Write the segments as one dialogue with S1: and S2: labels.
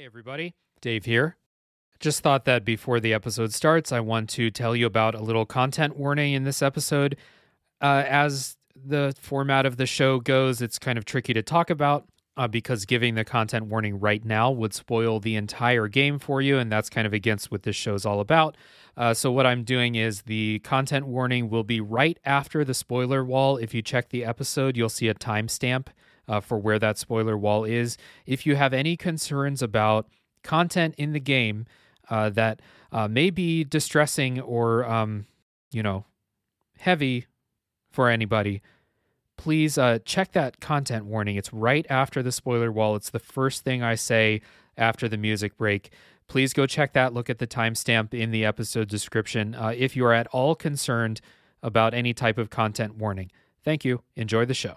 S1: Hey, everybody. Dave here. Just thought that before the episode starts, I want to tell you about a little content warning in this episode. Uh, as the format of the show goes, it's kind of tricky to talk about uh, because giving the content warning right now would spoil the entire game for you, and that's kind of against what this show's all about. Uh, so, what I'm doing is the content warning will be right after the spoiler wall. If you check the episode, you'll see a timestamp uh, for where that spoiler wall is. If you have any concerns about content in the game uh, that uh, may be distressing or, um, you know, heavy for anybody, please uh, check that content warning. It's right after the spoiler wall. It's the first thing I say after the music break. Please go check that. Look at the timestamp in the episode description uh, if you are at all concerned about any type of content warning. Thank you. Enjoy the show.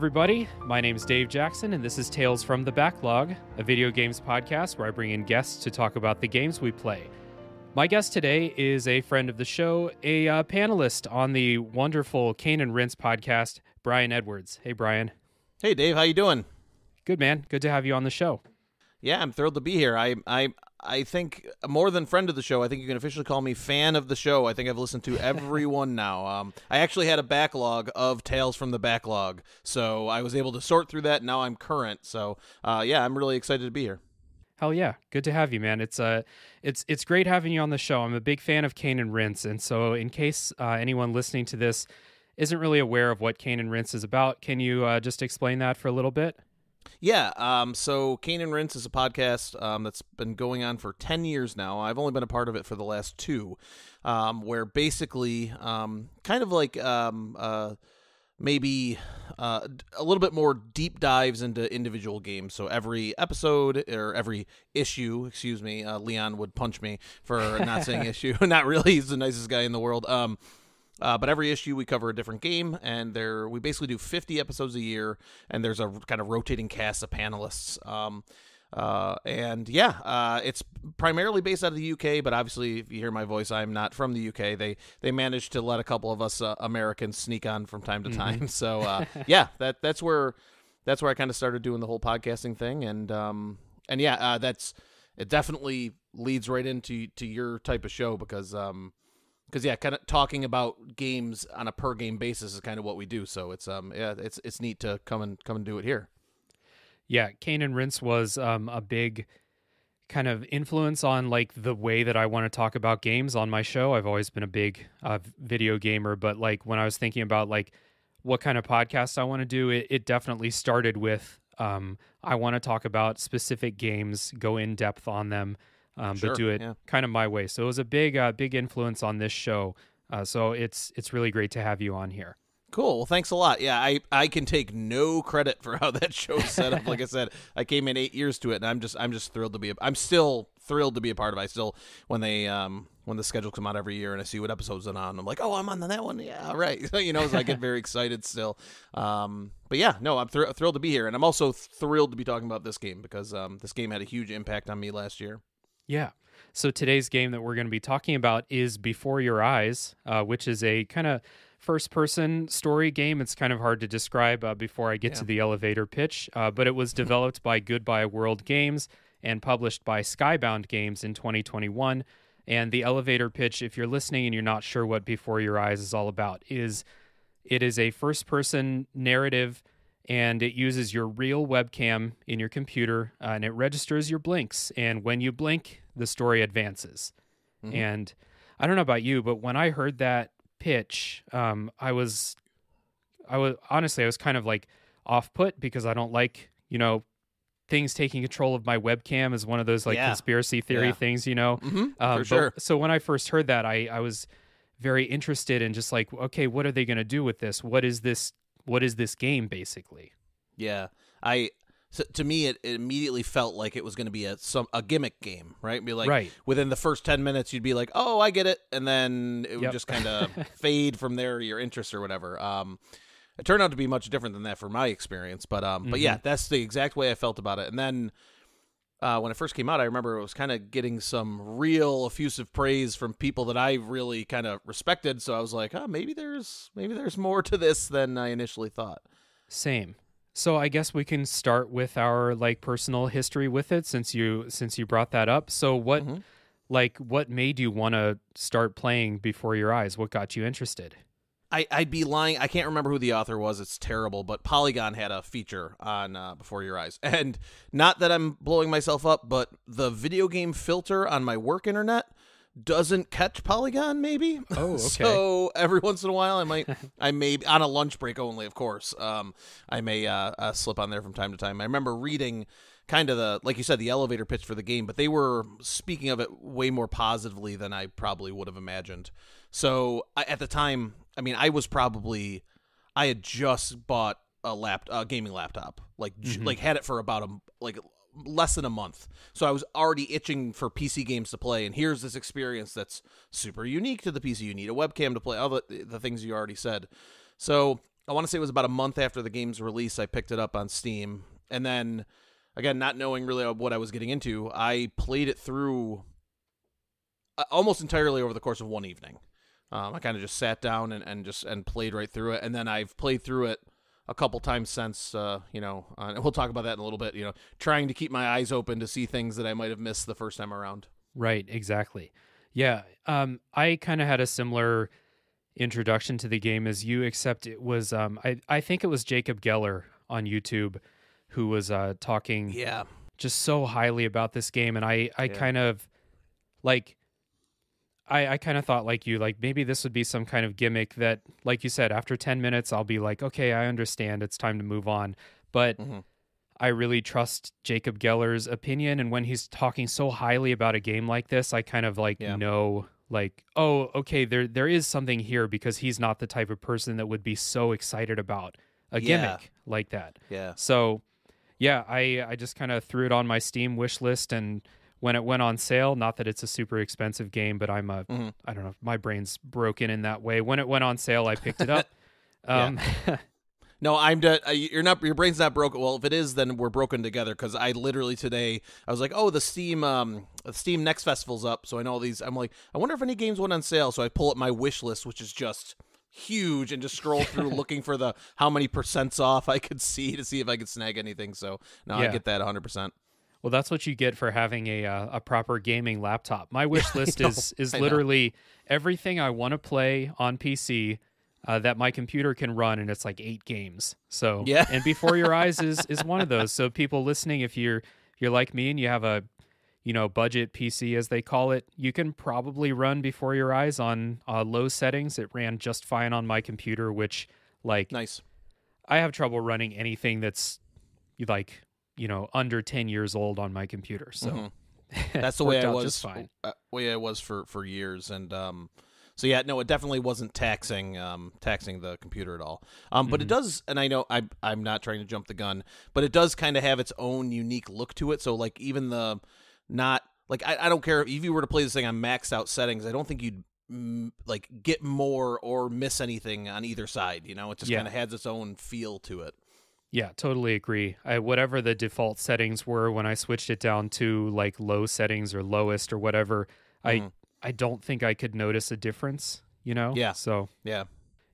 S1: Everybody. My name is Dave Jackson, and this is Tales from the Backlog, a video games podcast where I bring in guests to talk about the games we play. My guest today is a friend of the show, a uh, panelist on the wonderful Cane and Rinse podcast, Brian Edwards. Hey, Brian.
S2: Hey, Dave. How you doing?
S1: Good, man. Good to have you on the show.
S2: Yeah, I'm thrilled to be here. I I I think more than friend of the show, I think you can officially call me fan of the show. I think I've listened to every one now. Um, I actually had a backlog of tales from the backlog, so I was able to sort through that. Now I'm current. So uh, yeah, I'm really excited to be here.
S1: Hell yeah, good to have you, man. It's uh, it's it's great having you on the show. I'm a big fan of Cane and Rinse, and so in case uh, anyone listening to this isn't really aware of what Cane and Rinse is about, can you uh, just explain that for a little bit?
S2: Yeah, um, so Cane and Rinse is a podcast um, that's been going on for 10 years now. I've only been a part of it for the last two, um, where basically, um, kind of like um, uh, maybe uh, a little bit more deep dives into individual games. So every episode or every issue, excuse me, uh, Leon would punch me for not saying issue. not really, he's the nicest guy in the world. Um, uh, but every issue we cover a different game, and there we basically do 50 episodes a year, and there's a kind of rotating cast of panelists. Um, uh, and yeah, uh, it's primarily based out of the UK, but obviously, if you hear my voice, I'm not from the UK. They they managed to let a couple of us uh, Americans sneak on from time to time. Mm-hmm. So uh, yeah, that that's where that's where I kind of started doing the whole podcasting thing, and um, and yeah, uh, that's it. Definitely leads right into to your type of show because um, because yeah, kind of talking about games on a per game basis is kind of what we do. So it's um yeah, it's it's neat to come and come and do it here.
S1: Yeah, Cane and Rinse was um a big kind of influence on like the way that I want to talk about games on my show. I've always been a big uh, video gamer, but like when I was thinking about like what kind of podcast I want to do, it, it definitely started with um, I want to talk about specific games, go in depth on them, um, sure, but do it yeah. kind of my way. So it was a big, uh, big influence on this show. Uh, so it's it's really great to have you on here.
S2: Cool. Well, thanks a lot. Yeah, I, I can take no credit for how that show's set up. like I said, I came in eight years to it, and I'm just I'm just thrilled to be. A, I'm still thrilled to be a part of. it. I still when they um when the schedule come out every year and I see what episodes are on, I'm like, oh, I'm on that one. Yeah, right. you know, so I get very excited still. Um, but yeah, no, I'm thr- thrilled to be here, and I'm also thrilled to be talking about this game because um this game had a huge impact on me last year.
S1: Yeah. So today's game that we're going to be talking about is Before Your Eyes, uh, which is a kind of first person story game. It's kind of hard to describe uh, before I get yeah. to the elevator pitch, uh, but it was developed by Goodbye World Games and published by Skybound Games in 2021. And the elevator pitch, if you're listening and you're not sure what Before Your Eyes is all about, is it is a first person narrative and it uses your real webcam in your computer uh, and it registers your blinks. And when you blink, the story advances. Mm-hmm. And I don't know about you, but when I heard that pitch, um, I was, I was honestly, I was kind of like off put because I don't like, you know, things taking control of my webcam is one of those like yeah. conspiracy theory yeah. things, you know.
S2: Mm-hmm, um, for sure.
S1: So when I first heard that, I I was very interested in just like, okay, what are they going to do with this? What is this? What is this game basically?
S2: Yeah, I. So to me, it, it immediately felt like it was going to be a some a gimmick game, right? Be like
S1: Right.
S2: within the first ten minutes, you'd be like, "Oh, I get it," and then it would
S1: Yep.
S2: just kind of fade from there, your interest or whatever. Um, it turned out to be much different than that for my experience, but um, but yeah, that's the exact way I felt about it. And then uh, when it first came out, I remember it was kind of getting some real effusive praise from people that I really kind of respected. So I was like, oh, maybe there's maybe there's more to this than I initially thought.
S1: Same. So I guess we can start with our like personal history with it since you since you brought that up. So what
S2: Mhm.
S1: like what made you want to start playing before your eyes? What got you interested?
S2: I, I'd be lying. I can't remember who the author was. It's terrible, but Polygon had a feature on uh, Before Your Eyes, and not that I'm blowing myself up, but the video game filter on my work internet doesn't catch Polygon. Maybe.
S1: Oh, okay.
S2: so every once in a while, I might, I may on a lunch break only, of course. Um, I may uh, uh, slip on there from time to time. I remember reading kind of the like you said the elevator pitch for the game but they were speaking of it way more positively than i probably would have imagined so I, at the time i mean i was probably i had just bought a lap a gaming laptop like j- like had it for about a like less than a month. So i was already itching for pc games to play and here's this experience that's super unique to the pc you need a webcam to play all the, the things you already said. So i want to say it was about a month after the game's release i picked it up on steam and then again not knowing really what i was getting into i played it through uh, almost entirely over the course of one evening um, i kind of just sat down and, and just and played right through it and then i've played through it a couple times since uh, you know uh, and we'll talk about that in a little bit you know trying to keep my eyes open to see things that i might have missed the first time around
S1: Right, exactly. Yeah, um, I kind of had a similar introduction to the game as you, except it was um, I I think it was Jacob Geller on YouTube who was uh, talking
S2: yeah
S1: just so highly about this game, and I I
S2: Yeah.
S1: kind of like. I, I kind of thought like you like maybe this would be some kind of gimmick that like you said after 10 minutes I'll be like okay I understand it's time to move on but
S2: Mhm.
S1: I really trust Jacob Geller's opinion. And when he's talking so highly about a game like this, I kind of like
S2: Yeah.
S1: know like, oh, okay, there there is something here because he's not the type of person that would be so excited about a
S2: Yeah.
S1: gimmick like that.
S2: yeah
S1: So yeah, I I just kind of threw it on my Steam wish list and when it went on sale, not that it's a super expensive game, but I'm a
S2: Mhm.
S1: I don't know, my brain's broken in that way. When it went on sale, I picked it up. Um
S2: No, I'm. De- uh, you're not. Your brain's not broken. Well, if it is, then we're broken together. Because I literally today, I was like, "Oh, the Steam, um, the Steam Next Festival's up." So I know all these. I'm like, I wonder if any games went on sale. So I pull up my wish list, which is just huge, and just scroll through looking for the how many percents off I could see to see if I could snag anything. So no, I get that 100. percent
S1: Well, that's what you get for having a uh, a proper gaming laptop. My wish list
S2: know,
S1: is is literally everything I want to play on PC uh, that my computer can run, and it's like eight games. So
S2: Yeah.
S1: and before your eyes is is one of those. So people listening, if you're you're like me and you have a you know budget PC as they call it, you can probably run before your eyes on uh, low settings. It ran just fine on my computer, which like
S2: Nice.
S1: I have trouble running anything that's you like you know under 10 years old on my computer so
S2: Mhm. That's the way I was.
S1: fine.
S2: Uh, way I was for for years, and um, so yeah, no, it definitely wasn't taxing um taxing the computer at all. Um, but it
S1: Mm-hmm.
S2: does, and I know I I'm not trying to jump the gun, but it does kind of have its own unique look to it. So like even the not like I, I don't care if you were to play this thing on maxed out settings, I don't think you'd mm, like get more or miss anything on either side. You know, it just
S1: Yeah.
S2: kind of has its own feel to it.
S1: Yeah totally agree I, whatever the default settings were when i switched it down to like low settings or lowest or whatever
S2: Mhm.
S1: i i don't think i could notice a difference you know
S2: Yeah.
S1: so
S2: Yeah.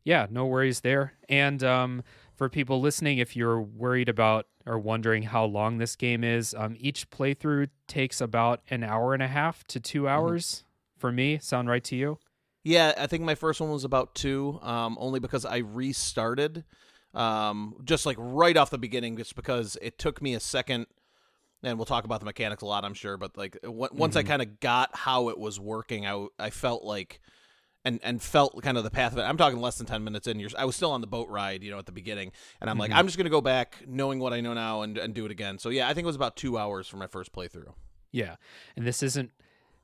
S1: yeah no worries there and um for people listening if you're worried about or wondering how long this game is um each playthrough takes about an hour and a half to two hours for me sound right to you
S2: Yeah, I think my first one was about two, um, only because I restarted, um, just like right off the beginning, just because it took me a second. And we'll talk about the mechanics a lot, I'm sure. But like w- once I kind of got how it was working, I, w- I felt like, and and felt kind of the path of it. I'm talking less than ten minutes in. You're, I was still on the boat ride, you know, at the beginning, and I'm like, I'm just gonna go back, knowing what I know now, and and do it again. So yeah, I think it was about two hours for my first playthrough.
S1: Yeah. And this isn't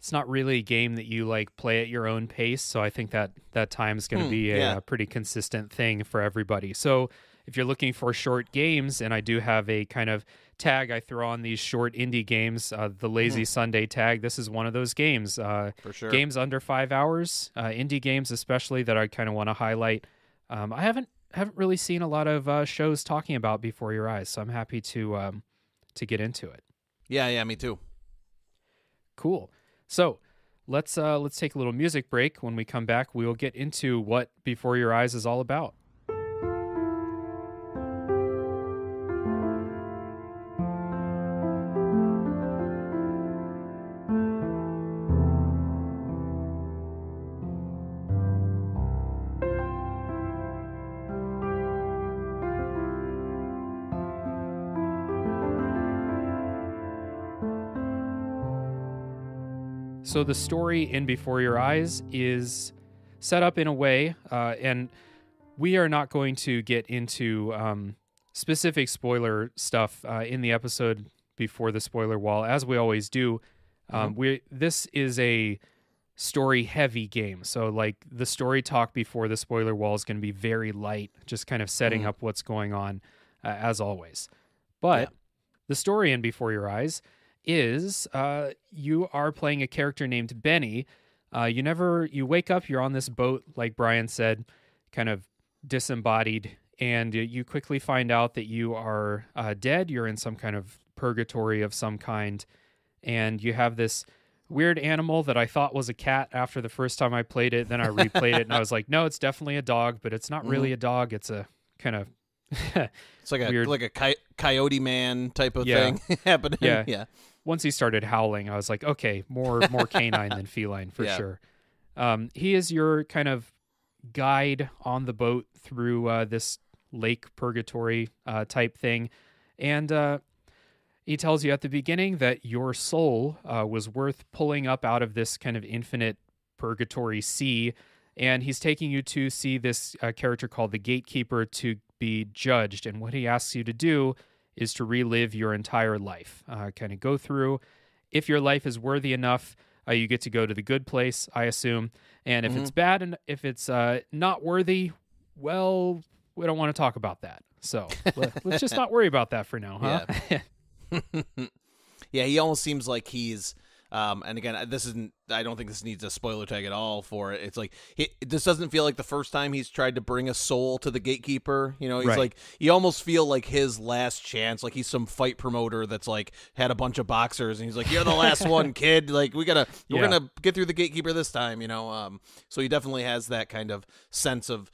S1: it's not really a game that you like play at your own pace. So I think that that time is going to
S2: Hmm,
S1: be a,
S2: yeah.
S1: a pretty consistent thing for everybody. So if you're looking for short games, and I do have a kind of tag I throw on these short indie games, uh, the Lazy Sunday tag. This is one of those games. Uh,
S2: For sure.
S1: Games under five hours, uh, indie games especially that I kind of want to highlight. Um, I haven't haven't really seen a lot of uh, shows talking about Before Your Eyes, so I'm happy to um, to get into it.
S2: Yeah, yeah, me too.
S1: Cool. So let's uh, let's take a little music break. When we come back, we will get into what Before Your Eyes is all about. So the story in Before Your Eyes is set up in a way, uh, and we are not going to get into um, specific spoiler stuff uh, in the episode before the spoiler wall, as we always do. Um, we this is a story heavy game, so like the story talk before the spoiler wall is going to be very light, just kind of setting
S2: Mhm.
S1: up what's going on, uh, as always. But
S2: Yeah.
S1: the story in Before Your Eyes is uh, you are playing a character named Benny. Uh, you never you wake up, you're on this boat, like Brian said, kind of disembodied, and you quickly find out that you are uh, dead. You're in some kind of purgatory of some kind, and you have this weird animal that I thought was a cat after the first time I played it. Then I replayed it, and I was like, no, it's definitely a dog, but it's not really a dog. It's a kind of
S2: It's like a
S1: Weird.
S2: like a coy- coyote man type of
S1: Yeah.
S2: thing happening.
S1: Yeah.
S2: yeah.
S1: Once he started howling, I was like, okay, more more canine than feline for
S2: Yeah.
S1: sure. Um, he is your kind of guide on the boat through uh, this lake purgatory uh, type thing, and uh, he tells you at the beginning that your soul uh, was worth pulling up out of this kind of infinite purgatory sea, and he's taking you to see this uh, character called the Gatekeeper to be judged, and what he asks you to do is to relive your entire life, uh, kind of go through. If your life is worthy enough, uh, you get to go to the good place, I assume. And if it's bad and if it's uh, not worthy, well, we don't want to talk about that. So let, let's just not worry about that for now, huh?
S2: Yeah. yeah, he almost seems like he's. Um, and again, this isn't. I don't think this needs a spoiler tag at all for it. It's like he, this doesn't feel like the first time he's tried to bring a soul to the gatekeeper. You know, he's
S1: Right.
S2: like you almost feel like his last chance. Like he's some fight promoter that's like had a bunch of boxers, and he's like, "You're the last one, kid. Like we gotta, we're gonna get through the gatekeeper this time." You know, um, so he definitely has that kind of sense of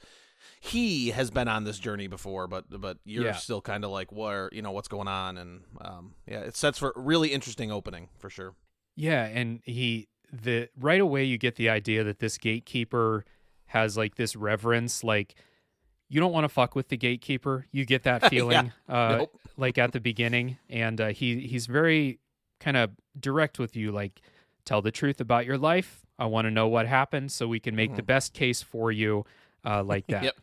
S2: he has been on this journey before, but but you're
S1: Yeah.
S2: still kind of like, where you know what's going on, and um, yeah, it sets for a really interesting opening for sure.
S1: Yeah, and he the right away you get the idea that this gatekeeper has like this reverence, like you don't want to fuck with the gatekeeper. You get that feeling, uh,
S2: Nope.
S1: like at the beginning, and uh, he he's very kind of direct with you, like tell the truth about your life. I want to know what happened so we can make the best case for you, uh, like that.
S2: Yep.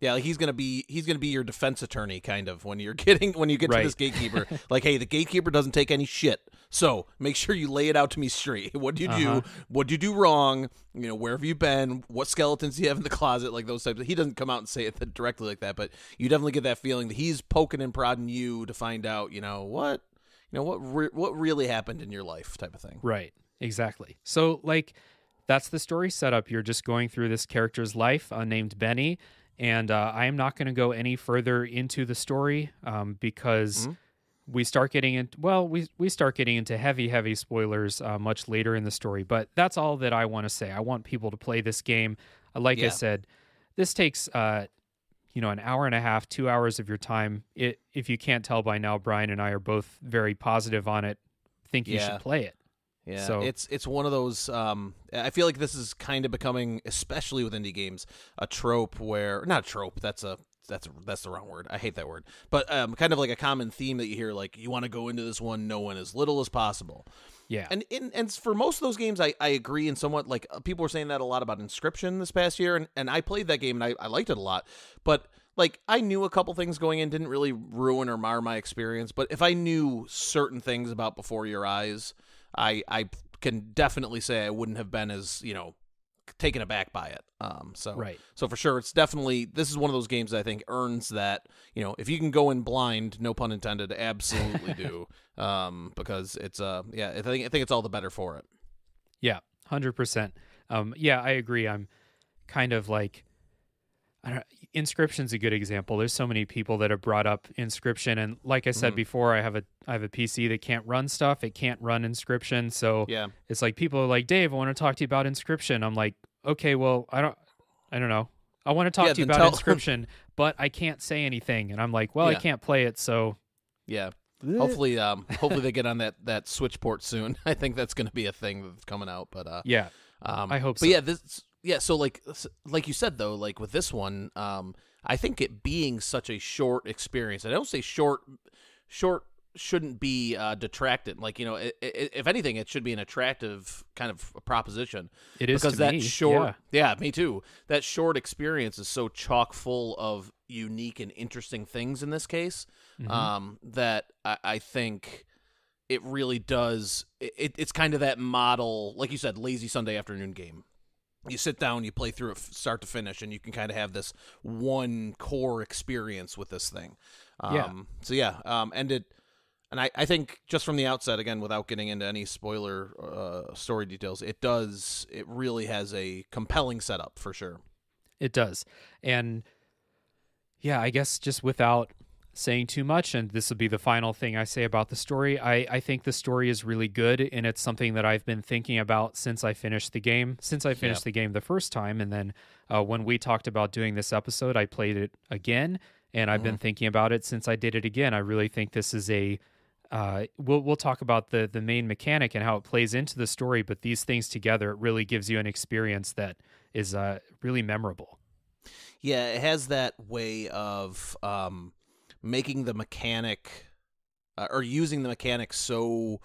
S2: Yeah, like he's gonna be he's gonna be your defense attorney, kind of when you're getting when you get
S1: Right.
S2: to this gatekeeper. like, hey, the gatekeeper doesn't take any shit, so make sure you lay it out to me straight. What do you
S1: Uh-huh.
S2: do? What do you do wrong? You know, where have you been? What skeletons do you have in the closet? Like those types. Of, he doesn't come out and say it directly like that, but you definitely get that feeling that he's poking and prodding you to find out. You know what? You know what? Re- what really happened in your life, type of thing.
S1: Right. Exactly. So like that's the story setup. You're just going through this character's life uh, named Benny, and uh, I am not going to go any further into the story um, because
S2: Mhm.
S1: we start getting into well, we we start getting into heavy, heavy spoilers uh, much later in the story. But that's all that I want to say. I want people to play this game. Uh, like I said, this takes. Uh, you know, an hour and a half, two hours of your time. It, if you can't tell by now, Brian and I are both very positive on it. Think you
S2: Yeah.
S1: should play it.
S2: Yeah,
S1: So-
S2: it's it's one of those. Um, I feel like this is kind of becoming, especially with indie games, a trope where not a trope. That's a that's a, that's the wrong word. I hate that word. But um, kind of like a common theme that you hear. Like you want to go into this one knowing as little as possible.
S1: Yeah.
S2: And in, and for most of those games, I, I agree. And somewhat like uh, people were saying that a lot about Inscription this past year, and, and I played that game and I, I liked it a lot. But like I knew a couple things going in, didn't really ruin or mar my experience. But if I knew certain things about Before Your Eyes, I I can definitely say I wouldn't have been as you know taken aback by it. Um, so
S1: Right.
S2: so for sure, it's definitely this is one of those games that I think earns that. You know, if you can go in blind, no pun intended, absolutely do. Um, because it's uh, yeah, I think I think it's all the better for it.
S1: Yeah, hundred percent. Um, yeah, I agree. I'm kind of like. Inscription's a good example. There's so many people that have brought up Inscription, and like I said
S2: Mhm.
S1: before, I have a I have a PC that can't run stuff. It can't run Inscription, so
S2: Yeah,
S1: it's like people are like, Dave, I want to talk to you about Inscription. I'm like, okay, well, I don't, I don't know. I want to talk
S2: Yeah,
S1: to you about
S2: tell-
S1: Inscription, but I can't say anything, and I'm like, well, I can't play it, so
S2: yeah. Hopefully, um, hopefully they get on that that switch port soon. I think that's going to be a thing that's coming out. But uh,
S1: yeah,
S2: Um,
S1: I hope
S2: But
S1: so.
S2: yeah, this yeah. So like like you said though, like with this one, um, I think it being such a short experience. I don't say short, short shouldn't be uh, detracted. Like you know, i i if anything, it should be an attractive kind of proposition
S1: it is
S2: because that
S1: me.
S2: short,
S1: yeah.
S2: yeah. me too. That short experience is so chock full of unique and interesting things in this case
S1: Mhm.
S2: um, that I, I think it really does. It, it's kind of that model, like you said, lazy Sunday afternoon game. You sit down, you play through it start to finish, and you can kind of have this one core experience with this thing. Um,
S1: Yeah.
S2: So yeah, um, and it, and I, I think just from the outset, again, without getting into any spoiler uh, story details, it does. It really has a compelling setup for sure.
S1: It does. And yeah, I guess just without saying too much, and this will be the final thing I say about the story, I, I think the story is really good, and it's something that I've been thinking about since I finished the game, since I finished
S2: Yeah.
S1: the game the first time. And then uh, when we talked about doing this episode, I played it again, and I've been thinking about it since I did it again. I really think this is a. Uh, we'll we'll talk about the the main mechanic and how it plays into the story, but these things together it really gives you an experience that is uh, really memorable.
S2: Yeah, it has that way of um, making the mechanic uh, or using the mechanic so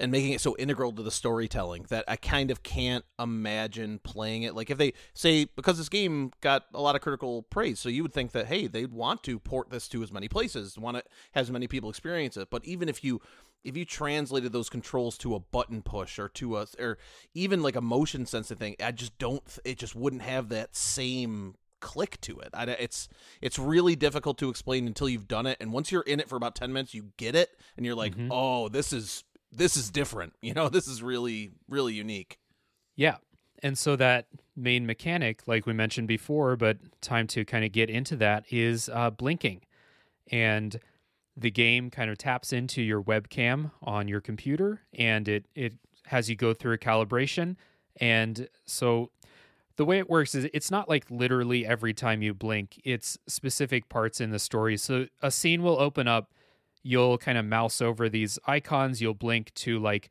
S2: and making it so integral to the storytelling that I kind of can't imagine playing it. Like if they say because this game got a lot of critical praise, so you would think that hey, they'd want to port this to as many places, want to have as many people experience it. But even if you if you translated those controls to a button push or to a or even like a motion sensitive thing, I just don't. It just wouldn't have that same click to it. I, it's it's really difficult to explain until you've done it, and once you're in it for about ten minutes, you get it, and you're like,
S1: Mhm.
S2: oh, this is this is different. You know, this is really really unique.
S1: Yeah. And so that main mechanic, like we mentioned before, but time to kind of get into that is uh, blinking. And the game kind of taps into your webcam on your computer and it, it has you go through a calibration. And so the way it works is it's not like literally every time you blink, it's specific parts in the story. So a scene will open up, you'll kind of mouse over these icons, you'll blink to like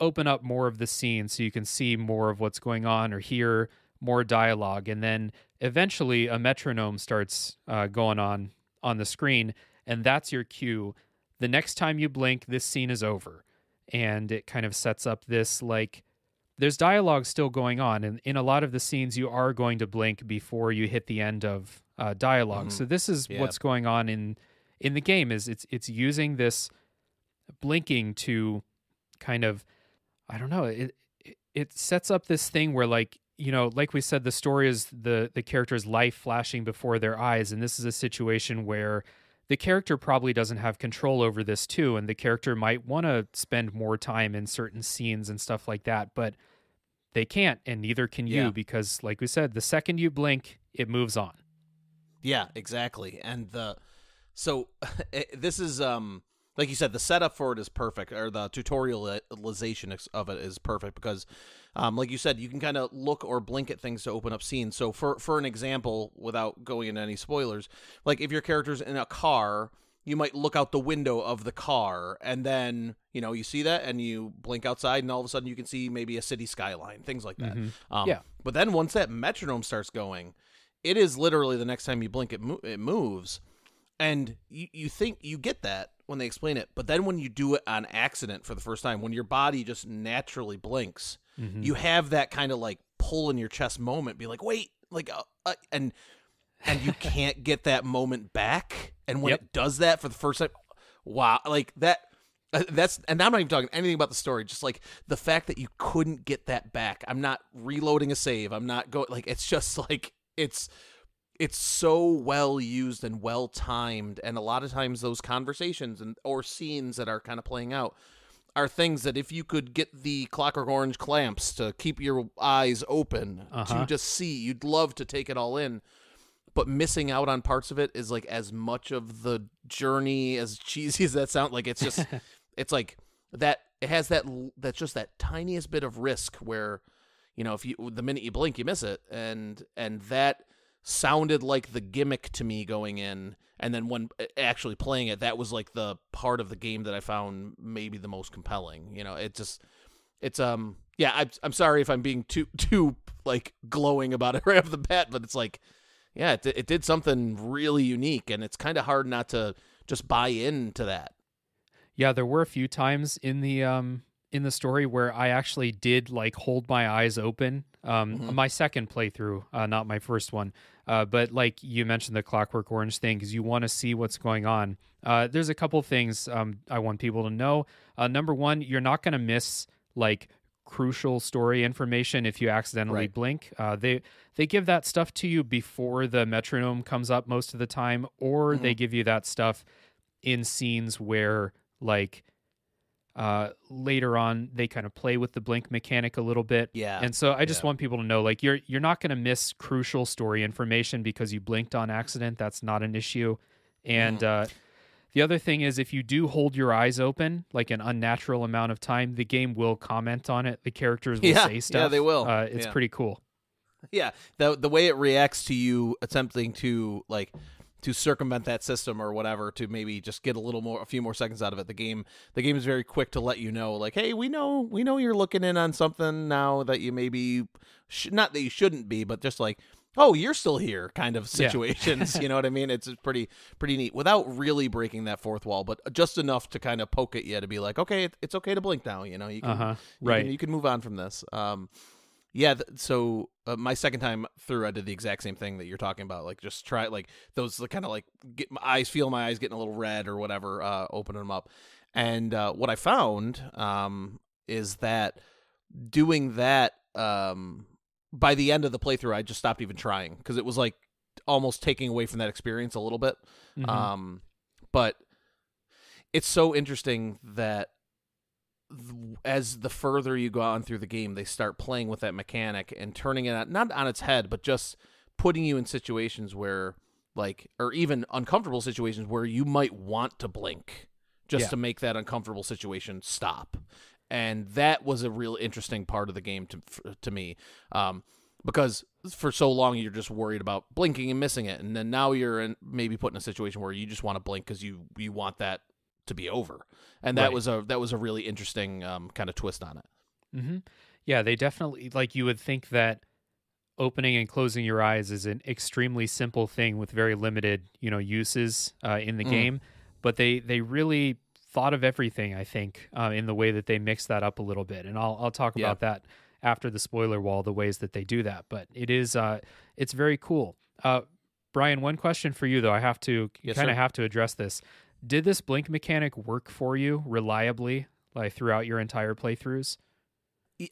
S1: open up more of the scene so you can see more of what's going on or hear more dialogue. And then eventually a metronome starts uh, going on on the screen and that's your cue. The next time you blink this scene is over. And it kind of sets up this like there's dialogue still going on and in a lot of the scenes you are going to blink before you hit the end of uh, dialog
S2: Mhm.
S1: so this is
S2: Yeah.
S1: what's going on in in the game is it's it's using this blinking to kind of I don't know. It, it it sets up this thing where like you know, like we said, the story is the the character's life flashing before their eyes, and this is a situation where the character probably doesn't have control over this too, and the character might want to spend more time in certain scenes and stuff like that, but they can't, and neither can you
S2: Yeah.
S1: because, like we said, the second you blink, it moves on.
S2: Yeah, exactly. And the so it, this is um like you said, the setup for it is perfect, or the tutorialization of it is perfect because, um, like you said, you can kind of look or blink at things to open up scenes. So for for an example, without going into any spoilers, like if your character's in a car. You might look out the window of the car, and then you know you see that, and you blink outside, and all of a sudden you can see maybe a city skyline, things like that.
S1: Mhm.
S2: Um,
S1: Yeah.
S2: But then once that metronome starts going, it is literally the next time you blink, it mo- it moves, and you you think you get that when they explain it, but then when you do it on accident for the first time, when your body just naturally blinks,
S1: Mhm.
S2: you have that kind of like pull in your chest moment, be like, wait, like, uh, uh, and and you can't get that moment back, and when
S1: Yep.
S2: it does that for the first time, wow, like that. Uh, that's and I'm not even talking anything about the story. Just like the fact that you couldn't get that back. I'm not reloading a save. I'm not going like it's just like it's it's so well used and well timed and a lot of times those conversations and or scenes that are kind of playing out are things that if you could get the clockwork orange clamps to keep your eyes open
S1: Uh-huh.
S2: to just see you'd love to take it all in but missing out on parts of it is like as much of the journey as cheesy as that sounds like it's just it's like that it has that that's just that tiniest bit of risk where you know if you the minute you blink you miss it and and that sounded like the gimmick to me going in and then when actually playing it that was like the part of the game that i found maybe the most compelling you know it just it's um yeah i'm, I'm sorry if i'm being too too like glowing about it right off the bat but it's like yeah it, it did something really unique and it's kind of hard not to just buy into that
S1: Yeah, there were a few times in the um in the story where I actually did like hold my eyes open. Um
S2: Mhm.
S1: my second playthrough, uh not my first one. Uh but like you mentioned the Clockwork Orange thing cuz you want to see what's going on. Uh there's a couple things um I want people to know. Uh number 1, you're not going to miss like crucial story information if you accidentally
S2: Right.
S1: blink. Uh they they give that stuff to you before the metronome comes up most of the time or they give you that stuff in scenes where like uh later on they kind of play with the blink mechanic a little bit
S2: yeah
S1: and so i just
S2: yeah.
S1: want people to know like you're you're not going to miss crucial story information because you blinked on accident that's not an issue and
S2: Mm-hmm.
S1: uh the other thing is if you do hold your eyes open like an unnatural amount of time the game will comment on it the characters will
S2: Yeah,
S1: say
S2: yeah, they will.
S1: uh, it's
S2: Yeah.
S1: pretty cool
S2: Yeah, the the way it reacts to you attempting to like to circumvent that system or whatever to maybe just get a little more a few more seconds out of it. The game the game is very quick to let you know like, "Hey, we know we know you're looking in on something now that you maybe sh- not that you shouldn't be, but just like Oh, you're still here, kind of
S1: Yeah.
S2: situations. you know what I mean? It's pretty, pretty neat without really breaking that fourth wall, but just enough to kind of poke at you to be like, okay, it's okay to blink now. You know, you can,
S1: uh-huh
S2: you
S1: right
S2: can, you can move on from this. Um, yeah. Th- so uh, my second time through, I did the exact same thing that you're talking about. Like just try like those kind of like get my eyes, feel my eyes getting a little red or whatever. Uh, opening them up, and uh, what I found um, is that doing that um, by the end of the playthrough, I just stopped even trying because it was like almost taking away from that experience a little bit.
S1: Mhm.
S2: Um, but it's so interesting that th- as the further you go on through the game, they start playing with that mechanic and turning it on, not on its head, but just putting you in situations where, like, or even uncomfortable situations where you might want to blink just
S1: Yeah.
S2: to make that uncomfortable situation stop. And that was a real interesting part of the game to to me. Um, because for so long you're just worried about blinking and missing it, and then now you're in, maybe put in a situation where you just want to blink because you you want that to be over, and that
S1: Right.
S2: was a that was a really interesting um, kind of twist on it.
S1: hmm Yeah, they definitely like you would think that opening and closing your eyes is an extremely simple thing with very limited, you know, uses uh, in the
S2: Mm.
S1: game, but they they really thought of everything. I think uh, in the way that they mix that up a little bit, and I'll I'll talk
S2: Yeah.
S1: about that after the spoiler wall, the ways that they do that. But it is uh, it's very cool. Uh, Brian, one question for you though, I have to
S2: Yes,
S1: kind of have to address this. Did this blink mechanic work for you reliably, like throughout your entire playthroughs?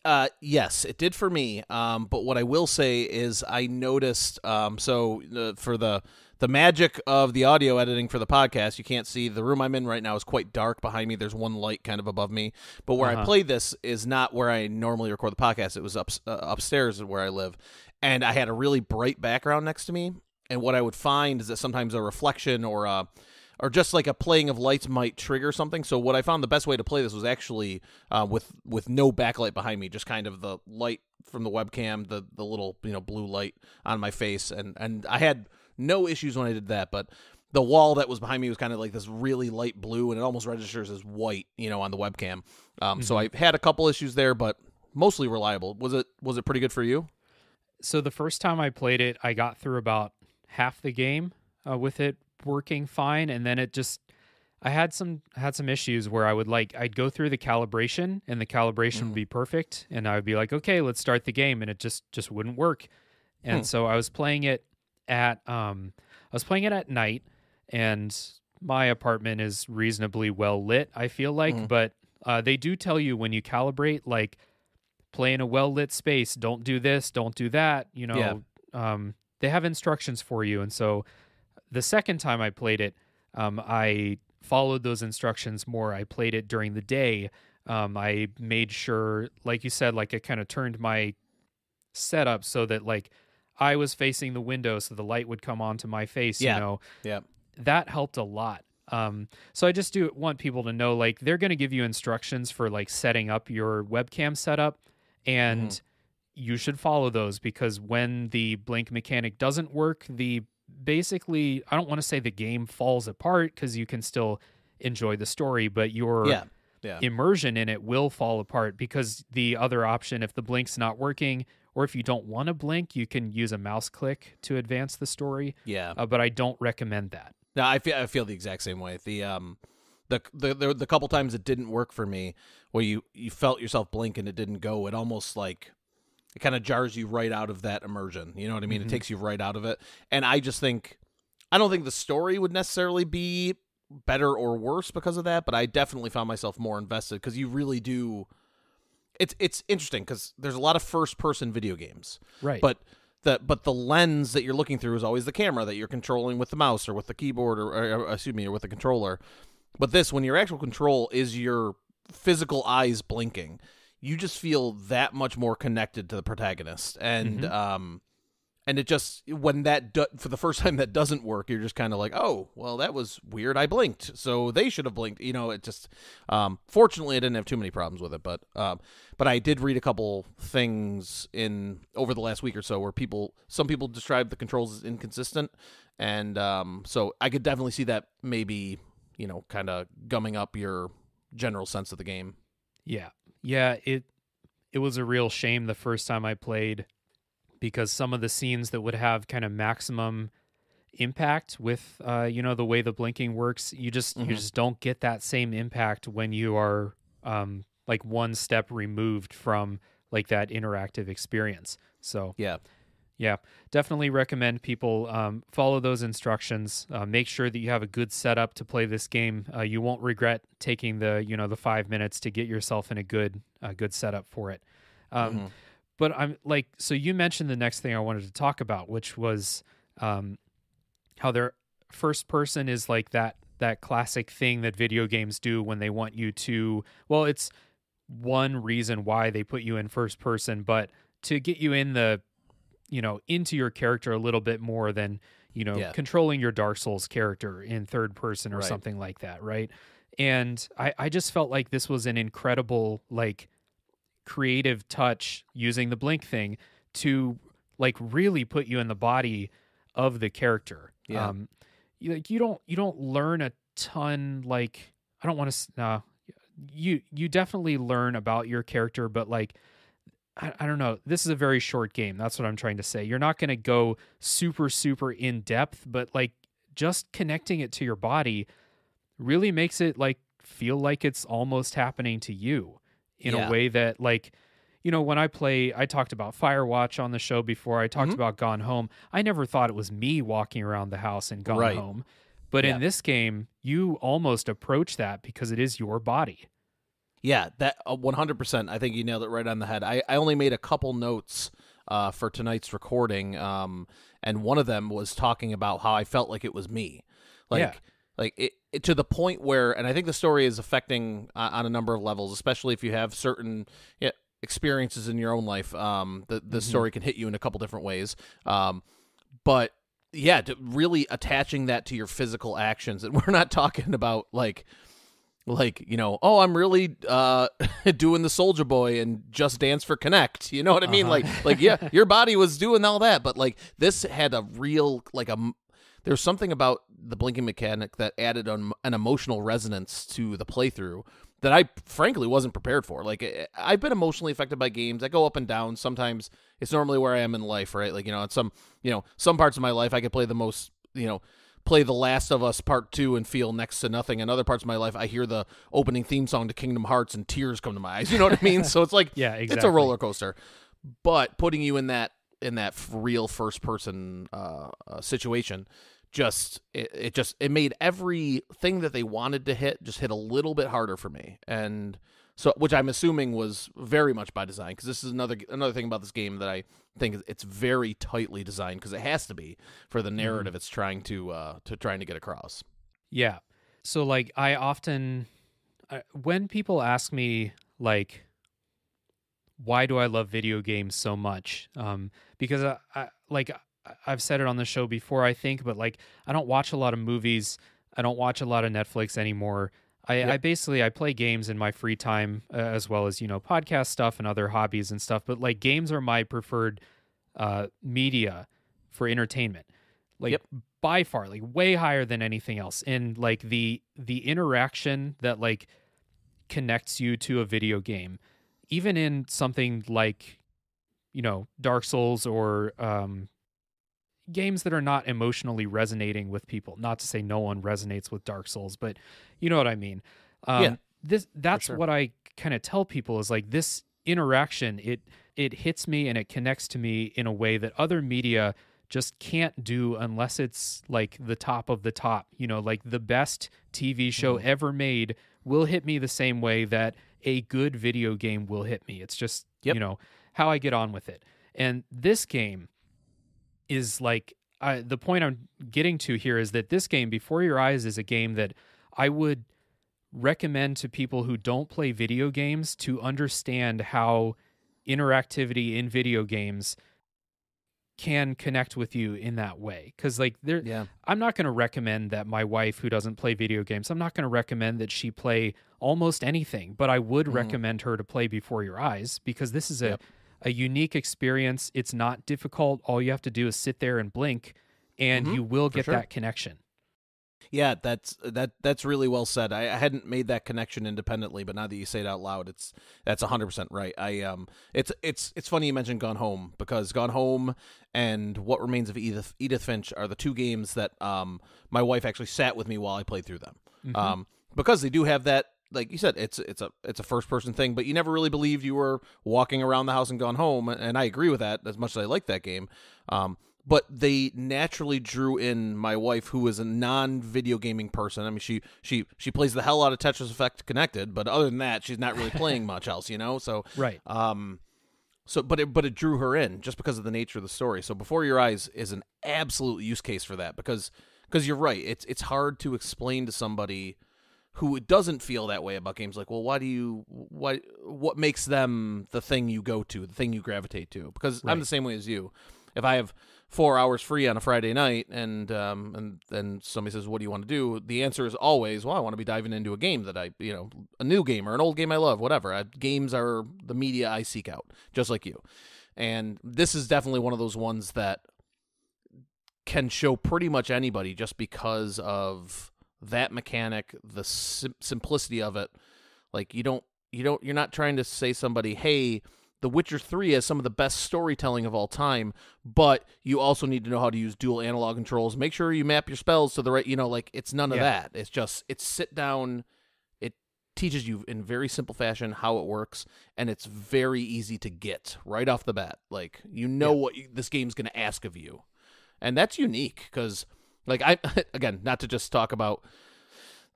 S2: Uh, yes, it did for me. Um, but what I will say is, I noticed. Um, so uh, for the the magic of the audio editing for the podcast, you can't see the room I'm in right now is quite dark behind me. There's one light kind of above me, but where I
S1: Uh-huh.
S2: played this is not where I normally record the podcast. It was up uh, upstairs where I live, and I had a really bright background next to me. And what I would find is that sometimes a reflection or a or just like a playing of lights might trigger something. So what I found the best way to play this was actually uh, with with no backlight behind me, just kind of the light from the webcam, the the little you know blue light on my face, and and I had no issues when I did that, but. The wall that was behind me was kind of like this really light blue, and it almost registers as white, you know, on the webcam. Um, So I had a couple issues there, but mostly reliable. Was it was it pretty good for you?
S1: so the first time I played it, I got through about half the game uh, with it working fine, and then it just I had some had some issues where I would like I'd go through the calibration, and the calibration
S2: Mhm.
S1: would be perfect, and I would be like, okay, let's start the game, and it just just wouldn't work, and
S2: Hmm.
S1: so I was playing it at um I was playing it at night, and my apartment is reasonably well lit. I feel like,
S2: Mhm.
S1: but uh, they do tell you when you calibrate, like play in a well lit space. Don't do this. Don't do that. You know, um, they have instructions for you. And so, the second time I played it, um, I followed those instructions more. I played it during the day. Um, I made sure, like you said, like I kind of turned my setup so that like I was facing the window, so the light would come onto my face.
S2: Yeah.
S1: You know,
S2: Yeah.
S1: that helped a lot. Um, so I just do want people to know like they're going to give you instructions for like setting up your webcam setup, and
S2: Mhm.
S1: you should follow those because when the blink mechanic doesn't work, the basically I don't want to say the game falls apart because you can still enjoy the story, but your
S2: Yeah. Yeah.
S1: immersion in it will fall apart because the other option, if the blink's not working, or if you don't want to blink, you can use a mouse click to advance the story.
S2: Yeah.
S1: Uh, but I don't recommend that.
S2: No, I feel I feel the exact same way. The um, the the the, the couple times it didn't work for me, where you you felt yourself blink and it didn't go, it almost like it kind of jars you right out of that immersion. You know what I mean?
S1: Mhm.
S2: It takes you right out of it. And I just think I don't think the story would necessarily be better or worse because of that, but I definitely found myself more invested because you really do. It's it's interesting because there's a lot of first person video games,
S1: Right.
S2: but the but the lens that you're looking through is always the camera that you're controlling with the mouse or with the keyboard or, or, or excuse me or with the controller. But this, when your actual control is your physical eyes blinking, you just feel that much more connected to the protagonist, and
S1: Mhm.
S2: um, and it just when that do, for the first time that doesn't work, you're just kind of like, oh, well, that was weird. I blinked, so they should have blinked. You know, it just. Um, fortunately, I didn't have too many problems with it, but um, but I did read a couple things in over the last week or so where people, some people describe the controls as inconsistent, and um, so I could definitely see that maybe you know kind of gumming up your general sense of the game.
S1: Yeah. Yeah, it it was a real shame the first time I played because some of the scenes that would have kind of maximum impact with uh you know the way the blinking works, you just
S2: Mhm.
S1: you just don't get that same impact when you are um like one step removed from like that interactive experience. So,
S2: Yeah,
S1: yeah, definitely recommend people um, follow those instructions. Uh, make sure that you have a good setup to play this game. Uh, you won't regret taking the you know the five minutes to get yourself in a good uh, good setup for it. Um,
S2: Mhm.
S1: But I'm like, so you mentioned the next thing I wanted to talk about, which was um, how their first person is like that that classic thing that video games do when they want you to. Well, it's one reason why they put you in first person, but to get you in the you know into your character a little bit more than you know
S2: Yeah.
S1: controlling your dark souls character in third person or
S2: Right.
S1: something like that right and I, I just felt like this was an incredible like creative touch using the blink thing to like really put you in the body of the character
S2: Yeah.
S1: um you, like you don't you don't learn a ton like i don't want to uh, you you definitely learn about your character but like I, I don't know this is a very short game that's what i'm trying to say you're not going to go super super in depth but like just connecting it to your body really makes it like feel like it's almost happening to you in
S2: Yeah.
S1: a way that like you know when i play i talked about firewatch on the show before i talked
S2: Mhm.
S1: about gone home i never thought it was me walking around the house and gone
S2: Right.
S1: home but
S2: Yeah.
S1: in this game you almost approach that because it is your body
S2: Yeah, that uh, 100%. I think you nailed it right on the head. I, I only made a couple notes uh, for tonight's recording, um, and one of them was talking about how I felt like it was me, like
S1: Yeah.
S2: like it, it to the point where, and I think the story is affecting uh, on a number of levels, especially if you have certain yeah, experiences in your own life. Um, the the
S1: Mhm.
S2: story can hit you in a couple different ways. Um, but yeah, to really attaching that to your physical actions, and we're not talking about like like you know oh i'm really uh doing the soldier boy and just dance for Kinect you know what i mean?
S1: Uh-huh.
S2: like like yeah your body was doing all that but like this had a real like a there's something about the blinking mechanic that added an, an emotional resonance to the playthrough that i frankly wasn't prepared for. Like I- i've been emotionally affected by games. I go up and down. Sometimes it's normally where i am in life right? Like you know at some you know some parts of my life i could play the most you know play The Last of Us Part 2 and feel next to nothing. In other parts of my life, I hear the opening theme song to Kingdom Hearts and tears come to my eyes. You know what I mean? So it's like
S1: yeah exactly
S2: it's a roller coaster. But putting you in that in that real first person uh, uh, situation just it, it just it made everything that they wanted to hit just hit a little bit harder for me and so which i'm assuming was very much by design because this is another another thing about this game that i think it's very tightly designed because it has to be for the narrative mm-hmm. it's trying to uh to trying to get across
S1: yeah so like i often uh, when people ask me like why do i love video games so much um because I, I like I've said it on the show before, I think, but like I don't watch a lot of movies. I don't watch a lot of Netflix anymore. I, yep. I basically I play games in my free time uh, as well as you know podcast stuff and other hobbies and stuff. But like games are my preferred uh, media for entertainment, like yep. by far, like way higher than anything else. And like the the interaction that like connects you to a video game, even in something like you know Dark Souls or um, games that are not emotionally resonating with people. Not to say no one resonates with Dark Souls, but you know what I mean. Um, yeah, this that's sure. what I kind of tell people is like this interaction. It it hits me and it connects to me in a way that other media just can't do unless it's like the top of the top. You know, like the best TV show mm. ever made will hit me the same way that a good video game will hit me. It's just yep. you know how I get on with it. And this game is like I, the point I'm getting to here is that this game, Before Your Eyes, is a game that I would recommend to people who don't play video games to understand how interactivity in video games can connect with you in that way because like there yeah. i'm not going to recommend that my wife who doesn't play video games i'm not going to recommend that she play almost anything but i would mm. recommend her to play before your eyes because this is a yep a unique experience. It's not difficult. All you have to do is sit there and blink, and mm-hmm, you will get sure. that connection.
S2: Yeah, that's that that's really well said. I, I, hadn't made that connection independently, but now that you say it out loud, it's that's hundred percent right. I um, it's it's it's funny you mentioned Gone Home because Gone Home and What Remains of Edith Edith Finch are the two games that um my wife actually sat with me while I played through them. Mm-hmm. Um, because they do have that like you said, it's it's a it's a first person thing, but you never really believed you were walking around the house and gone home, and I agree with that as much as I like that game. Um, but they naturally drew in my wife, who is a non video gaming person. I mean, she she she plays the hell out of Tetris Effect Connected, but other than that, she's not really playing much else, you know. So
S1: right.
S2: Um, so but it but it drew her in just because of the nature of the story. So before your eyes is an absolute use case for that because because you're right. It's it's hard to explain to somebody who doesn't feel that way about games like well why do you what what makes them the thing you go to the thing you gravitate to? Because right. i'm the same way as you. If i have four hours free on a friday night and um and then somebody says what do you want to do? The answer is always well i want to be diving into a game that i you know a new game or an old game i love whatever. I, games are the media i seek out just like you. And this is definitely one of those ones that can show pretty much anybody just because of that mechanic, the sim- simplicity of it. Like you don't you don't you're not trying to say somebody, "Hey, The Witcher 3 has some of the best storytelling of all time, but you also need to know how to use dual analog controls. Make sure you map your spells to the right, you know, like it's none of yeah. that. It's just it's sit down it teaches you in very simple fashion how it works and it's very easy to get right off the bat. Like you know yeah. what you, this game's going to ask of you. And that's unique cuz like I again, not to just talk about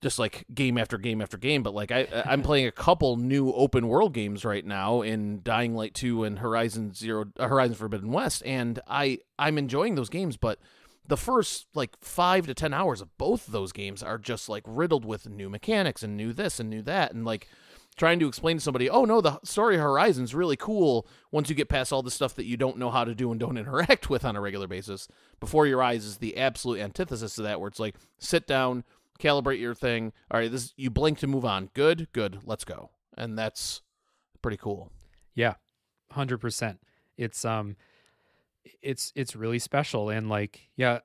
S2: just like game after game after game, but like I I'm playing a couple new open world games right now in Dying Light 2 and Horizon Zero uh, Horizon Forbidden West and I I'm enjoying those games, but the first like 5 to 10 hours of both those games are just like riddled with new mechanics and new this and new that and like trying to explain to somebody, oh no, the story Horizon's really cool once you get past all the stuff that you don't know how to do and don't interact with on a regular basis. Before your eyes is the absolute antithesis to that, where it's like sit down, calibrate your thing. All right, this you blink to move on. Good, good, let's go. And that's pretty cool.
S1: Yeah, hundred percent. It's um, it's it's really special and like yeah.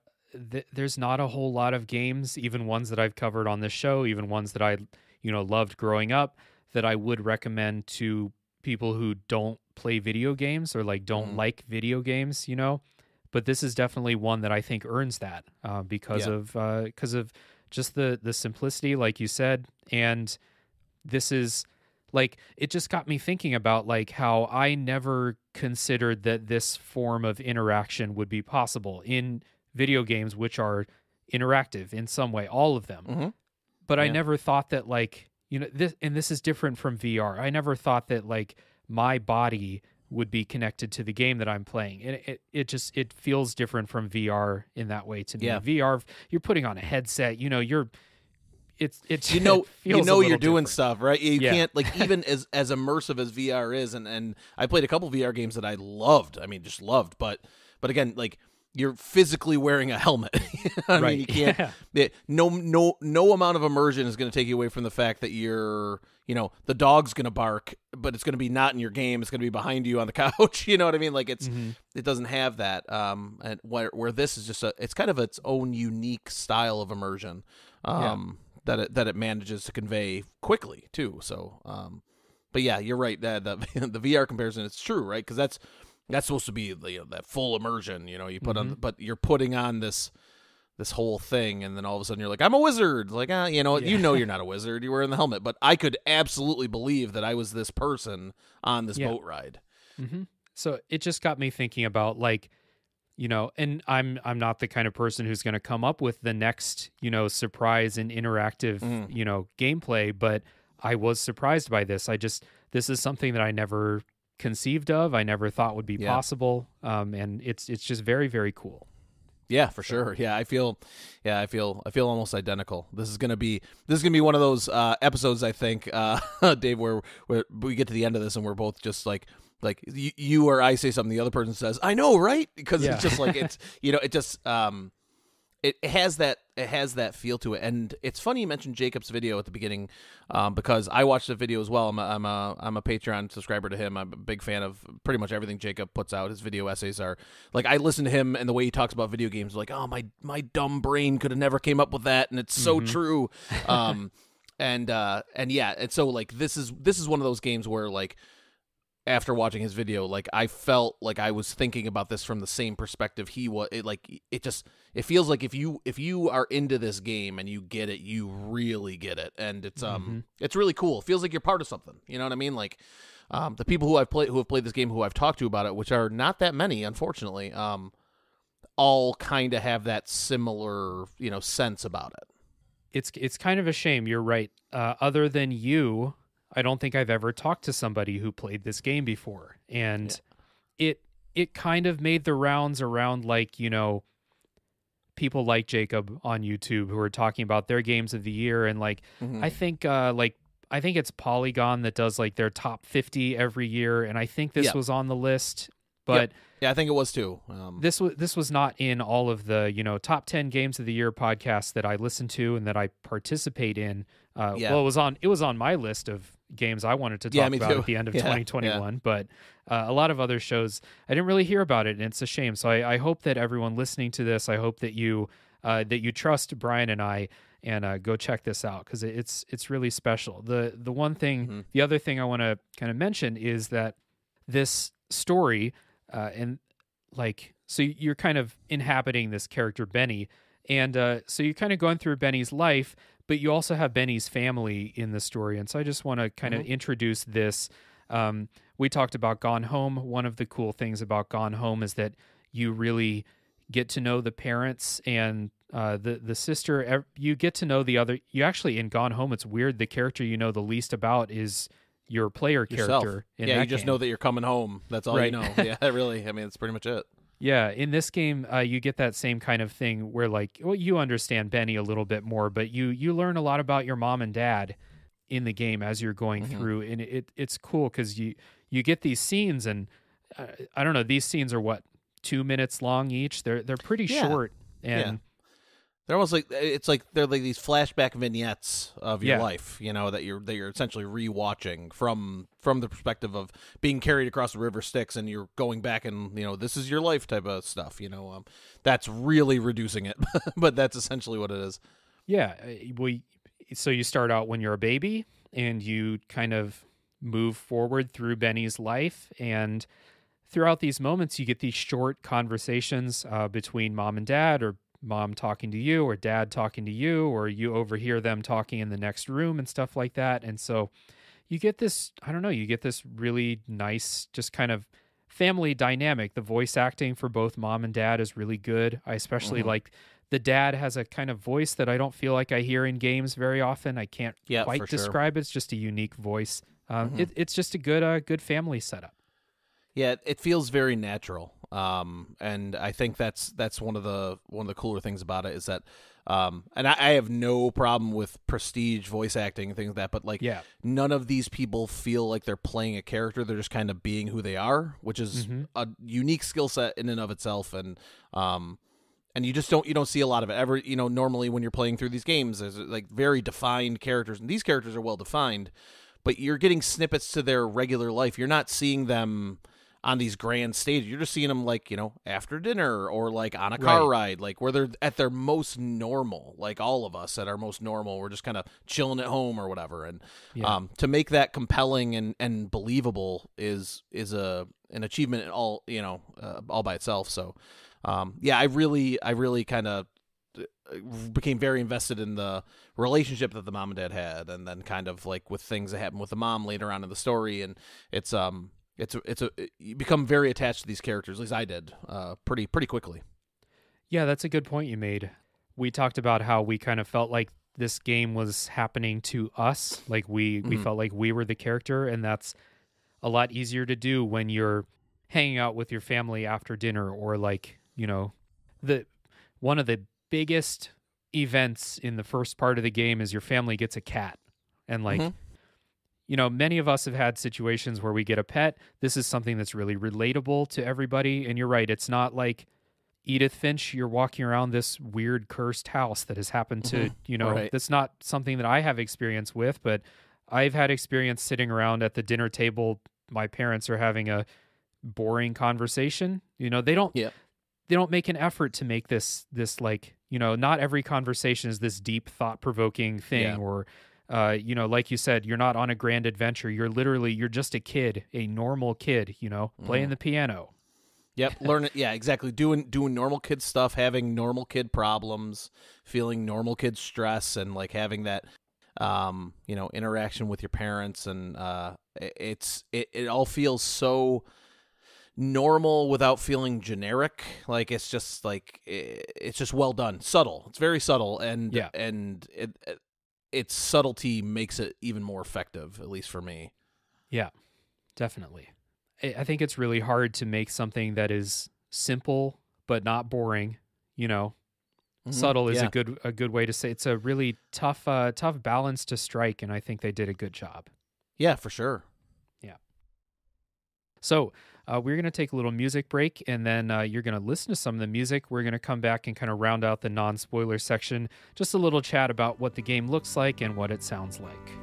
S1: Th- there's not a whole lot of games, even ones that I've covered on this show, even ones that I, you know, loved growing up that I would recommend to people who don't play video games or like don't mm. like video games, you know. But this is definitely one that I think earns that uh, because yeah. of because uh, of just the the simplicity, like you said, and this is like it just got me thinking about like how I never considered that this form of interaction would be possible in video games, which are interactive in some way, all of them.
S2: Mm-hmm.
S1: But I never thought that like you know this, and this is different from VR. I never thought that like my body would be connected to the game that I'm playing. And it, it just it feels different from VR in that way to me.
S2: Yeah.
S1: VR you're putting on a headset, you know, you're it's it's
S2: you know
S1: it
S2: you know you're doing
S1: different.
S2: stuff right you
S1: Yeah.
S2: can't like even as as immersive as vr is and and i played a couple vr games that i loved i mean just loved but but again like you're physically wearing a helmet. I
S1: Right.
S2: mean you can't
S1: Yeah.
S2: it- no no no amount of immersion is going to take you away from the fact that you're you know the dog's going to bark but it's going to be not in your game. It's going to be behind you on the couch. You know what i mean? Like it's
S1: Mhm.
S2: it doesn't have that um and where where this is just a it's kind of its own unique style of immersion um that it that it manages to convey quickly too. So um but yeah you're right. That the, the VR comparison it's true right? Because that's that's supposed to be the, you know, that full immersion you know you put on but you're putting on this this whole thing and then all of a sudden you're like I'm a wizard like ah, you know you know you're not a wizard you're wearing the helmet but I could absolutely believe that I was this person on this
S1: Yeah.
S2: boat ride
S1: hmm So it just got me thinking about like, you know, and I'm I'm not the kind of person who's going to come up with the next, you know, surprise and interactive,
S2: Mhm.
S1: you know, gameplay. But I was surprised by this. I just this is something that I never conceived of. I never thought would be
S2: Yeah.
S1: possible. Um, and it's it's just very very cool.
S2: Yeah, for sure. Yeah, I feel, yeah, I feel, I feel almost identical. This is gonna be, this is gonna be one of those uh, episodes. I think, uh, Dave, where where we get to the end of this and we're both just like, like you, you or I say something, the other person says, "I know, right?" Because
S1: Yeah.
S2: it's just like it's, you know, it just, um, it has that, it has that feel to it. And it's funny you mentioned Jacob's video at the beginning, um, because I watched the video as well. I'm a, I'm a, I'm a Patreon subscriber to him. I'm a big fan of pretty much everything Jacob puts out. His video essays are like I listen to him and the way he talks about video games, like, oh my, my dumb brain could have never came up with that, and it's so
S1: Mhm.
S2: true. Um, and uh, and yeah, and so like this is this is one of those games where like after watching his video, like I felt like I was thinking about this from the same perspective he was. It like it just it feels like if you if you are into this game and you get it, you really get it, and it's um it's really cool. It feels like you're part of something. You know what I mean? Like um the people who I've played who have played this game who I've talked to about it, which are not that many, unfortunately, um all kind of have that similar you know sense about it.
S1: It's it's kind of a shame. You're right. Uh, other than you, I don't think I've ever talked to somebody who played this game before, and it it kind of made the rounds around like you know people like Jacob on YouTube who are talking about their games of the year, and like
S2: Mhm.
S1: I think uh, like I think it's Polygon that does like their top 50 every year, and I think this
S2: Yep.
S1: was on the list, but.
S2: yeah, I think it was too. Um,
S1: this was this was not in all of the you know top 10 games of the year podcasts that I listen to and that I participate in. Uh,
S2: Yeah.
S1: Well, it was on it was on my list of games I wanted to talk
S2: Yeah,
S1: about
S2: too.
S1: at the end of
S2: Yeah,
S1: 2021. But uh, a lot of other shows I didn't really hear about it, and it's a shame. So I, I hope that everyone listening to this, I hope that you uh, that you trust Brian and I. And uh, go check this out because it's it's really special. the The one thing,
S2: Mhm.
S1: the other thing I want to kind of mention is that this story uh, and like so you're kind of inhabiting this character benny and uh, so you're kind of going through benny's life but you also have benny's family in the story and so i just want to kind of introduce this um, we talked about gone home one of the cool things about gone home is that you really get to know the parents and uh, the the sister you get to know the other you actually in gone home it's weird the character you know the least about is your player
S2: yourself.
S1: character
S2: yeah, you just
S1: game.
S2: know that you're coming home. That's all
S1: Right.
S2: you know. Yeah, really. I mean, that's pretty much it.
S1: Yeah, in this game, uh, you get that same kind of thing where, like, well, you understand Benny a little bit more, but you you learn a lot about your mom and dad in the game as you're going
S2: Mhm.
S1: through, and it it's cool because you you get these scenes, and uh, I don't know, these scenes are what two minutes long each. They're they're pretty
S2: Yeah.
S1: short, and
S2: Yeah. They're almost like it's like they're like these flashback vignettes of your
S1: Yeah.
S2: life, you know, that you're that you're essentially rewatching from from the perspective of being carried across the river Styx, and you're going back and you know this is your life type of stuff. You know, um, that's really reducing it, but that's essentially what it is.
S1: Yeah, uh, we so you start out when you're a baby and you kind of move forward through Benny's life and throughout these moments you get these short conversations uh, between mom and dad or mom talking to you or dad talking to you or you overhear them talking in the next room and stuff like that and so you get this i don't know you get this really nice just kind of family dynamic the voice acting for both mom and dad is really good i especially
S2: Mhm.
S1: like the dad has a kind of voice that I don't feel like I hear in games very often. I can't
S2: Yeah,
S1: quite
S2: for sure.
S1: describe it. It's just a unique voice. Um,
S2: Mhm.
S1: it, it's just a good uh, good family setup.
S2: Yeah, it feels very natural. Um, and I think that's that's one of the one of the cooler things about it is that um, and I, I have no problem with prestige voice acting and things like that, but like
S1: Yeah.
S2: none of these people feel like they're playing a character. They're just kind of being who they are, which is
S1: Mhm.
S2: a unique skill set in and of itself. And um, and you just don't you don't see a lot of it ever. You know, normally when you're playing through these games, there's like very defined characters, and these characters are well defined, but you're getting snippets to their regular life. You're not seeing them on these grand stages. You're just seeing them like you know after dinner or like on a car
S1: Right.
S2: ride, like where they're at their most normal. Like all of us at our most normal, we're just kind of chilling at home or whatever. And
S1: Yeah.
S2: um, to make that compelling and, and believable is is a an achievement in all you know uh, all by itself. So um, yeah, I really I really kind of became very invested in the relationship that the mom and dad had, and then kind of like with things that happened with the mom later on in the story, and it's um it's a, it's a you become very attached to these characters. At least I did, uh, pretty pretty quickly.
S1: Yeah, that's a good point you made. We talked about how we kind of felt like this game was happening to us, like we we
S2: Mhm.
S1: felt like we were the character, and that's a lot easier to do when you're hanging out with your family after dinner or like you know the one of the biggest events in the first part of the game is your family gets a cat and like
S2: Mhm.
S1: You know many of us have had situations where we get a pet this is something that's really relatable to everybody and you're right it's not like Edith Finch, you're walking around this weird cursed house that has happened to,
S2: Mhm.
S1: you know,
S2: Right.
S1: that's not something that I have experience with, but I've had experience sitting around at the dinner table. My parents are having a boring conversation. You know, they don't
S2: Yeah.
S1: they don't make an effort to make this this like, you know, not every conversation is this deep thought provoking thing
S2: Yeah.
S1: or uh, you know, like you said, you're not on a grand adventure. You're literally you're just a kid, a normal kid, you know, playing
S2: Mhm.
S1: the piano.
S2: Yep, learn it. Yeah, exactly. Doing doing normal kid stuff, having normal kid problems, feeling normal kid stress, and like having that, um, you know, interaction with your parents, and uh, it- it's it it all feels so normal without feeling generic. Like it's just like it's just well done, subtle. It's very subtle, and
S1: Yeah.
S2: and it, it its subtlety makes it even more effective, at least for me.
S1: Yeah, definitely. I think it's really hard to make something that is simple but not boring. You know,
S2: Mhm.
S1: subtle is
S2: Yeah.
S1: a good a good way to say. It's a really tough uh, tough balance to strike, and I think they did a good job.
S2: yeah, for sure. Yeah.
S1: So uh, we're gonna take a little music break, and then uh, you're gonna listen to some of the music. We're gonna come back and kind of round out the non spoiler section. Just a little chat about what the game looks like and what it sounds like.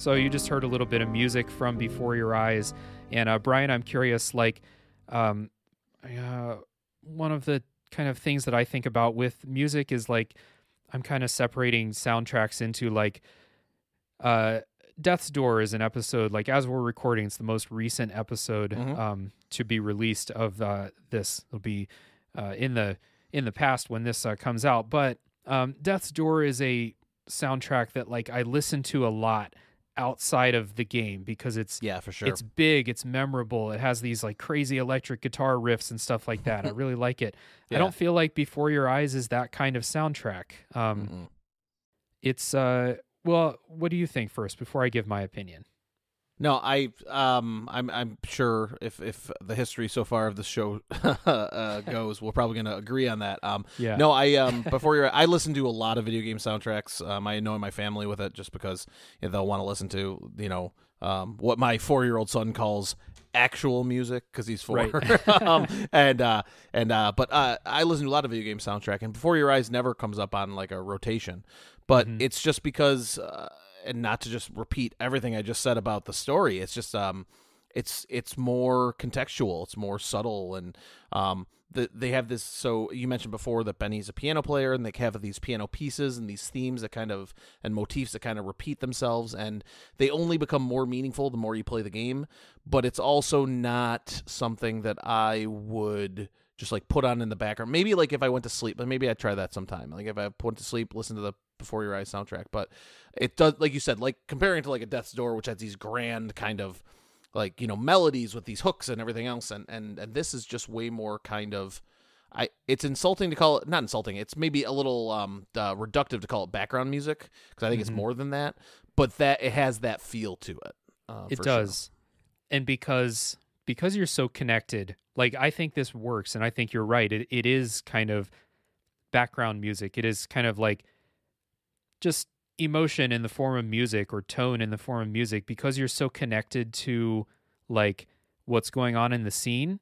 S1: So you just heard a little bit of music from Before Your Eyes, and uh, Brian, I'm curious, like, um, uh, one of the kind of things that I think about with music is like, I'm kind of separating soundtracks into like, uh, Death's Door is an episode like as we're recording, it's the most recent episode
S2: Mhm.
S1: um, to be released of uh, this. It'll be uh, in the in the past when this uh, comes out, but um, Death's Door is a soundtrack that like I listen to a lot outside of the game because it's
S2: Yeah, for sure.
S1: it's big, it's memorable. It has these like crazy electric guitar riffs and stuff like that. I really like it. I don't feel like Before Your Eyes is that kind of soundtrack. Um,
S2: Mm-mm.
S1: it's uh, well, what do you think first before I give my opinion?
S2: No, I um I'm I'm sure if if the history so far of the show uh, goes, we're probably gonna agree on that. Um,
S1: Yeah.
S2: no, I um before you're I listen to a lot of video game soundtracks. Um, I annoy my family with it just because you know, they'll want to listen to you know um what my four year old son calls actual music because he's four.
S1: Right.
S2: um, and uh and uh but uh I listen to a lot of video game soundtrack and Before Your Eyes never comes up on like a rotation, but
S1: Mhm.
S2: it's just because. And not to just repeat everything I just said about the story. It's just um it's it's more contextual, it's more subtle and um the, they have this. So you mentioned before that Benny's a piano player, and they have these piano pieces and these themes that kind of and motifs that kind of repeat themselves, and they only become more meaningful the more you play the game. But it's also not something that I would just like put on in the background. Maybe like if I went to sleep, but maybe I'd try that sometime. Like if I went to sleep, listen to the Before Your Eyes soundtrack. But it does, like you said, like comparing to like a Death's Door, which has these grand kind of like you know melodies with these hooks and everything else, and and and this is just way more kind of. I it's insulting to call it not insulting. It's maybe a little um uh, reductive to call it background music because I think mm-hmm. it's more than that. But that it has that feel to it.
S1: Uh, it does, sure. and because because you're so connected like I think this works, and I think you're right. It it is kind of background music. It is kind of like just emotion in the form of music or tone in the form of music because you're so connected to like what's going on in the scene.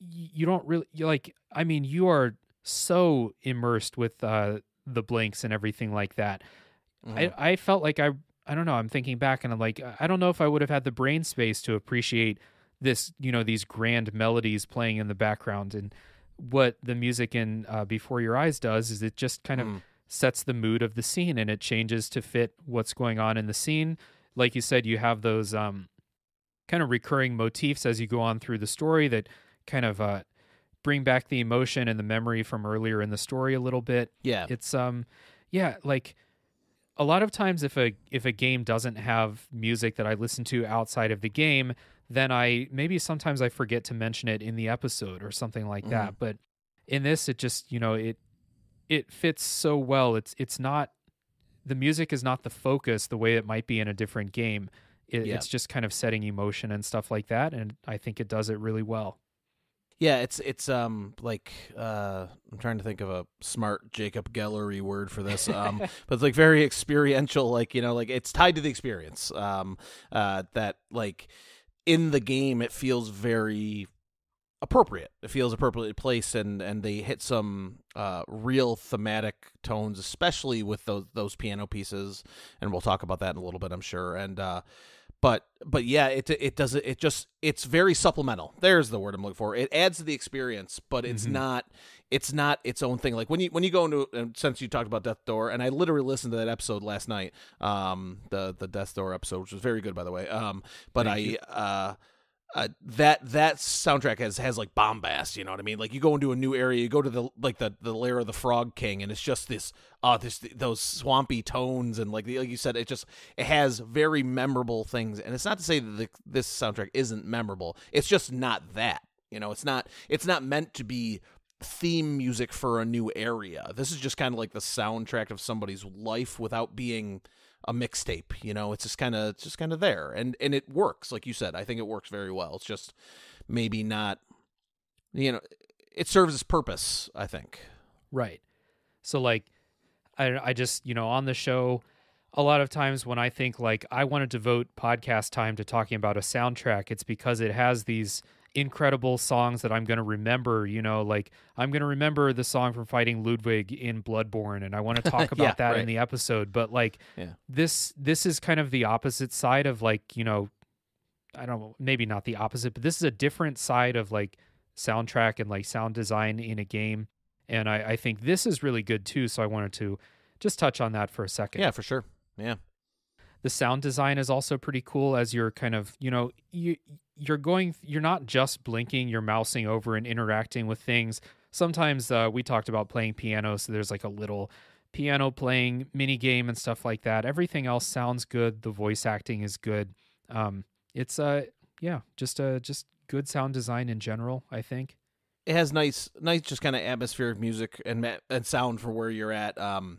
S1: You don't really like. I mean, you are so immersed with uh, the blinks and everything like that. Mm-hmm. I I felt like I I don't know. I'm thinking back and I'm like I don't know if I would have had the brain space to appreciate this you know these grand melodies playing in the background and what the music in uh, before your eyes does is it just kind of mm. Sets the mood of the scene and it changes to fit what's going on in the scene like you said you have those um, kind of recurring motifs as you go on through the story that kind of uh, bring back the emotion and the memory from earlier in the story a little bit
S2: yeah
S1: it's um yeah like a lot of times if a if a game doesn't have music that I listen to outside of the game, then I maybe sometimes I forget to mention it in the episode or something like mm-hmm. that. But in this, it just you know it it fits so well. It's it's not the music is not the focus the way it might be in a different game. It, yeah. It's just kind of setting emotion and stuff like that, and I think it does it really well.
S2: Yeah, it's it's um like uh I'm trying to think of a smart Jacob Guillory word for this. Um but it's like very experiential like, you know, like it's tied to the experience. Um uh that like in the game it feels very appropriate. It feels appropriately placed, and and they hit some uh, real thematic tones, especially with those those piano pieces. And we'll talk about that in a little bit, I'm sure. And uh, but but yeah, it it does it just it's very supplemental. There's the word I'm looking for. It adds to the experience, but it's mm-hmm. not it's not its own thing. Like when you when you go into since you talked about Death Door, and I literally listened to that episode last night, um, the the Death Door episode, which was very good by the way. Um, but Thank I uh uh, that that soundtrack has has like bombast. You know what I mean? Like you go into a new area, you go to the like the the lair of the Frog King, and it's just this uh this those swampy tones and like like you said, it just it has very memorable things. And it's not to say that the, this soundtrack isn't memorable. It's just not that. You know, it's not it's not meant to be theme music for a new area. This is just kind of like the soundtrack of somebody's life without being a mixtape. You know, it's just kind of just kind of there, and and it works. Like you said, I think it works very well. It's just maybe not, you know, it serves its purpose. I think.
S1: Right. So like, I I just you know on the show. A lot of times when I think like I want to devote podcast time to talking about a soundtrack, it's because it has these incredible songs that I'm going to remember. You know, like I'm going to remember the song from fighting Ludwig in Bloodborne, and I want to talk about yeah, that right. in the episode. But like yeah. this, this is kind of the opposite side of like you know, I don't know, maybe not the opposite, but this is a different side of like soundtrack and like sound design in a game. And I, I think this is really good too. So I wanted to just touch on that for a second.
S2: Yeah, for sure. Yeah
S1: the sound design is also pretty cool as you're kind of you know you you're going you're not just blinking you're mousing over and interacting with things. Sometimes uh, we talked about playing piano so there's like a little piano playing mini game and stuff like that. Everything else sounds good. The voice acting is good. Um, it's uh yeah just uh just good sound design in general i think.
S2: It has nice nice just kind of atmospheric music and and sound for where you're at. Um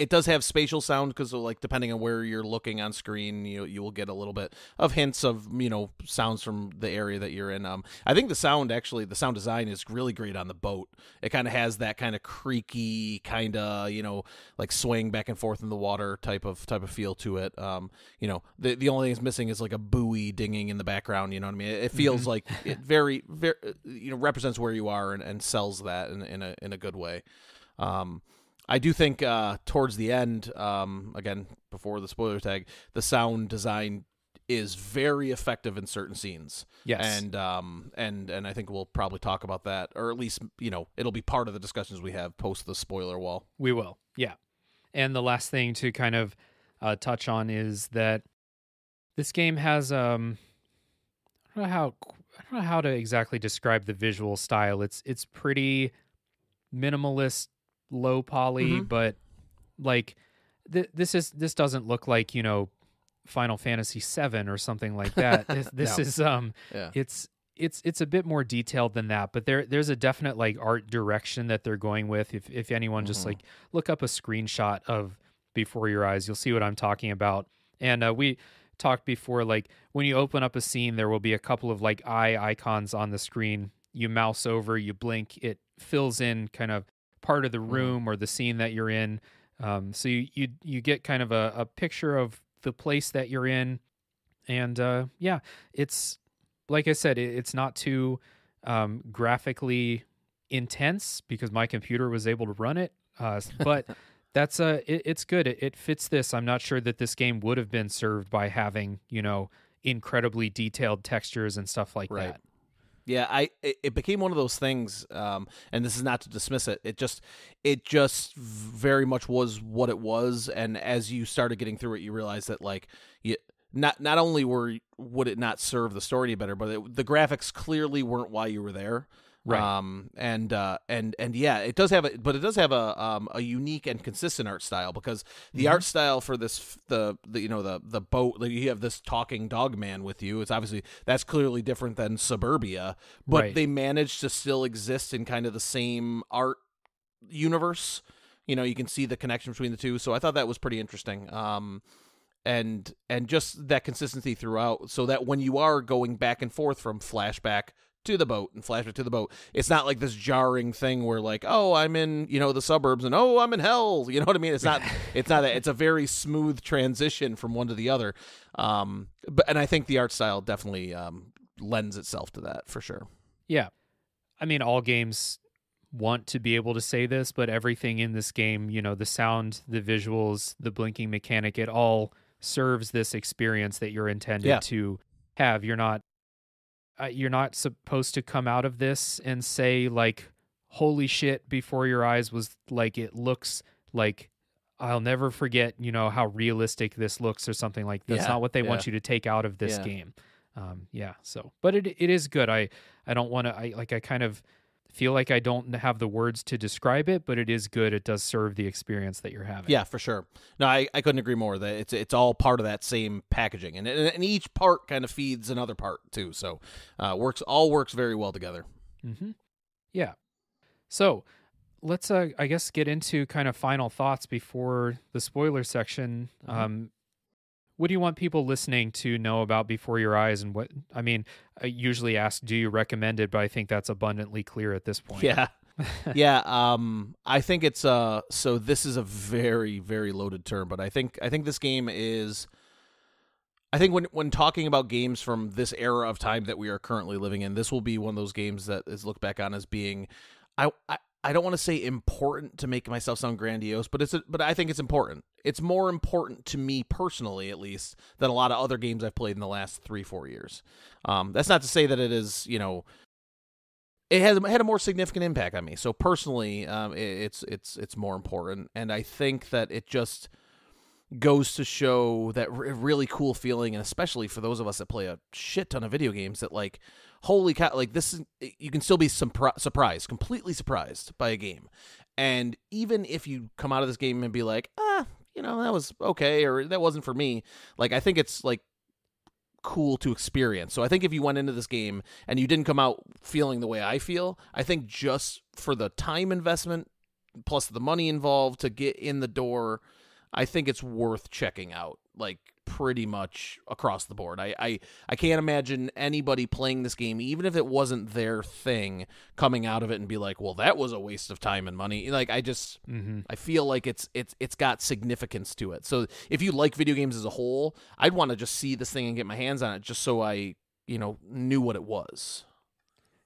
S2: it does have spatial sound because like depending on where you're looking on screen you you will get a little bit of hints of you know sounds from the area that you're in. Um i think the sound actually the sound design is really great on the boat. It kind of has that kind of creaky kind of you know like swaying back and forth in the water type of type of feel to it. Um you know the the only thing it's missing is like a buoy dinging in the background you know what i mean? It, it feels mm-hmm. like it very very you know represents where you are and, and sells that in, in a in a good way. Um I do think uh, towards the end, um, again before the spoiler tag, the sound design is very effective in certain scenes.
S1: Yes.
S2: And um and and I think we'll probably talk about that or at least, you know, it'll be part of the discussions we have post the spoiler wall.
S1: We will. Yeah. And the last thing to kind of uh, touch on is that this game has um I don't know how I don't know how to exactly describe the visual style. It's it's pretty minimalist, low poly,
S2: Mhm.
S1: but like th- this is this doesn't look like, you know, Final Fantasy 7 or something like that. this this
S2: No.
S1: is um
S2: Yeah.
S1: it's it's it's a bit more detailed than that but there there's a definite like art direction that they're going with if if anyone just
S2: Mhm.
S1: like look up a screenshot of before your eyes you'll see what i'm talking about and uh, we talked before like when you open up a scene there will be a couple of like eye icons on the screen you mouse over you blink it fills in kind of part of the
S2: Mhm.
S1: room or the scene that you're in um, so you, you you get kind of a, a picture of the place that you're in and uh, yeah it's like I said, it, it's not too um, graphically intense because my computer was able to run it. Uh, but that's uh, it, it's good. It, it fits this. I'm not sure that this game would have been served by having you know incredibly detailed textures and stuff like
S2: Right.
S1: that.
S2: Yeah, I it, became one of those things, um, and this is not to dismiss it. It just it just very much was what it was, and as you started getting through it, you realized that like you not not only were would it not serve the story any better, but it, the graphics clearly weren't why you were there.
S1: Right.
S2: Um, and uh, and and yeah, it does have a, but it does have a um a unique and consistent art style because the
S1: Mhm.
S2: art style for this the the you know the the boat like you have this talking dog man with you. It's obviously that's clearly different than Suburbia, but
S1: Right.
S2: they managed to still exist in kind of the same art universe. You know, you can see the connection between the two. So I thought that was pretty interesting. Um, and and just that consistency throughout, so that when you are going back and forth from flashback to the boat and flash it to the boat, it's not like this jarring thing where like, oh, I'm in you know the suburbs and oh, I'm in hell. You know what I mean? It's not. it's not that. It's a very smooth transition from one to the other. Um, but and I think the art style definitely um lends itself to that for sure.
S1: Yeah. I mean, all games want to be able to say this, but everything in this game, you know, the sound, the visuals, the blinking mechanic, it all serves this experience that you're intended
S2: Yeah.
S1: to have. You're not uh, you're not supposed to come out of this and say like holy shit before your eyes was like it looks like I'll never forget, you know, how realistic this looks or something like that's
S2: Yeah,
S1: not what they want you to take out of this
S2: Yeah.
S1: game. Um yeah, so but it it is good. I I don't want to I like I kind of feel like I don't have the words to describe it, but it is good. It does serve the experience that you're having.
S2: Yeah, for sure. No, I, I couldn't agree more. That it's it's all part of that same packaging, and and each part kind of feeds another part too. So, uh, works all works very well together.
S1: Mm-hmm. Yeah. So let's, uh, I guess, get into kind of final thoughts before the spoiler section.
S2: Mhm.
S1: Um, what do you want people listening to know about Before Your Eyes? And what, I mean, I usually ask, do you recommend it? But I think that's abundantly clear at this point.
S2: Yeah, yeah. Um, I think it's uh. So this is a very very loaded term, but I think I think this game is. I think when when talking about games from this era of time that we are currently living in, this will be one of those games that is looked back on as being, I I, I don't want to say important to make myself sound grandiose, but it's a, but I think it's important. It's more important to me personally, at least, than a lot of other games I've played in the last three four years. Um, that's not to say that it is you know it has had a more significant impact on me. So personally, um, it, it's it's it's more important, and I think that it just goes to show that r- really cool feeling, and especially for those of us that play a shit ton of video games, that like, holy cow, like this is you can still be surpri- surprised, completely surprised by a game, and even if you come out of this game and be like, ah, you know, that was okay, or that wasn't for me, like I think it's like cool to experience. So I think if you went into this game and you didn't come out feeling the way I feel, I think just for the time investment plus the money involved to get in the door, I think it's worth checking out. Like pretty much across the board. I, I I can't imagine anybody playing this game, even if it wasn't their thing, coming out of it and be like, "Well, that was a waste of time and money." Like I just
S1: Mm-hmm.
S2: I feel like it's it's it's got significance to it. So if you like video games as a whole, I'd want to just see this thing and get my hands on it just so I, you know, knew what it was.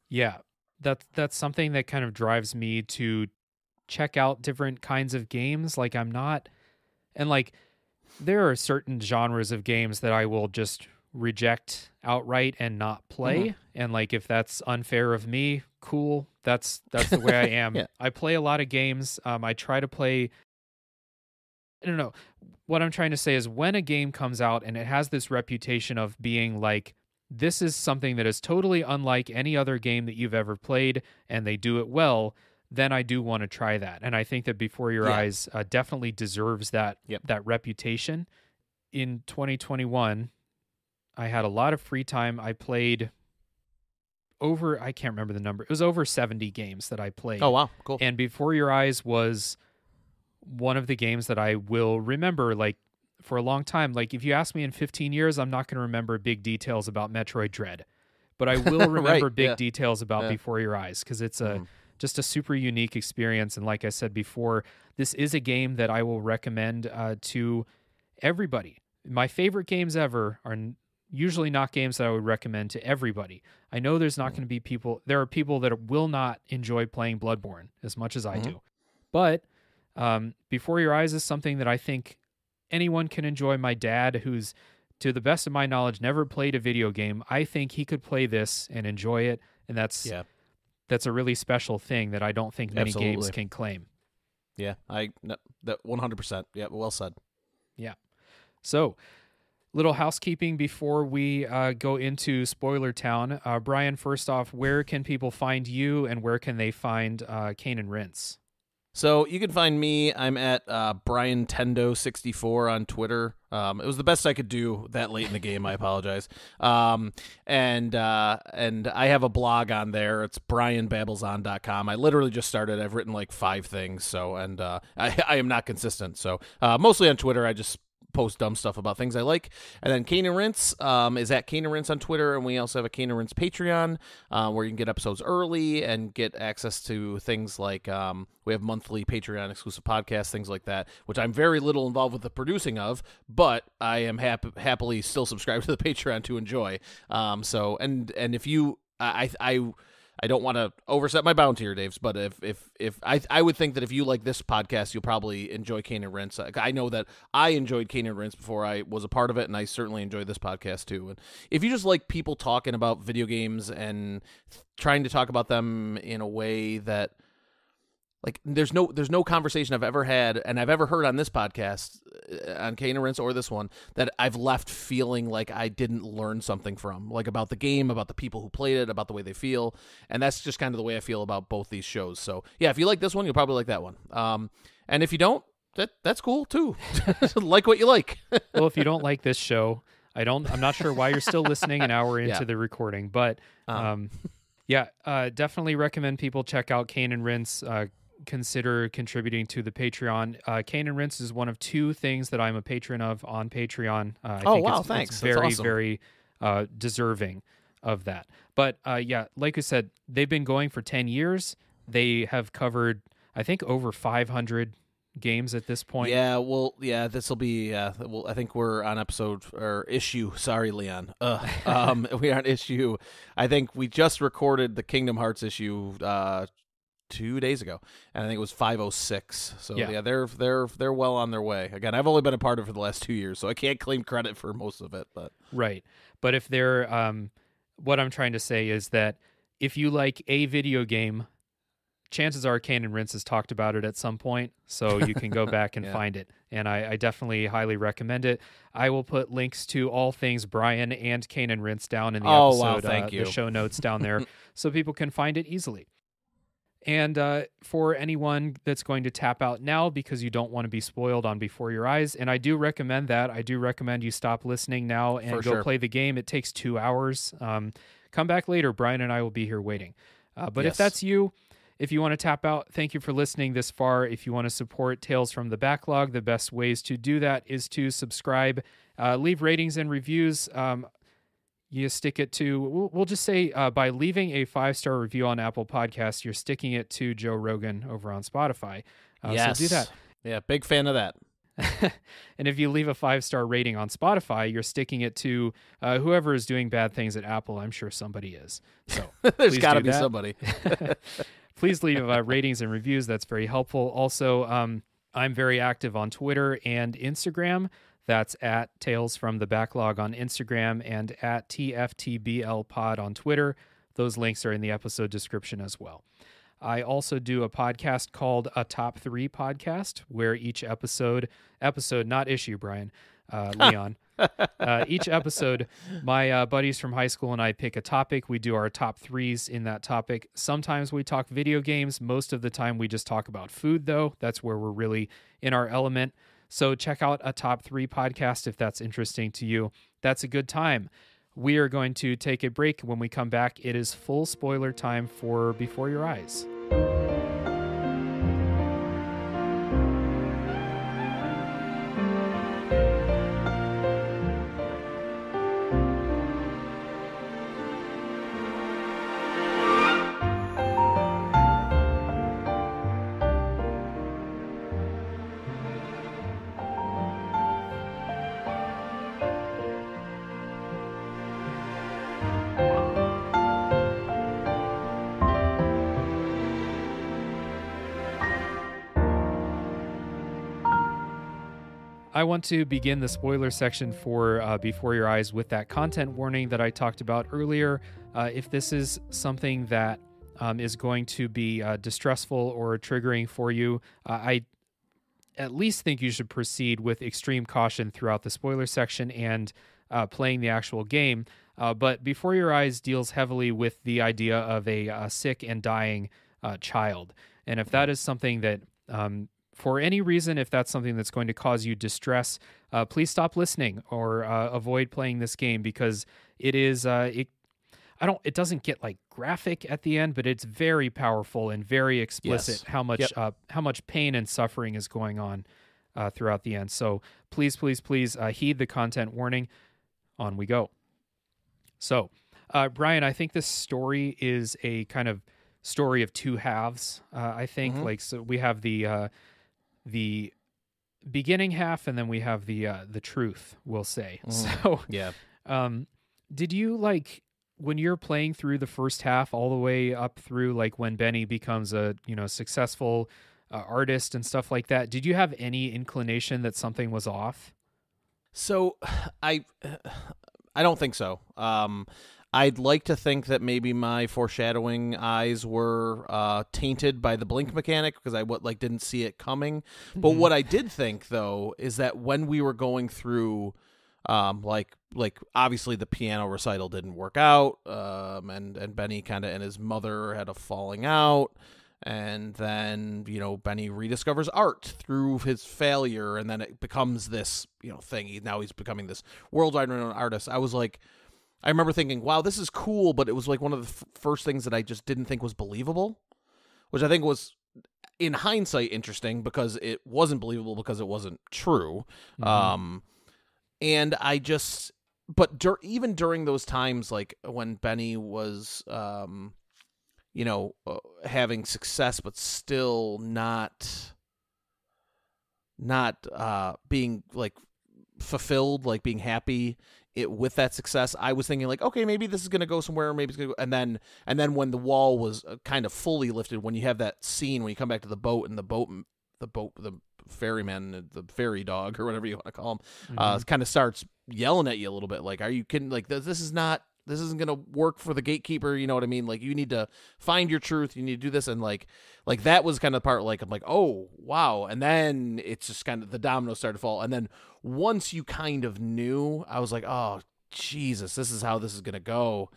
S1: Yeah, that's that's something that kind of drives me to check out different kinds of games. Like I'm not, and like there are certain genres of games that I will just reject outright and not play.
S2: Mm-hmm.
S1: And like if that's unfair of me, cool. That's that's the way I am.
S2: Yeah.
S1: I play a lot of games. Um, I try to play. I don't know. What I'm trying to say is when a game comes out and it has this reputation of being like this is something that is totally unlike any other game that you've ever played, and they do it well. Then I do want to try that, and I think that Before Your
S2: Yeah.
S1: Eyes uh, definitely deserves that
S2: Yep.
S1: that reputation. In 2021, I had a lot of free time. I played over I can't remember the number. It was over 70 games that I played.
S2: Oh wow, cool.
S1: And Before Your Eyes was one of the games that I will remember like for a long time. Like if you ask me in 15 years, I'm not going to remember big details about Metroid Dread. But I will remember big
S2: yeah.
S1: details about
S2: Yeah.
S1: Before Your Eyes cuz it's a
S2: Mhm.
S1: Just a super unique experience and like I said before, this is a game that I will recommend uh, to everybody. My favorite games ever are usually not games that I would recommend to everybody. I know there's not going to be people, there are people that will not enjoy playing Bloodborne as much as I
S2: Mhm.
S1: do. But um, Before Your Eyes is something that I think anyone can enjoy. My dad, who's to the best of my knowledge never played a video game, I think he could play this and enjoy it. And that's
S2: Yeah.
S1: That's a really special thing that I don't think many games can claim.
S2: Yeah, I no, that 100%. Yeah, well said. Yeah.
S1: So, little housekeeping before we uh, go into Spoiler Town. Uh, Brian, first off, where can people find you and where can they find uh, Cane and Rinse?
S2: So you can find me. I'm at uh, Briantendo 64 on Twitter. Um, it was the best I could do that late in the game. I apologize. Um, and uh, and I have a blog on there. It's brianbabbleson.com. I literally just started. I've written like five things. So and uh, I, I am not consistent. So uh, mostly on Twitter. I just post dumb stuff about things I like. And then Cane and Rinse um, is at Cane and Rinse on Twitter, and we also have a Cane and Rinse Patreon uh, where you can get episodes early and get access to things like um, we have monthly Patreon exclusive podcasts, things like that, which I'm very little involved with the producing of, but I am hap- happily still subscribed to the Patreon to enjoy. Um, so and and if you I I I don't want to overset my bounds here, Daves, but if if if I I would think that if you like this podcast, you'll probably enjoy Cane and Rinse. I- know that I enjoyed Cane and Rinse before I was a part of it, and I certainly enjoy this podcast too. And if you just like people talking about video games and trying to talk about them in a way that like there's no there's no conversation I've ever had and I've ever heard on this podcast uh, on Cane and Rinse or this one that I've left feeling like I didn't learn something from like about the game about the people who played it about the way they feel and that's just kind of the way I feel about both these shows so yeah if you like this one you'll probably like that one um and if you don't that that's cool too like what you like
S1: well, if you don't like this show, I don't. I'm not sure why you're still listening an hour into
S2: Yeah.
S1: the recording, but
S2: Um.
S1: um, yeah, uh, definitely recommend people check out Cane and Rinse. Uh, consider contributing to the Patreon. Uh, Cane and Rinse is one of two things that I'm a patron of on Patreon. Uh, I
S2: Oh,
S1: think
S2: wow,
S1: it's,
S2: thanks.
S1: It's very,
S2: awesome.
S1: very uh, deserving of that. But uh, yeah, like I said, they've been going for 10 years. They have covered, I think, over 500 games at this point.
S2: Yeah, well, yeah, this will be. Uh, well, I think we're on episode or issue. Sorry, Leon. Uh, um, we are on issue. I think we just recorded the Kingdom Hearts issue uh, two days ago, and I think it was five oh six. So
S1: Yeah.
S2: yeah. they're they're they're well on their way. Again, I've only been a part of it for the last two years, so I can't claim credit for most of it. But
S1: Right. But if they're, um, what I'm trying to say is that if you like a video game, chances are Cane and Rinse has talked about it at some point, so you can go back and
S2: Yeah.
S1: find it. And I, I definitely highly recommend it. I will put links to all things Brian and Cane and Rinse down in the
S2: Oh, wow,
S1: episode,
S2: thank
S1: uh,
S2: you.
S1: the show notes down there, so people can find it easily. And uh, for anyone that's going to tap out now because you don't want to be spoiled on Before Your Eyes, and I do recommend that. I do recommend you stop listening now and
S2: For
S1: go
S2: sure.
S1: play the game. It takes two hours. Um, come back later. Brian and I will be here waiting. Uh, but if that's you, if you want to tap out, thank you for listening this far. If you want to support Tales from the Backlog, the best ways to do that is to subscribe, uh, leave ratings and reviews. Um, you stick it to, we'll, we'll just say uh, by leaving a five star review on Apple Podcasts, you're sticking it to Joe Rogan over on Spotify. Uh,
S2: yes,
S1: So do that.
S2: Yeah, big fan of that.
S1: and if you leave a five star rating on Spotify, you're sticking it to uh, whoever is doing bad things at Apple. I'm sure somebody is. So
S2: there's got to be
S1: that.
S2: somebody.
S1: please leave uh, ratings and reviews. That's very helpful. Also, um, I'm very active on Twitter and Instagram. That's at Tales from the Backlog on Instagram and at TFTBL Pod on Twitter. Those links are in the episode description as well. I also do a podcast called A Top Three Podcast, where each episode, episode, not issue, Brian, uh, Leon, uh, each episode, my uh, buddies from high school and I pick a topic. We do our top threes in that topic. Sometimes we talk video games. Most of the time, we just talk about food, though. That's where we're really in our element. So check out a top three podcast if that's interesting to you. That's a good time. We are going to take a break. When we come back, it is full spoiler time for Before Your Eyes. I want to begin the spoiler section for uh, Before Your Eyes with that content warning that I talked about earlier. Uh, if this is something that um, is going to be uh, distressful or triggering for you, uh, I at least think you should proceed with extreme caution throughout the spoiler section and uh, playing the actual game. Uh, but Before Your Eyes deals heavily with the idea of a sick and dying child. And if that is something that um, for any reason, if that's something that's going to cause you distress, uh, please stop listening or uh, avoid playing this game because it is uh, it. I don't. It doesn't get like graphic at the end, but it's very powerful and very explicit
S2: Yes.
S1: how much
S2: Yep.
S1: uh, how much pain and suffering is going on uh, throughout the end. So please, please, please uh, heed the content warning. On we go. So, uh, Brian, I think this story is a kind of story of two halves. Uh, I think
S2: Mhm.
S1: like so we have the uh, the beginning half, and then we have the uh, the truth. We'll say
S2: Mhm.
S1: so.
S2: Yeah.
S1: Um, did you like when you're playing through the first half all the way up through like when Benny becomes a you know successful uh, artist and stuff like that? Did you have any inclination that something was off?
S2: So I I don't think so. Um I'd like to think that maybe my foreshadowing eyes were uh, tainted by the blink mechanic because I what like didn't see it coming. But
S1: Mhm.
S2: what I did think though is that when we were going through, um, like like obviously the piano recital didn't work out, um, and and Benny kind of and his mother had a falling out, and then you know Benny rediscovers art through his failure, and then it becomes this you know thing. He, now he's becoming this worldwide renowned artist. I was like. I remember thinking, "Wow, this is cool," but it was like one of the f- first things that I just didn't think was believable, which I think was in hindsight interesting because it wasn't believable because it wasn't true.
S1: Mhm.
S2: Um, and I just, but dur- even during those times, like when Benny was, um, you know, uh, having success, but still not, not uh, being like fulfilled, like being happy it with that success. I was thinking like, okay, maybe this is gonna go somewhere, maybe it's gonna and then and then when the wall was uh, kind of fully lifted, when you have that scene when you come back to the boat and the boat, the boat, the ferryman, the ferry dog or whatever you want to call him, uh,
S1: Mhm.
S2: kind of starts yelling at you a little bit. Like, are you kidding? Like, this is not. This isn't gonna work for the gatekeeper. You know what I mean? Like, you need to find your truth. You need to do this, and like, like that was kind of the part. Like, I'm like, oh wow, and then it's just kind of the dominoes started to fall, and then once you kind of knew, I was like, oh Jesus, this is how this is gonna go,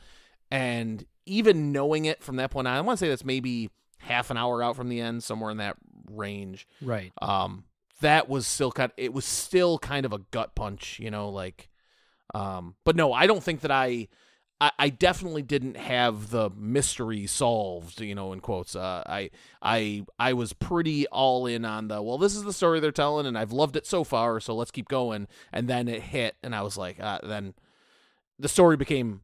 S2: and even knowing it from that point on, I want to say that's maybe half an hour out from the end, somewhere in that range
S1: right.
S2: um that was still kind it was still kind of a gut punch you know like um but no i don't think that i I, I definitely didn't have the mystery solved, you know, in quotes. Uh, I, I, I was pretty all in on the. Well, this is the story they're telling, and I've loved it so far, so let's keep going. And then it hit, and I was like, uh, then the story became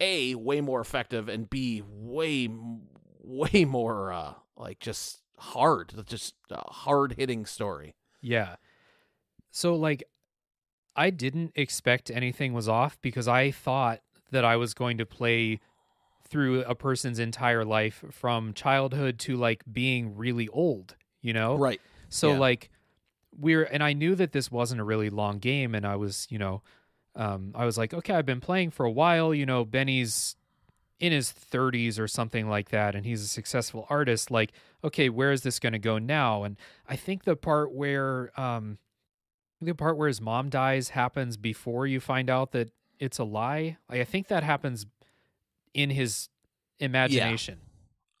S2: a way more effective, and b way, way more uh, like just hard, just a hard hitting story.
S1: Yeah. So like I didn't expect anything was off because I thought that I was going to play through a person's entire life from childhood to like being really old, you know?
S2: Right.
S1: So
S2: Yeah.
S1: like we're and I knew that this wasn't a really long game, and I was, you know, um, I was like, okay, I've been playing for a while. You know, Benny's in his 30s or something like that, and he's a successful artist. Like, okay, where is this going to go now? And I think the part where, um, the part where his mom dies happens before you find out that it's a lie. Like, I think that happens in his imagination.
S2: Yeah.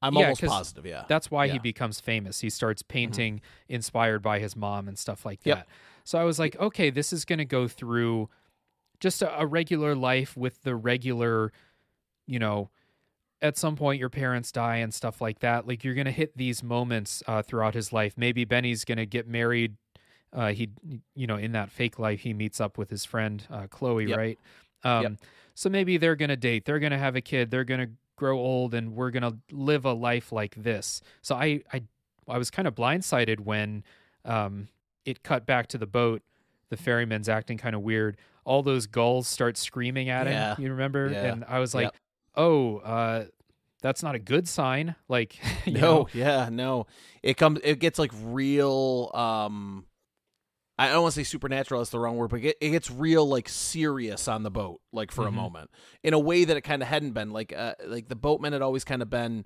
S2: I'm
S1: Yeah,
S2: almost positive. Yeah.
S1: That's why he becomes famous. He starts painting inspired by his mom and stuff like
S2: Yep.
S1: that. So I was like, okay, this is going to go through just a, a regular life with the regular, you know, at some point your parents die and stuff like that. Like you're going to hit these moments uh, throughout his life. Maybe Benny's going to get married. Uh, he, you know, in that fake life, he meets up with his friend uh, Chloe,
S2: Yep.
S1: right? Um,
S2: Yep.
S1: So maybe they're going to date. They're going to have a kid. They're going to grow old, and we're going to live a life like this. So I, I, I was kind of blindsided when um, it cut back to the boat. The ferryman's acting kind of weird. All those gulls start screaming at
S2: Yeah.
S1: him. You remember?
S2: Yeah.
S1: And I was like,
S2: Yep.
S1: oh, uh, that's not a good sign. Like, you
S2: no,
S1: know,
S2: yeah, no. It comes. It gets like real. um I don't want to say supernatural. That's the wrong word, but it, it gets real, like serious on the boat, like for
S1: Mhm.
S2: a moment, in a way that it kind of hadn't been. Like, uh, like the boatman had always kind of been,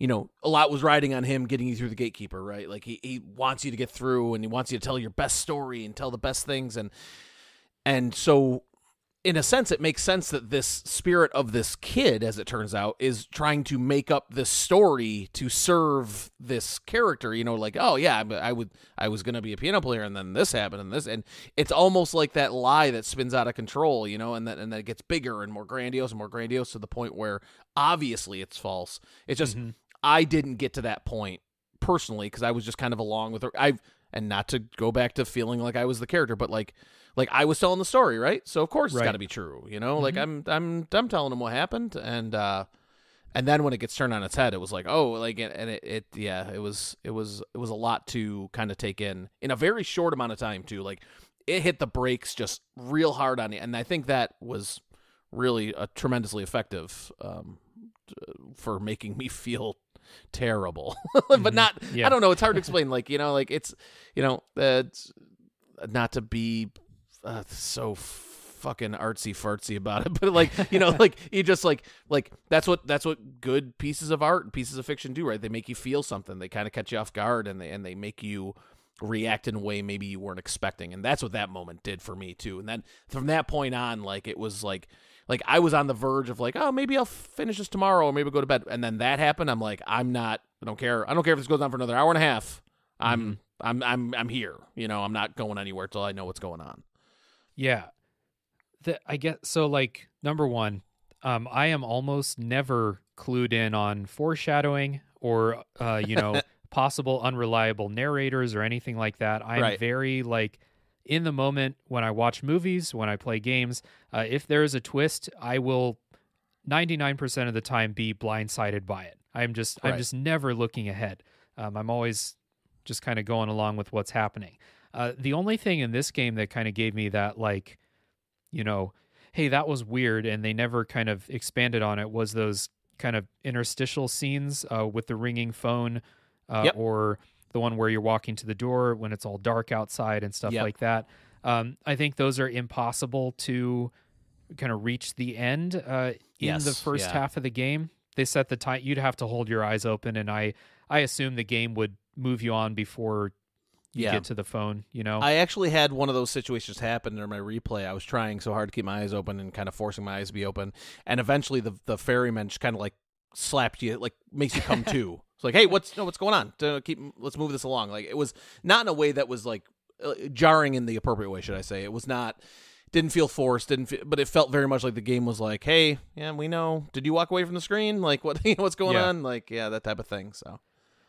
S2: you know, a lot was riding on him getting you through the gatekeeper, right? Like he he wants you to get through, and he wants you to tell your best story and tell the best things, and and so in a sense, it makes sense that this spirit of this kid, as it turns out, is trying to make up this story to serve this character. You know, like, oh yeah, I would, I was gonna be a piano player, and then this happened, and this, and it's almost like that lie that spins out of control. You know, and that and then it gets bigger and more grandiose and more grandiose to the point where obviously it's false. It's just
S1: Mhm.
S2: I didn't get to that point personally because I was just kind of along with her. I've and not to go back to feeling like I was the character, but like like I was telling the story, right? So of course it's got to be true, you know. Like
S1: Mhm.
S2: I'm I'm I'm telling him what happened, and uh and then when it gets turned on its head, it was like oh, like and and it, it yeah, it was it was it was a lot to kind of take in in a very short amount of time too. Like it hit the brakes just real hard on you, and I think that was really uh, tremendously effective um, for making me feel terrible, but
S1: Mhm.
S2: not.
S1: Yeah.
S2: I don't know. It's hard to explain. Like you know, like it's you know, uh, it's not to be uh, so fucking artsy fartsy about it, but like you know, like you just like like that's what that's what good pieces of art and pieces of fiction do, right? They make you feel something. They kind of catch you off guard, and they and they make you react in a way maybe you weren't expecting and that's what that moment did for me too and then from that point on like it was like like I was on the verge of like, oh, maybe I'll finish this tomorrow or maybe go to bed. And then that happened. I'm like, I'm not. I don't care. I don't care if this goes on for another hour and a half. I'm I'm I'm I'm here. You know, I'm not going anywhere till I know what's going on.
S1: Yeah. The, I get so like number one, um, I am almost never clued in on foreshadowing or uh, you know, possible unreliable narrators or anything like that. I'm
S2: Right.
S1: very like in the moment when I watch movies, when I play games. Uh, if there is a twist, I will 99% of the time be blindsided by it. I'm just I'm just never looking ahead. Um, I'm always just kind of going along with what's happening. Uh, the only thing in this game that kind of gave me that like, you know, hey, that was weird, and they never kind of expanded on it was those kind of interstitial scenes uh, with the ringing phone, uh,
S2: Yep.
S1: or the one where you're walking to the door when it's all dark outside and stuff
S2: Yep.
S1: like that. Um, I think those are impossible to kind of reach the end uh, in the first
S2: yeah.
S1: half of the game. They set the time; you'd have to hold your eyes open, and I I assume the game would move you on before you
S2: Yeah.
S1: get to the phone. You know,
S2: I actually had one of those situations happen during my replay. I was trying so hard to keep my eyes open and kind of forcing my eyes to be open, and eventually the the ferryman just kind of like slapped you, like makes you come to. It's like, hey, what's no, what's going on? To keep, let's move this along. Like it was not in a way that was like uh, jarring in the appropriate way, should I say? It was not. Didn't feel forced, didn't feel, but it felt very much like the game was like, "Hey, yeah, we know. Did you walk away from the screen? Like, what? what's going
S1: Yeah.
S2: on? Like, yeah, that type of thing." So,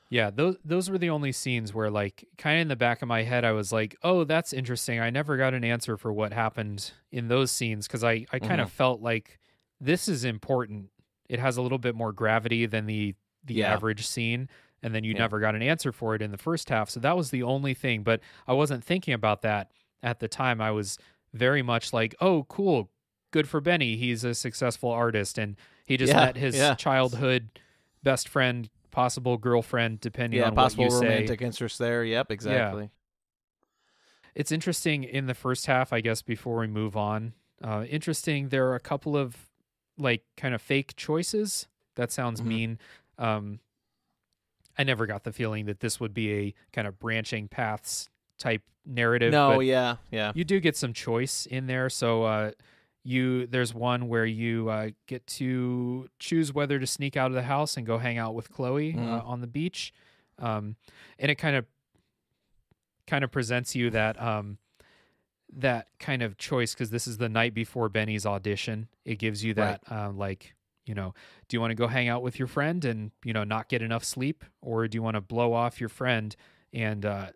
S1: Yeah, those those were the only scenes where like kind of in the back of my head I was like, "Oh, that's interesting. I never got an answer for what happened in those scenes because I I kind of felt like this is important. It has a little bit more gravity than the the
S2: Yeah.
S1: average scene." And then you
S2: Yeah.
S1: never got an answer for it in the first half. So that was the only thing, but I wasn't thinking about that at the time. I was very much like, "Oh, cool. Good for Benny. He's a successful artist and he just
S2: Yeah,
S1: met his
S2: yeah.
S1: childhood best friend, possible girlfriend, depending
S2: yeah,
S1: on
S2: possible
S1: what you say.
S2: romantic interest there. Yep, exactly.
S1: it's interesting in the first half, I guess, before we move on. Uh, interesting, there are a couple of like kind of fake choices. That sounds
S2: Mhm.
S1: mean. Um, I never got the feeling that this would be a kind of branching paths type narrative.
S2: no, yeah, yeah.
S1: you do get some choice in there. So uh, you there's one where you uh, get to choose whether to sneak out of the house and go hang out with Chloe uh,
S2: Mhm.
S1: on the beach, um, and it kind of kind of presents you that um, that kind of choice because this is the night before Benny's audition. It gives you
S2: Right.
S1: that uh, like you know, do you want to go hang out with your friend and you know not get enough sleep, or do you want to blow off your friend and uh,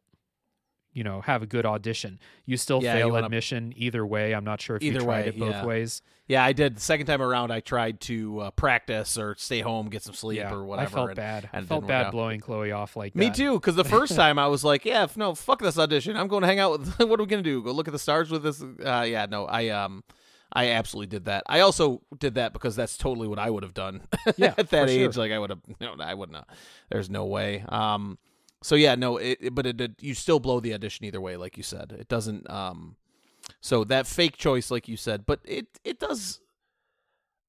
S1: you know have a good audition? You still
S2: Yeah, you
S1: fail
S2: wanna-
S1: admission either way. I'm not sure if
S2: Either
S1: you tried
S2: way,
S1: it both
S2: yeah.
S1: ways.
S2: Yeah, I did. The second time around, I tried to uh, practice or stay home, get some sleep
S1: yeah,
S2: or whatever.
S1: I felt
S2: and-
S1: bad. I
S2: and it
S1: felt bad blowing Chloe off like
S2: Me
S1: that.
S2: too, because the first time I was like, "Yeah, f- no, fuck this audition. I'm going to hang out with. what are we gonna do? Go look at the stars with this?" Uh, yeah, no, I um, I absolutely did that. I also did that because that's totally what I would have done.
S1: Yeah,
S2: at that age,
S1: sure.
S2: like I would have. No, I wouldn't. Have. There's no way. Um, so yeah, no, it, it- but it, did you still blow the audition either way, like you said. It doesn't. Um, so that fake choice, like you said, but it it does.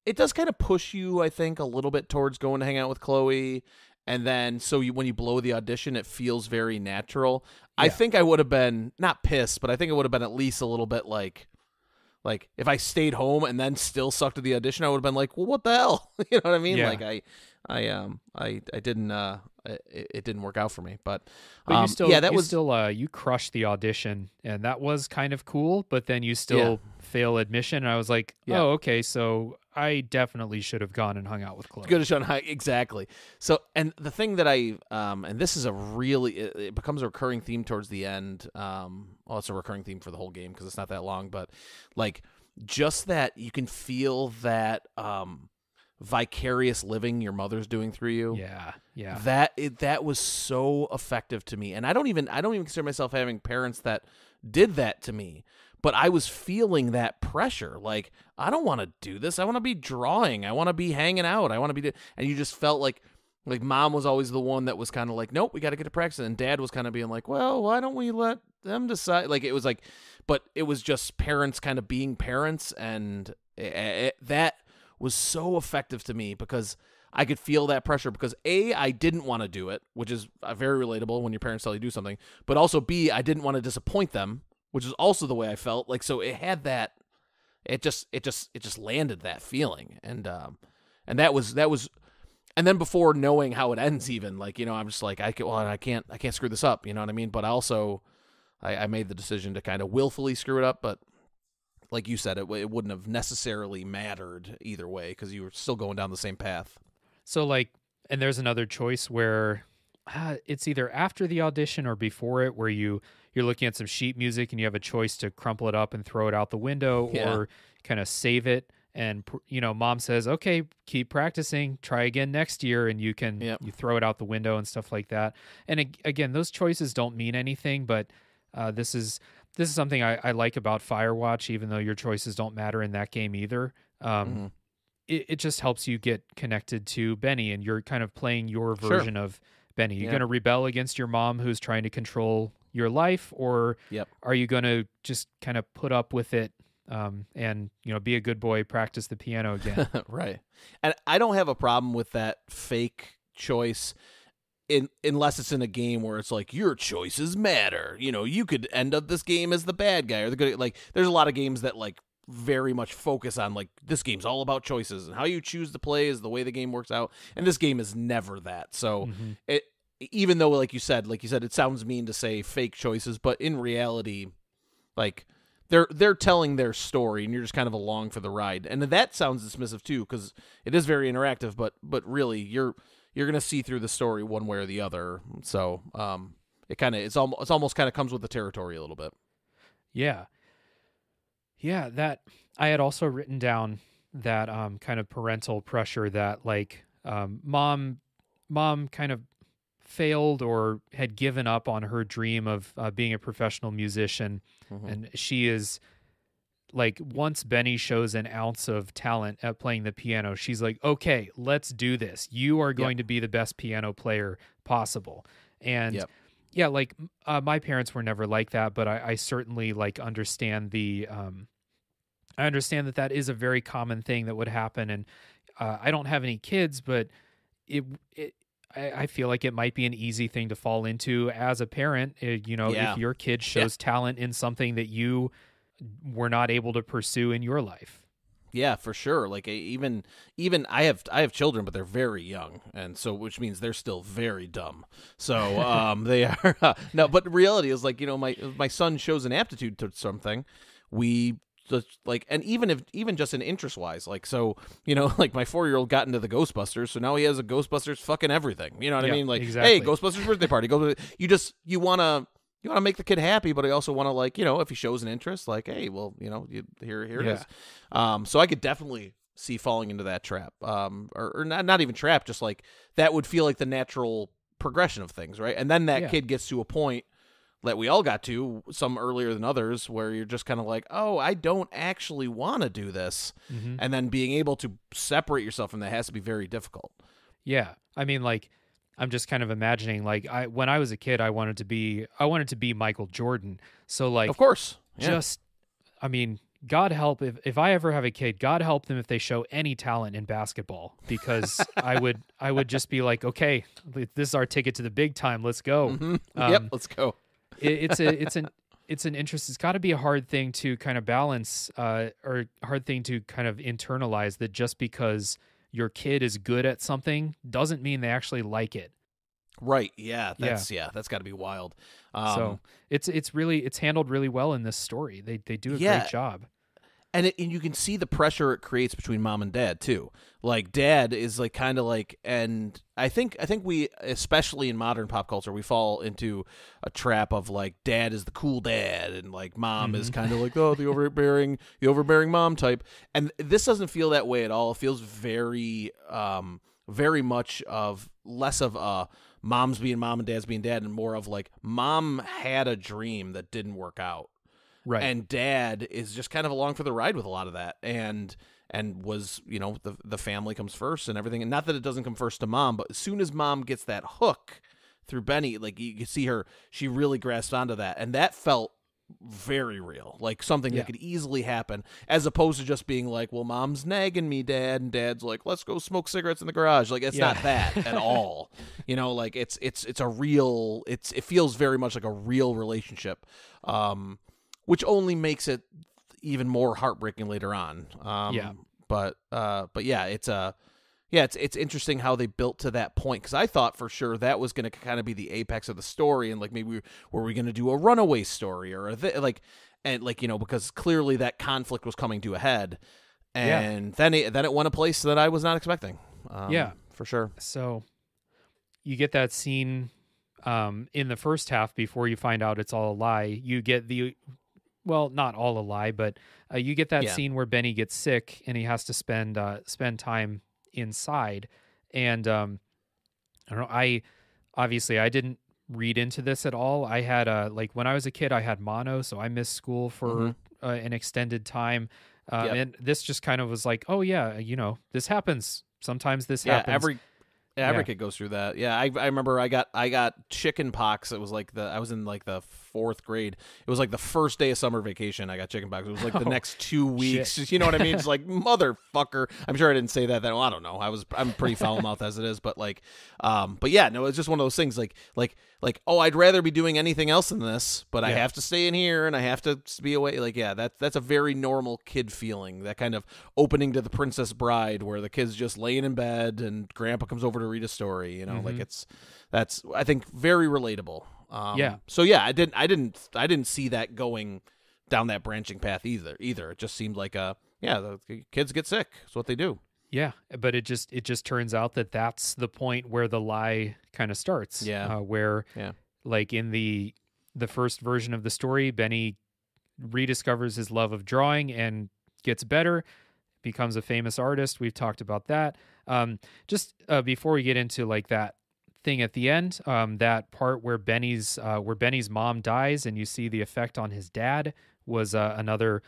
S2: It does kind of push you, I think, a little bit towards going to hang out with Chloe and then so you when you blow the audition it feels very natural i think i would have been not pissed but i think it would have been at least a little bit like like if i stayed home and then still sucked at the audition i would have been like well what the hell you know what i mean
S1: Yeah.
S2: like i i um i i didn't uh it, it didn't work out for me but
S1: But
S2: um,
S1: you still,
S2: yeah that
S1: you
S2: was
S1: still, uh, you crushed the audition, and that was kind of cool. But then you still fail admission, and I was like,
S2: Yeah.
S1: oh, okay, so I definitely should have gone and hung out with Chloe.
S2: Go to high, exactly. So, and the thing that I, um, and this is a really, it, it becomes a recurring theme towards the end. Um, well, it's a recurring theme for the whole game because it's not that long, but like just that you can feel that um, vicarious living your mother's doing through you.
S1: Yeah, yeah,
S2: That it, that was so effective to me, and I don't even I don't even consider myself having parents that did that to me. But I was feeling that pressure. Like I don't want to do this. I want to be drawing. I want to be hanging out. I want to be. do- And you just felt like like mom was always the one that was kind of like, nope, we got to get to practice. And dad was kind of being like, well, why don't we let them decide? Like it was like, but it was just parents kind of being parents, and it, it, that was so effective to me because I could feel that pressure because A, I didn't want to do it, which is uh, very relatable when your parents tell you do something, but also B, I didn't want to disappoint them, which is also the way I felt. Like so it had that it just it just it just landed that feeling and um and that was that was and then before knowing how it ends even like you know i'm just like i can well i can't i can't screw this up you know what i mean but I also i, I made the decision to kind of willfully screw it up but like you said it, it wouldn't have necessarily mattered either way because you were still going down the same path
S1: So like, and there's another choice where uh, it's either after the audition or before it, where you you're looking at some sheet music and you have a choice to crumple it up and throw it out the window,
S2: Yeah.
S1: or kind of save it. And you know, mom says, "Okay, keep practicing. Try again next year." And you can
S2: Yep.
S1: you throw it out the window and stuff like that. And again, those choices don't mean anything, but uh, this is this is something I, I like about Firewatch, even though your choices don't matter in that game either. Um,
S2: Mhm.
S1: it, it just helps you get connected to Benny and you're kind of playing your
S2: Sure.
S1: version of Benny. You're
S2: Yeah.
S1: going to rebel against your mom who's trying to control your life or
S2: Yep.
S1: are you going to just kind of put up with it um, and you know be a good boy, practice the piano again?
S2: right. And I don't have a problem with that fake choice in unless it's in a game where it's like your choices matter. You know, you could end up this game as the bad guy or the good like there's a lot of games that like very much focus on like this game's all about choices and how you choose to play is the way the game works out. And this game is never that. So
S1: Mhm.
S2: it even though like you said, like you said, it sounds mean to say fake choices, but in reality, like they're they're telling their story and you're just kind of along for the ride and that sounds dismissive too because it is very interactive but but really you're you're gonna see through the story one way or the other so um it kind of it's almost it's almost kind of comes with the territory a little bit
S1: Yeah. Yeah, that I had also written down that um kind of parental pressure that like um mom mom kind of failed or had given up on her dream of uh, being a professional musician
S2: Mhm.
S1: and she is like once Benny shows an ounce of talent at playing the piano, she's like, "Okay, let's do this. You are going to be the best piano player possible." And
S2: Yep.
S1: yeah, like uh, my parents were never like that, but I, I certainly like understand the. Um, I understand that that is a very common thing that would happen, and uh, I don't have any kids, but it it I, I feel like it might be an easy thing to fall into as a parent. uh, You know,
S2: Yeah.
S1: if your kid shows talent in something that you were not able to pursue in your life.
S2: Yeah, for sure. Like even even I have I have children, but they're very young, and so which means they're still very dumb. So um, they are no. But reality is like you know my my son shows an aptitude to something, we just like and even if even just in interest wise like so you know like my four year old got into the ghostbusters so now he has a ghostbusters fucking everything you know what i mean like
S1: exactly.
S2: hey ghostbusters birthday party go you just you want to you want to make the kid happy but i also want to like you know if he shows an interest like hey well you know you, here here it
S1: Yeah.
S2: is um so i could definitely see falling into that trap um or, or not, not even trap just like that would feel like the natural progression of things right and then that
S1: Yeah.
S2: kid gets to a point that we all got to some earlier than others where you're just kind of like oh i don't actually want to do this
S1: Mm-hmm.
S2: and then being able to separate yourself from that has to be very difficult
S1: Yeah. I mean like I'm just kind of imagining like I when I was a kid I wanted to be I wanted to be Michael Jordan. So like
S2: of course yeah.
S1: just I mean God help if if I ever have a kid, God help them if they show any talent in basketball because I would I would just be like, okay, this is our ticket to the big time. Let's go.
S2: Mhm.
S1: Um,
S2: yep let's go
S1: it, it's a it's an it's an interest. It's got to be a hard thing to kind of balance, uh, or hard thing to kind of internalize that just because your kid is good at something doesn't mean they actually like it.
S2: right yeah that's yeah, that's got to be wild um,
S1: so it's it's really it's handled really well in this story. They they do a
S2: Yeah.
S1: great job.
S2: And, it, and you can see the pressure it creates between mom and dad too. Like dad is like kind of like and i think i think we especially in modern pop culture we fall into a trap of like dad is the cool dad and like mom is kind of like oh the overbearing the overbearing mom type. And this doesn't feel that way at all. It feels very um very much of less of a mom's being mom and dad's being dad and more of like mom had a dream that didn't work out
S1: Right.
S2: and dad is just kind of along for the ride with a lot of that and and was you know the the family comes first and everything and not that it doesn't come first to mom but as soon as mom gets that hook through benny like you can see her she really grasped onto that and that felt very real like something
S1: Yeah.
S2: that could easily happen as opposed to just being like well mom's nagging me dad and dad's like let's go smoke cigarettes in the garage like it's
S1: Yeah.
S2: not that at all you know like it's it's it's a real it's it feels very much like a real relationship um which only makes it even more heartbreaking later on. Um,
S1: Yeah.
S2: But uh, but yeah, it's a yeah, it's it's interesting how they built to that point because I thought for sure that was going to kind of be the apex of the story and like maybe we, were we going to do a runaway story or a th- like and like you know because clearly that conflict was coming to a head
S1: Yeah.
S2: and then it, then it went a place that I was not expecting. Um,
S1: Yeah.
S2: for sure.
S1: so you get that scene um, in the first half before you find out it's all a lie. You get the well, not all a lie, but uh, you get that
S2: Yeah.
S1: scene where Benny gets sick and he has to spend uh, spend time inside. And um, I don't know. I obviously I didn't read into this at all. I had uh, like when I was a kid, I had mono, so I missed school for
S2: Mhm.
S1: uh, an extended time. Uh,
S2: Yep.
S1: And this just kind of was like, oh yeah, you know, this happens. Sometimes this
S2: Yeah,
S1: happens.
S2: every every
S1: Yeah.
S2: kid goes through that. Yeah, I I remember I got I got chicken pox. It was like the I was in like the fourth grade. It was like the first day of summer vacation. I got chicken pox. It was like the
S1: Oh,
S2: next two weeks. You know what I mean? It's like motherfucker. I'm sure I didn't say that. Then well, I don't know. I was I'm pretty foul mouthed as it is, but like, um, but yeah, no, it's just one of those things. Like like like oh, I'd rather be doing anything else than this, but I have to stay in here and I have to be away. Like yeah, that that's a very normal kid feeling. That kind of opening to the Princess Bride, where the kid's just laying in bed and Grandpa comes over to read a story. You know, like
S1: Mhm.
S2: it's that's I think very relatable. Um,
S1: Yeah.
S2: So yeah, I didn't I didn't I didn't see that going down that branching path either. Either it just seemed like a yeah, the kids get sick. That's what they do.
S1: Yeah, but it just it just turns out that that's the point where the lie kind of starts.
S2: Yeah.
S1: uh, where
S2: Yeah.
S1: like in the the first version of the story, Benny rediscovers his love of drawing and gets better, becomes a famous artist. We've talked about that. Um, just uh, before we get into like that thing at the end, um, that part where Benny's uh, where Benny's mom dies and you see the effect on his dad was uh, another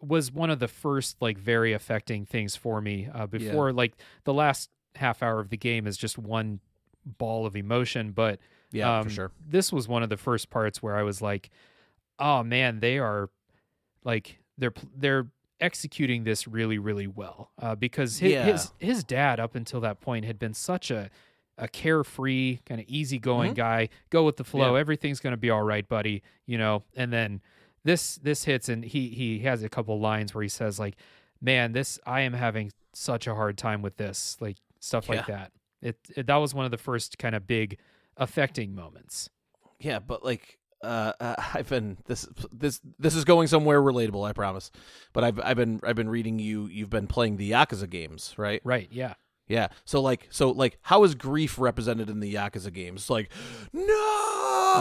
S1: was one of the first like very affecting things for me uh, before like the last half hour of the game is just one ball of emotion but
S2: Yeah,
S1: Um,
S2: for sure.
S1: This was one of the first parts where I was like, "Oh man, they are like they're they're executing this really really well." Uh, because his,
S2: Yeah.
S1: his his dad up until that point had been such a a carefree kind of easygoing
S2: Mhm.
S1: guy, go with the flow,
S2: Yeah.
S1: everything's going to be all right, buddy, you know. And then this this hits and he he has a couple lines where he says like, "Man, this I am having such a hard time with this." Like stuff like that. It, it that was one of the first kind of big affecting moments.
S2: Yeah, but like uh, uh, I've been this this this is going somewhere relatable, I promise. But I've I've been I've been reading you you've been playing the Yakuza games, right?
S1: Right, yeah.
S2: Yeah. So like so like how is grief represented in the Yakuza games? Like no,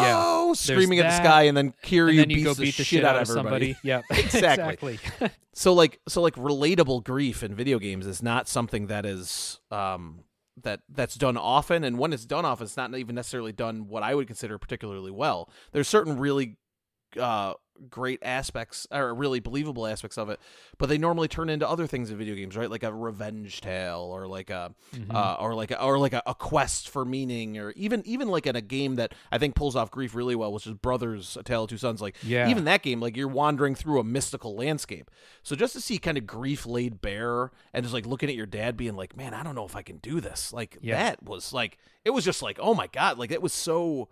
S2: yeah, screaming at the
S1: that,
S2: sky, and then Kiryu
S1: and then
S2: beats the,
S1: beat the
S2: shit out of everybody.
S1: somebody. Yeah,
S2: Exactly.
S1: exactly.
S2: So like so like relatable grief in video games is not something that is um that that's done often and when it's done often it's not even necessarily done what I would consider particularly well. There's certain really uh great aspects or really believable aspects of it, but they normally turn into other things in video games, right? Like a revenge tale or like a
S1: Mhm.
S2: uh, or like a, or like a, a quest for meaning or even even like in a game that I think pulls off grief really well, which is Brothers: A Tale of Two Sons. Like
S1: Yeah.
S2: even that game, like you're wandering through a mystical landscape. So just to see kind of grief laid bare and just like looking at your dad being like, "Man, I don't know if I can do this." Like
S1: Yeah.
S2: that was like it was just like, "Oh my god!" Like it was so.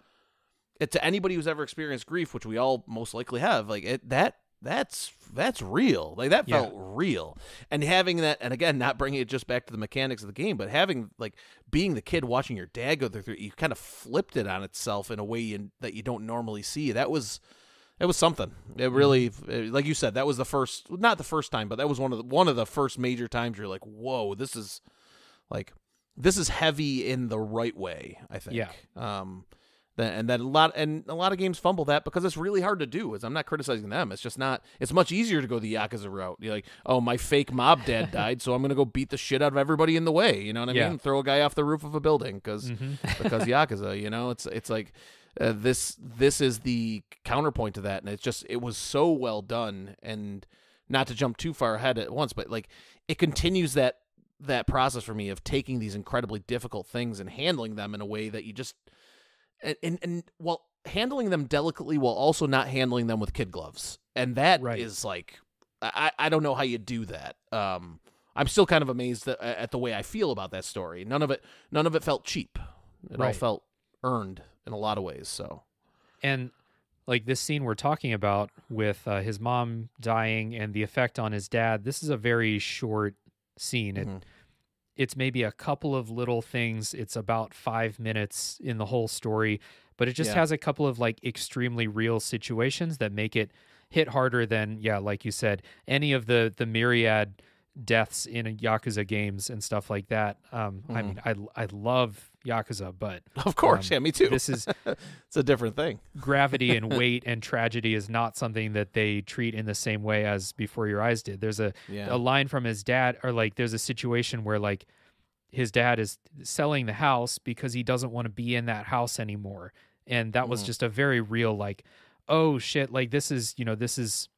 S2: It, to anybody who's ever experienced grief, which we all most likely have, like it that that's that's real. Like that
S1: Yeah.
S2: felt real. And having that, and again, not bringing it just back to the mechanics of the game, but having like being the kid watching your dad go through, you kind of flipped it on itself in a way you, that you don't normally see. That was it was something. It really,
S1: Mm-hmm.
S2: like you said, that was the first, not the first time, but that was one of the one of the first major times you're like, whoa, this is like this is heavy in the right way. I think.
S1: Yeah.
S2: Um. And then a lot and a lot of games fumble that because it's really hard to do. Is I'm not criticizing them. It's just not. It's much easier to go the yakuza route. You're like, oh, my fake mob dad died, so I'm gonna go beat the shit out of everybody in the way. You know what I
S1: Yeah.
S2: mean? Throw a guy off the roof of a building because
S1: Mhm.
S2: because yakuza. You know, it's it's like uh, this this is the counterpoint to that, and it's just it was so well done. And not to jump too far ahead at once, but like it continues that that process for me of taking these incredibly difficult things and handling them in a way that you just and and, and while handling them delicately while also not handling them with kid gloves and that is
S1: Right.
S2: like I, I don't know how you do that um i'm still kind of amazed at, at the way i feel about that story none of it none of it felt cheap it all felt earned in a lot of ways so
S1: And like this scene we're talking about with uh, his mom dying and the effect on his dad, this is a very short scene. It,
S2: Mhm.
S1: It's maybe a couple of little things. It's about five minutes in the whole story, but it just
S2: Yeah.
S1: has a couple of like extremely real situations that make it hit harder than, yeah, like you said, any of the the myriad deaths in Yakuza games and stuff like that. Um, I
S2: Mhm.
S1: mean, I I love Yakuza, but
S2: of course
S1: Um,
S2: yeah me too
S1: this is
S2: it's a different thing
S1: gravity and weight and tragedy is not something that they treat in the same way as Before Your Eyes did. There's a,
S2: yeah
S1: a line from his dad, or like there's a situation where like his dad is selling the house because he doesn't want to be in that house anymore. And that was
S2: Mhm.
S1: just a very real, like, oh shit, like this is, you know, this is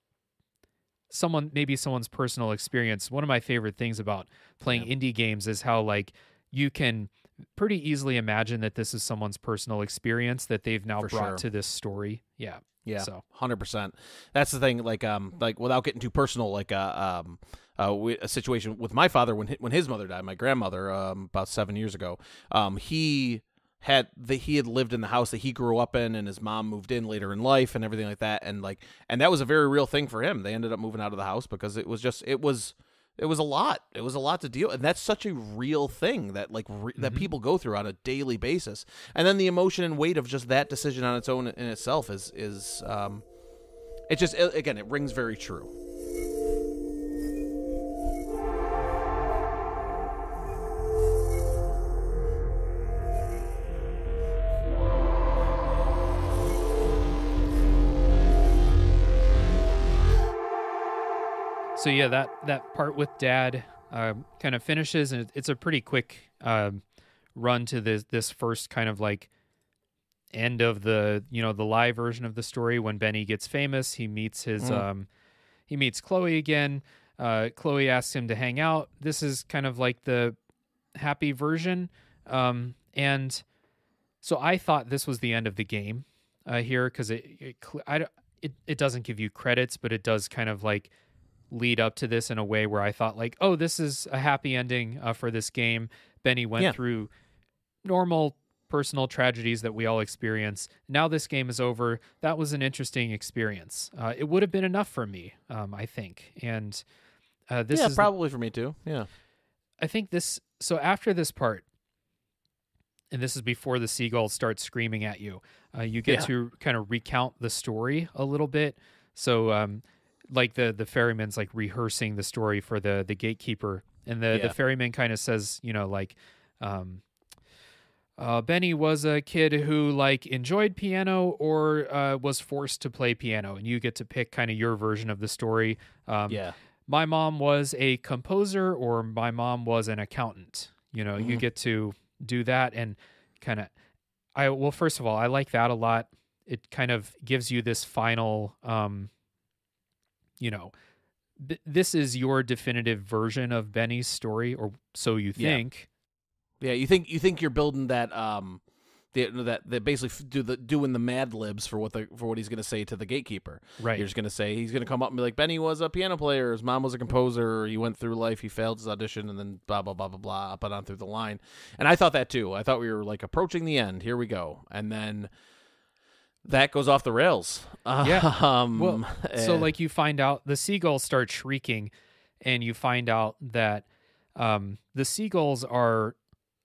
S1: someone, maybe someone's personal experience. One of my favorite things about playing indie games is how like you can pretty easily imagine that this is someone's personal experience that they've now
S2: For
S1: brought
S2: sure.
S1: to this story. Yeah.
S2: Yeah,
S1: So
S2: hundred percent. That's the thing. Like, um, like without getting too personal, like, uh, um, uh, we, a situation with my father when when his mother died, my grandmother, um, about seven years ago. Um, he had that he had lived in the house that he grew up in, and his mom moved in later in life, and everything like that, and like, and that was a very real thing for him. They ended up moving out of the house because it was just it was. It was a lot. It was a lot to deal, and that's such a real thing that like re- that
S1: Mhm.
S2: people go through on a daily basis. And then the emotion and weight of just that decision on its own in itself is is um, it just again it rings very true.
S1: So yeah, that that part with dad um, kind of finishes, and it's a pretty quick um, run to this this first kind of like end of the you know the live version of the story when Benny gets famous. He meets his
S2: Mm.
S1: um, he meets Chloe again. Uh, Chloe asks him to hang out. This is kind of like the happy version, um, and so I thought this was the end of the game uh, here because it it, I, it it doesn't give you credits, but it does kind of like lead up to this in a way where I thought like, oh, this is a happy ending uh, for this game. Benny went
S2: Yeah.
S1: through normal personal tragedies that we all experience. Now this game is over. That was an interesting experience. Uh, it would have been enough for me, um, I think. And uh, this
S2: yeah,
S1: is
S2: probably for me too. Yeah.
S1: I think this. So after this part, and this is before the seagulls start screaming at you, uh, you get
S2: Yeah.
S1: to kind of recount the story a little bit. So, um, like the the ferryman's like rehearsing the story for the the gatekeeper, and the
S2: Yeah.
S1: the ferryman kind of says, you know, like. Um, uh, Benny was a kid who like enjoyed piano or uh, was forced to play piano, and you get to pick kind of your version of the story. Um,
S2: yeah.
S1: my mom was a composer or my mom was an accountant you know you
S2: Mhm.
S1: get to do that and kind of i well first of all i like that a lot it kind of gives you this final um you know th- this is your definitive version of benny's story or so you think
S2: Yeah, you think you think you're building that um the, that that basically do the doing the mad libs for what the for what he's going to say to the gatekeeper.
S1: right
S2: You're just going to say he's going to come up and be like Benny was a piano player, his mom was a composer, he went through life, he failed his audition and then blah blah blah blah blah up and on through the line. And I thought that too. I thought we were like approaching the end. Here we go. And then that goes off the rails.
S1: Yeah.
S2: Um,
S1: Well, so
S2: eh,
S1: like you find out the seagulls start shrieking and you find out that um, the seagulls are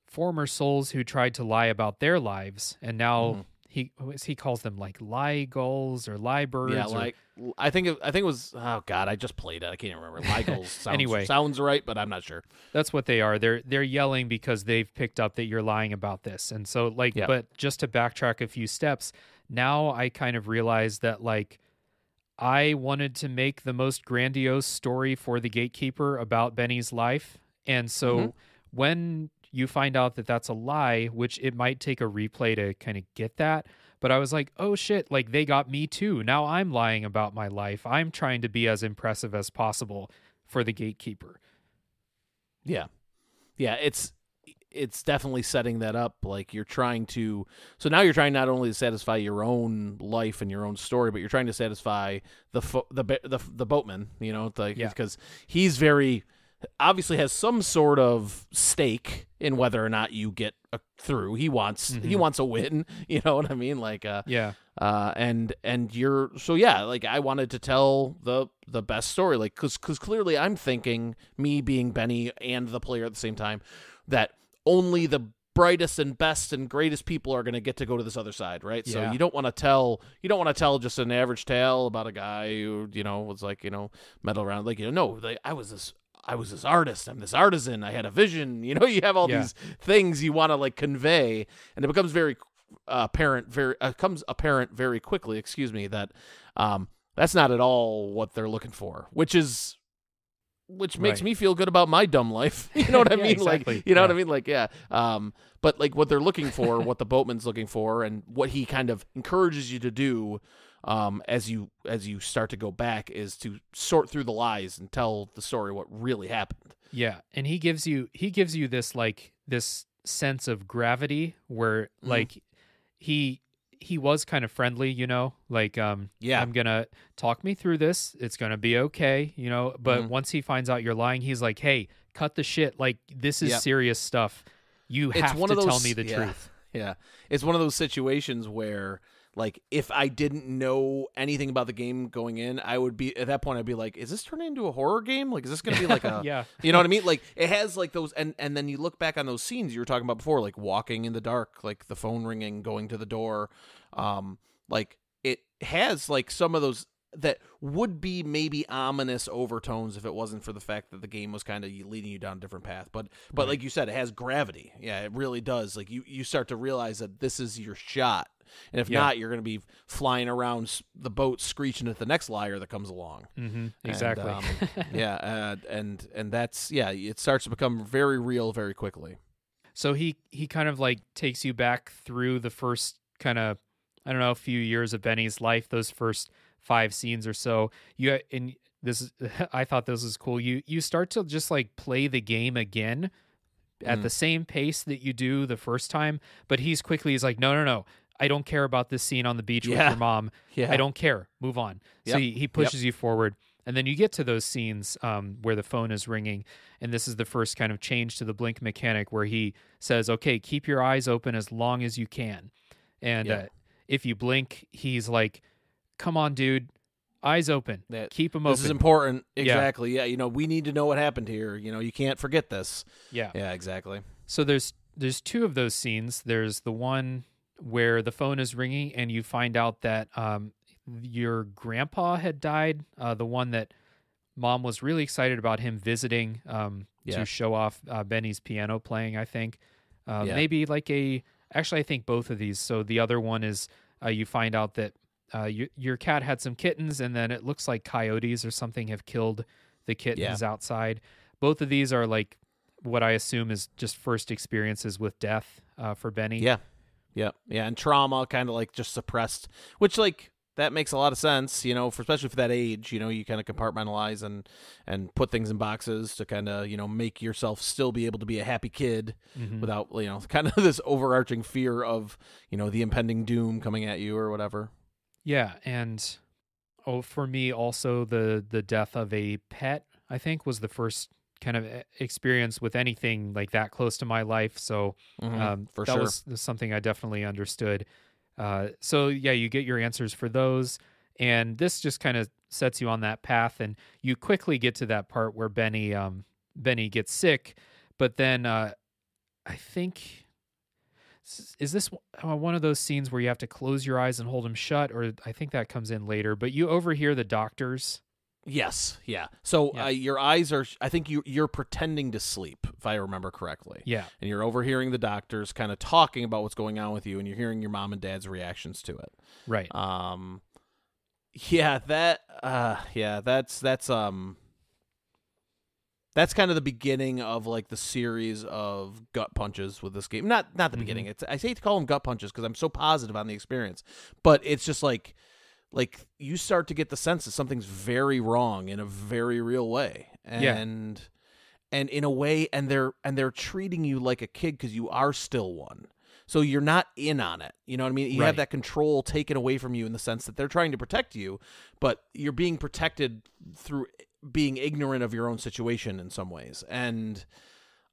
S1: former souls who tried to lie about their lives and now
S2: Mhm.
S1: he he calls them like lie gulls or lie birds
S2: yeah,
S1: or-
S2: like I think it, I think it was oh god, I just played it. I can't remember. Ligels sounds
S1: Anyway.
S2: sounds right, but I'm not sure.
S1: that's what they are they're they're yelling because they've picked up that you're lying about this and so like
S2: Yeah.
S1: but just to backtrack a few steps now i kind of realized that like i wanted to make the most grandiose story for the gatekeeper about benny's life and so
S2: Mhm.
S1: when you find out that that's a lie which it might take a replay to kind of get that but i was like oh shit like they got me too now i'm lying about my life i'm trying to be as impressive as possible for the gatekeeper
S2: Yeah. Yeah, it's it's definitely setting that up like you're trying to so now you're trying not only to satisfy your own life and your own story but you're trying to satisfy the fo- the the, the boatman you know like
S1: Yeah.
S2: because he's very obviously has some sort of stake in whether or not you get a, through he wants he
S1: Mhm.
S2: wants a win you know what i mean like uh
S1: yeah
S2: uh and and you're so yeah like i wanted to tell the the best story like because because clearly i'm thinking me being benny and the player at the same time that only the brightest and best and greatest people are going to get to go to this other side right so you don't want to tell you don't want to tell just an average tale about a guy who you know was like you know meddle around like you know no like, i was this I was this artist. I'm this artisan. I had a vision. You know, you have all
S1: Yeah.
S2: these things you want to like convey, and it becomes very uh, apparent. Very uh, comes apparent very quickly. Excuse me. That um, that's not at all what they're looking for. Which is, which makes
S1: Right.
S2: me feel good about my dumb life. You know what I
S1: Yeah,
S2: mean?
S1: exactly.
S2: Like, you know what I
S1: Yeah.
S2: mean? Like, yeah. Um, but like what they're looking for, what the boatman's looking for, and what he kind of encourages you to do um, as you as you start to go back is to sort through the lies and tell the story what really happened.
S1: Yeah, and he gives you he gives you this like this sense of gravity where
S2: Mhm.
S1: like he he was kind of friendly, you know, like um
S2: Yeah.
S1: I'm going to talk me through this. It's going to be okay, you know, but
S2: Mhm.
S1: once he finds out you're lying, he's like, "Hey, cut the shit. Like this is
S2: Yep.
S1: serious stuff. You
S2: It's
S1: have
S2: one
S1: to
S2: of
S1: tell me the
S2: yeah.
S1: truth."
S2: Yeah. It's one of those situations where like if I didn't know anything about the game going in, I would be at that point I'd be like, is this turning into a horror game? Like is this going to be like a
S1: yeah.
S2: You know what I mean? Like it has like those and and then you look back on those scenes you were talking about before like walking in the dark, like the phone ringing, going to the door. Um like it has like some of those that would be maybe ominous overtones if it wasn't for the fact that the game was kind of leading you down a different path. But but
S1: Right.
S2: like you said, it has gravity. Yeah, it really does. Like you you start to realize that this is your shot, and if
S1: Yeah.
S2: not, you're going to be flying around the boat screeching at the next liar that comes along.
S1: Mhm.
S2: And,
S1: Exactly.
S2: um, yeah, uh, and and that's yeah, it starts to become very real very quickly.
S1: So he he kind of like takes you back through the first kind of I don't know a few years of Benny's life, those first five scenes or so. You and this is I thought this was cool. You you start to just like play the game again at
S2: Mm.
S1: the same pace that you do the first time, but he's quickly he's like, no, no, no. I don't care about this scene on the beach with your mom.
S2: Yeah.
S1: I don't care. Move on. So he, he pushes you forward. And then you get to those scenes um, where the phone is ringing. And this is the first kind of change to the blink mechanic where he says, okay, keep your eyes open as long as you can. And
S2: Yeah.
S1: uh, if you blink, he's like, come on, dude, eyes open.
S2: That-
S1: keep them open.
S2: This is important.
S1: Yeah.
S2: Exactly. Yeah. You know, we need to know what happened here. You know, you can't forget this.
S1: yeah.
S2: Yeah, exactly.
S1: So there's there's two of those scenes. There's the one where the phone is ringing and you find out that um, your grandpa had died. Uh, the one that mom was really excited about him visiting um,
S2: Yeah.
S1: to show off uh, Benny's piano playing. I think uh,
S2: Yeah.
S1: maybe like a actually I think both of these. So the other one is uh, you find out that uh, your your cat had some kittens and then it looks like coyotes or something have killed the kittens outside. Both of these are like what I assume is just first experiences with death uh, for Benny.
S2: Yeah. Yeah. Yeah. And trauma kind of like just suppressed, which like that makes a lot of sense, you know, for especially for that age, you know, you kind of compartmentalize and and put things in boxes to kind of, you know, make yourself still be able to be a happy kid
S1: Mhm.
S2: without, you know, kind of this overarching fear of, you know, the impending doom coming at you or whatever.
S1: Yeah, and oh, for me also the the death of a pet I think was the first kind of e- experience with anything like that close to my life. So um,
S2: Mm-hmm. for
S1: that
S2: sure.
S1: was was something I definitely understood. Uh, so yeah, you get your answers for those, and this just kind of sets you on that path, and you quickly get to that part where Benny um, Benny gets sick, but then uh, I think is this uh, one of those scenes where you have to close your eyes and hold them shut, or I think that comes in later. But you overhear the doctors.
S2: Yes, yeah. So
S1: Yeah.
S2: Uh, your eyes are. I think you you're pretending to sleep, if I remember correctly.
S1: Yeah,
S2: And you're overhearing the doctors kind of talking about what's going on with you, and you're hearing your mom and dad's reactions to it.
S1: right.
S2: Um, yeah, that. Uh, yeah, that's that's um. That's kind of the beginning of like the series of gut punches with this game. Not not the
S1: Mhm.
S2: beginning. It's I hate to call them gut punches because I'm so positive on the experience, but it's just like like you start to get the sense that something's very wrong in a very real way.
S1: Yeah.
S2: and and in a way and they're and they're treating you like a kid because you are still one. So you're not in on it. You know what i mean? You
S1: Right.
S2: have that control taken away from you in the sense that they're trying to protect you but you're being protected through being ignorant of your own situation in some ways. And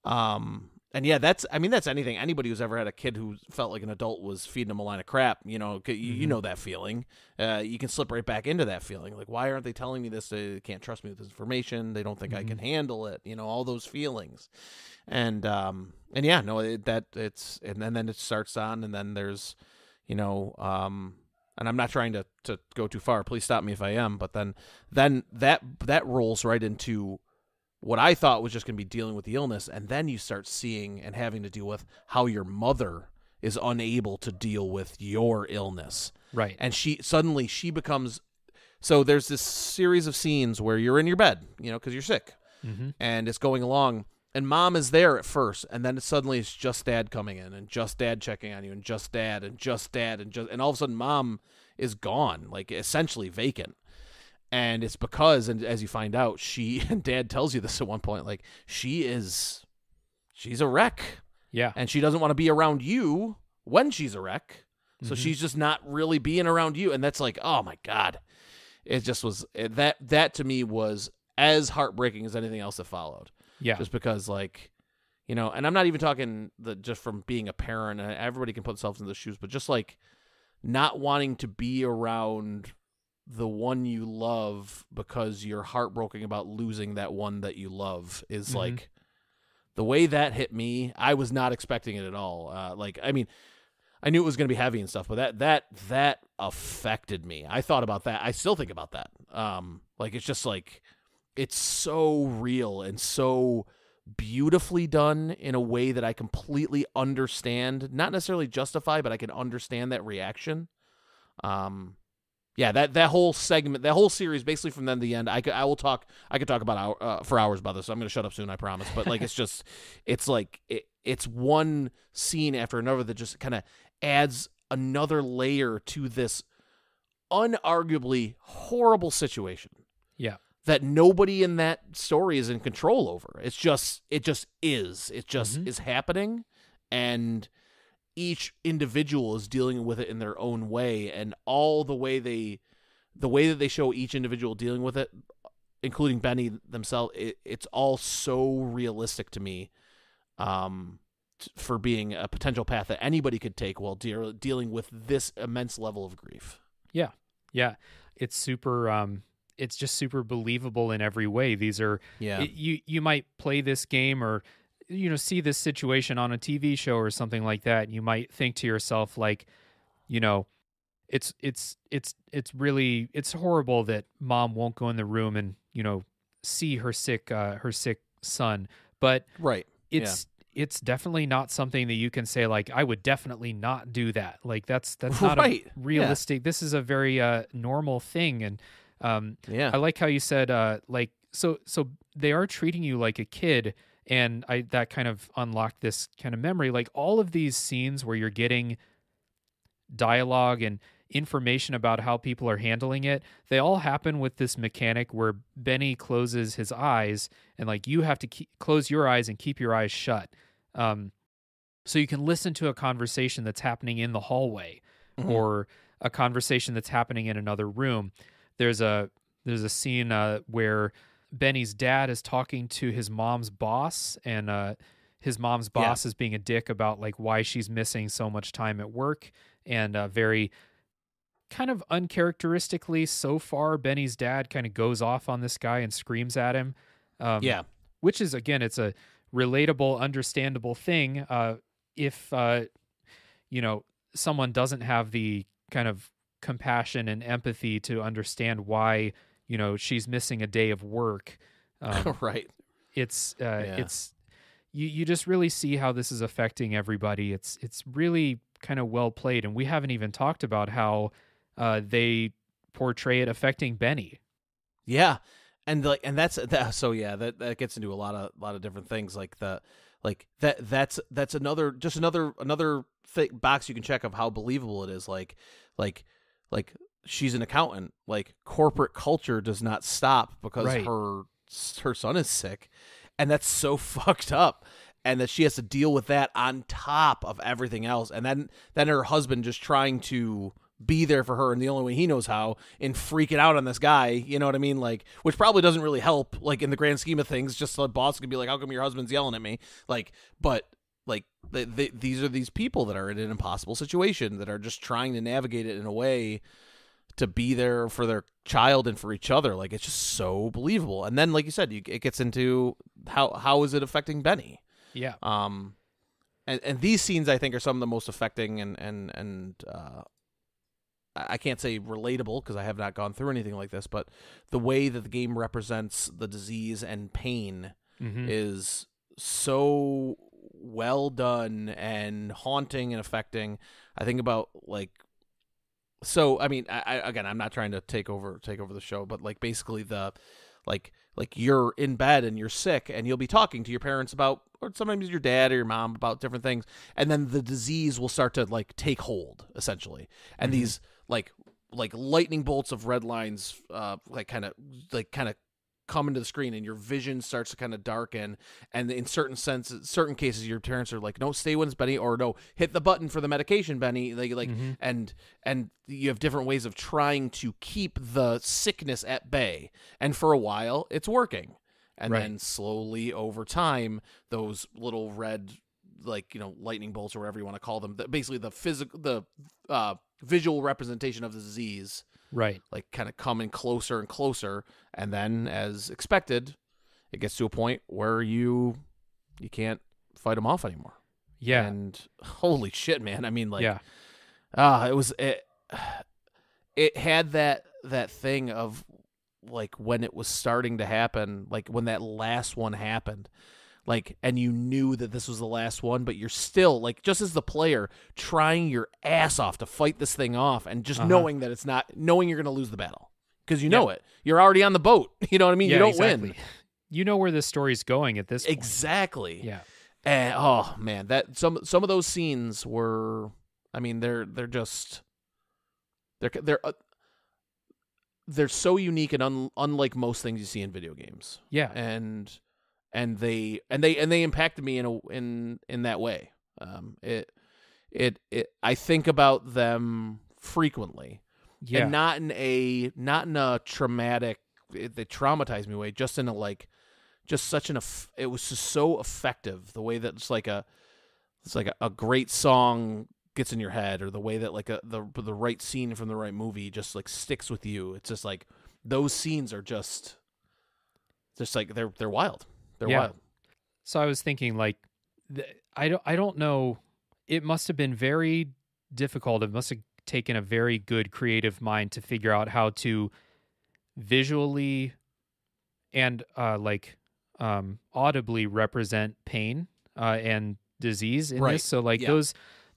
S2: um and yeah that's i mean that's anything. Anybody who's ever had a kid who felt like an adult was feeding them a line of crap you know, you, you
S1: Mhm.
S2: know that feeling. Uh, you can slip right back into that feeling. Like why aren't they telling me this? They can't trust me with this information. They don't think i can handle it you know all those feelings. And um and yeah no it, that it's and then, then it starts on and then there's you know um and I'm not trying to, to go too far. Please stop me if I am. But then then that that rolls right into what I thought was just going to be dealing with the illness, and then you start seeing and having to deal with how your mother is unable to deal with your illness,
S1: Right.
S2: and she suddenly she becomes. So there's this series of scenes where you're in your bed, you know, because you're sick,
S1: Mm-hmm.
S2: and it's going along and mom is there at first and then suddenly it's just dad coming in and just dad checking on you and just dad and just dad and just and all of a sudden mom is gone like essentially vacant and it's because and as you find out she and dad tells you this at one point like she is she's a wreck
S1: Yeah.
S2: and she doesn't want to be around you when she's a wreck so
S1: Mhm.
S2: she's just not really being around you and that's like oh my god it just was it- that that to me was as heartbreaking as anything else that followed
S1: Yeah.
S2: just because like you know and i'm not even talking the just from being a parent and everybody can put themselves in the shoes but just like not wanting to be around the one you love because you're heartbroken about losing that one that you love is
S1: Mhm.
S2: like the way that hit me i was not expecting it at all uh, like i mean i knew it was going to be heavy and stuff but that that that affected me i thought about that i still think about that um like it's just like it's so real and so beautifully done in a way that I completely understand, not necessarily justify, but I can understand that reaction. Um, yeah, that that whole segment, that whole series, basically from then to the end, I could I will talk, I could talk about hour, uh, for hours about this. I'm going to shut up soon, I promise. But like, it's just, it's like it, it's one scene after another that just kind of adds another layer to this unarguably horrible situation
S1: Yeah.
S2: that nobody in that story is in control over. It's just it just is. It just
S1: Mhm.
S2: is happening and each individual is dealing with it in their own way and all the way they the way that they show each individual dealing with it including Benny themselves it, it's all so realistic to me um t- for being a potential path that anybody could take while deal dealing with this immense level of grief.
S1: Yeah, Yeah. it's super. Um, it's just super believable in every way. These are
S2: Yeah.
S1: it- you. You might play this game or you know see this situation on a TV show or something like that. You might think to yourself like, you know, it's it's it's it's really it's horrible that mom won't go in the room and you know see her sick uh, her sick son, but
S2: right.
S1: it's it's definitely not something that you can say like I would definitely not do that. Like that's that's not
S2: Right.
S1: a realistic. This is a very uh normal thing and um
S2: Yeah.
S1: I like how you said uh like so so they are treating you like a kid and I that kind of unlocked this kind of memory. Like all of these scenes where you're getting dialogue and information about how people are handling it they all happen with this mechanic where benny closes his eyes and like you have to keep, close your eyes and keep your eyes shut. Um, so you can listen to a conversation that's happening in the hallway
S2: Mhm.
S1: or a conversation that's happening in another room. There's a there's a scene uh, where benny's dad is talking to his mom's boss and uh, his mom's
S2: Yeah.
S1: boss is being a dick about like why she's missing so much time at work and uh, very kind of uncharacteristically so far benny's dad kind of goes off on this guy and screams at him um,
S2: yeah.
S1: which is again it's a relatable understandable thing uh, if uh, you know someone doesn't have the kind of compassion and empathy to understand why you know she's missing a day of work um,
S2: right.
S1: it's uh,
S2: Yeah.
S1: it's you you just really see how this is affecting everybody it's it's really kind of well played and we haven't even talked about how uh, they portray it affecting benny
S2: Yeah, and like, and that's that. So yeah, that that gets into a lot of a lot of different things. Like the, like that that's that's another just another another thing, box you can check of how believable it is. Like, like, like she's an accountant. Like corporate culture does not stop because
S1: Right.
S2: her her son is sick, and that's so fucked up. And that she has to deal with that on top of everything else, and then then her husband just trying to be there for her in the only way he knows how and freaking out on this guy you know what i mean like which probably doesn't really help like in the grand scheme of things just the boss could be like how come your husband's yelling at me like but like they, they, these are these people that are in an impossible situation that are just trying to navigate it in a way to be there for their child and for each other like it's just so believable and then like you said you, it gets into how how is it affecting benny
S1: yeah
S2: um and and these scenes i think are some of the most affecting and and and uh I can't say relatable because I have not gone through anything like this, but the way that the game represents the disease and pain
S1: Mhm.
S2: is so well done and haunting and affecting. I think about like so I mean I, I again I'm not trying to take over take over the show, but like basically the like like you're in bed and you're sick and you'll be talking to your parents about or sometimes your dad or your mom about different things and then the disease will start to like take hold essentially and
S1: Mhm.
S2: these like like lightning bolts of red lines uh like kind of like kind of come into the screen and your vision starts to kind of darken and in certain senses certain cases your parents are like no stay with us benny or no hit the button for the medication benny like like
S1: Mhm.
S2: and and you have different ways of trying to keep the sickness at bay and for a while it's working and
S1: Right.
S2: then slowly over time those little red like you know lightning bolts or whatever you want to call them the, basically the physical the uh visual representation of the disease
S1: right.
S2: like kind of coming closer and closer and then as expected it gets to a point where you you can't fight them off anymore.
S1: Yeah.
S2: And holy shit man i mean like
S1: yeah.
S2: ah it was it it had that that thing of like when it was starting to happen like when that last one happened like and you knew that this was the last one but you're still like just as the player trying your ass off to fight this thing off and just
S1: Uh-huh.
S2: knowing that it's not knowing you're going to lose the battle because you know it you're already on the boat you know what i mean
S1: yeah,
S2: you don't
S1: exactly.
S2: win
S1: you know where this story's going at this point.
S2: exactly
S1: yeah
S2: and oh man, that some some of those scenes were, I mean, they're they're just they're they're uh, they're so unique and un, unlike most things you see in video games.
S1: Yeah.
S2: And and they and they and they impacted me in a in in that way. Um it it it I think about them frequently.
S1: Yeah.
S2: And not in a not in a traumatic it, they traumatized me way, just in a like just such an it was just so effective the way that it's like a it's like a, a great song gets in your head or the way that like a the the right scene from the right movie just like sticks with you it's just like those scenes are just just like they're they're wild they're
S1: Yeah.
S2: wild
S1: So I was thinking, like, I don't, I don't know. It must have been very difficult. It must have taken a very good creative mind to figure out how to visually and uh, like um, audibly represent pain uh, and disease in
S2: Right.
S1: this. So like
S2: Yeah.
S1: those,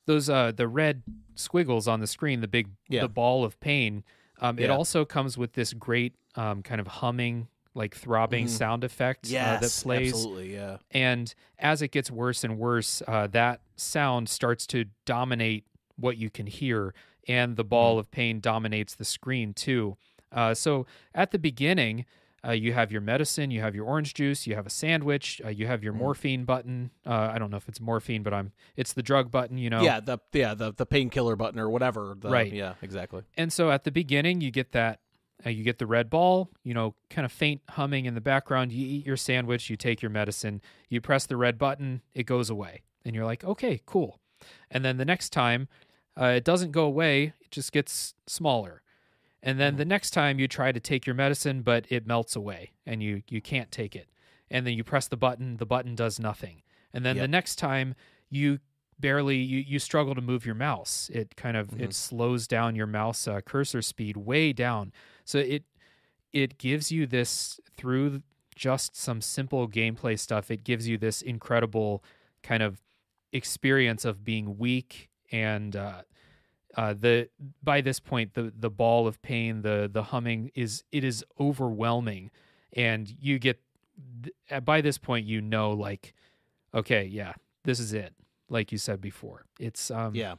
S1: those uh, the red squiggles on the screen, the big,
S2: Yeah.
S1: the ball of pain. Um, It also comes with this great um, kind of humming, like throbbing
S2: Mhm.
S1: sound effect uh, that plays.
S2: absolutely yeah
S1: And as it gets worse and worse, uh, that sound starts to dominate what you can hear, and the ball of pain dominates the screen too. Uh, so at the beginning, uh, you have your medicine, you have your orange juice, you have a sandwich, uh, you have your
S2: Mhm.
S1: morphine button. Uh, I don't know if it's morphine, but I'm it's the drug button, you know.
S2: yeah the yeah the the painkiller button or whatever the,
S1: Right.
S2: yeah exactly
S1: And so at the beginning, you get that, uh, you get the red ball, you know, kind of faint humming in the background. You eat your sandwich, you take your medicine, you press the red button, it goes away. And you're like, okay, cool. And then the next time, uh, it doesn't go away, it just gets smaller. And then the next time you try to take your medicine, but it melts away and you, you can't take it. And then you press the button, the button does nothing. And then the next time you barely you, you struggle to move your mouse. It kind of
S2: Mhm.
S1: it slows down your mouse uh, cursor speed way down. So it it gives you this through just some simple gameplay stuff it gives you this incredible kind of experience of being weak and uh, uh, the by this point the the ball of pain the the humming is it is overwhelming. And you get by this point you know like okay yeah this is it like you said before it's um
S2: yeah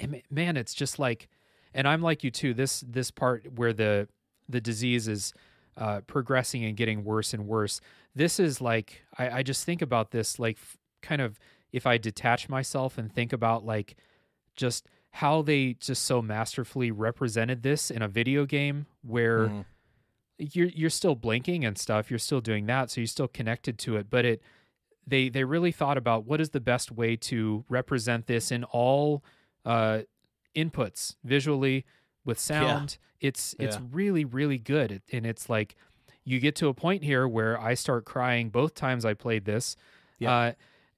S1: and man it's just like and i'm like you too this this part where the the disease is uh, progressing and getting worse and worse this is like i, I just think about this like f- kind of if i detach myself and think about like just how they just so masterfully represented this in a video game where
S2: Mhm.
S1: you're you're still blinking and stuff you're still doing that so you're still connected to it but it they they really thought about what is the best way to represent this in all uh inputs visually with sound it's it's
S2: Yeah.
S1: really really good and it's like you get to a point here where i start crying both times i played this
S2: Yeah.
S1: uh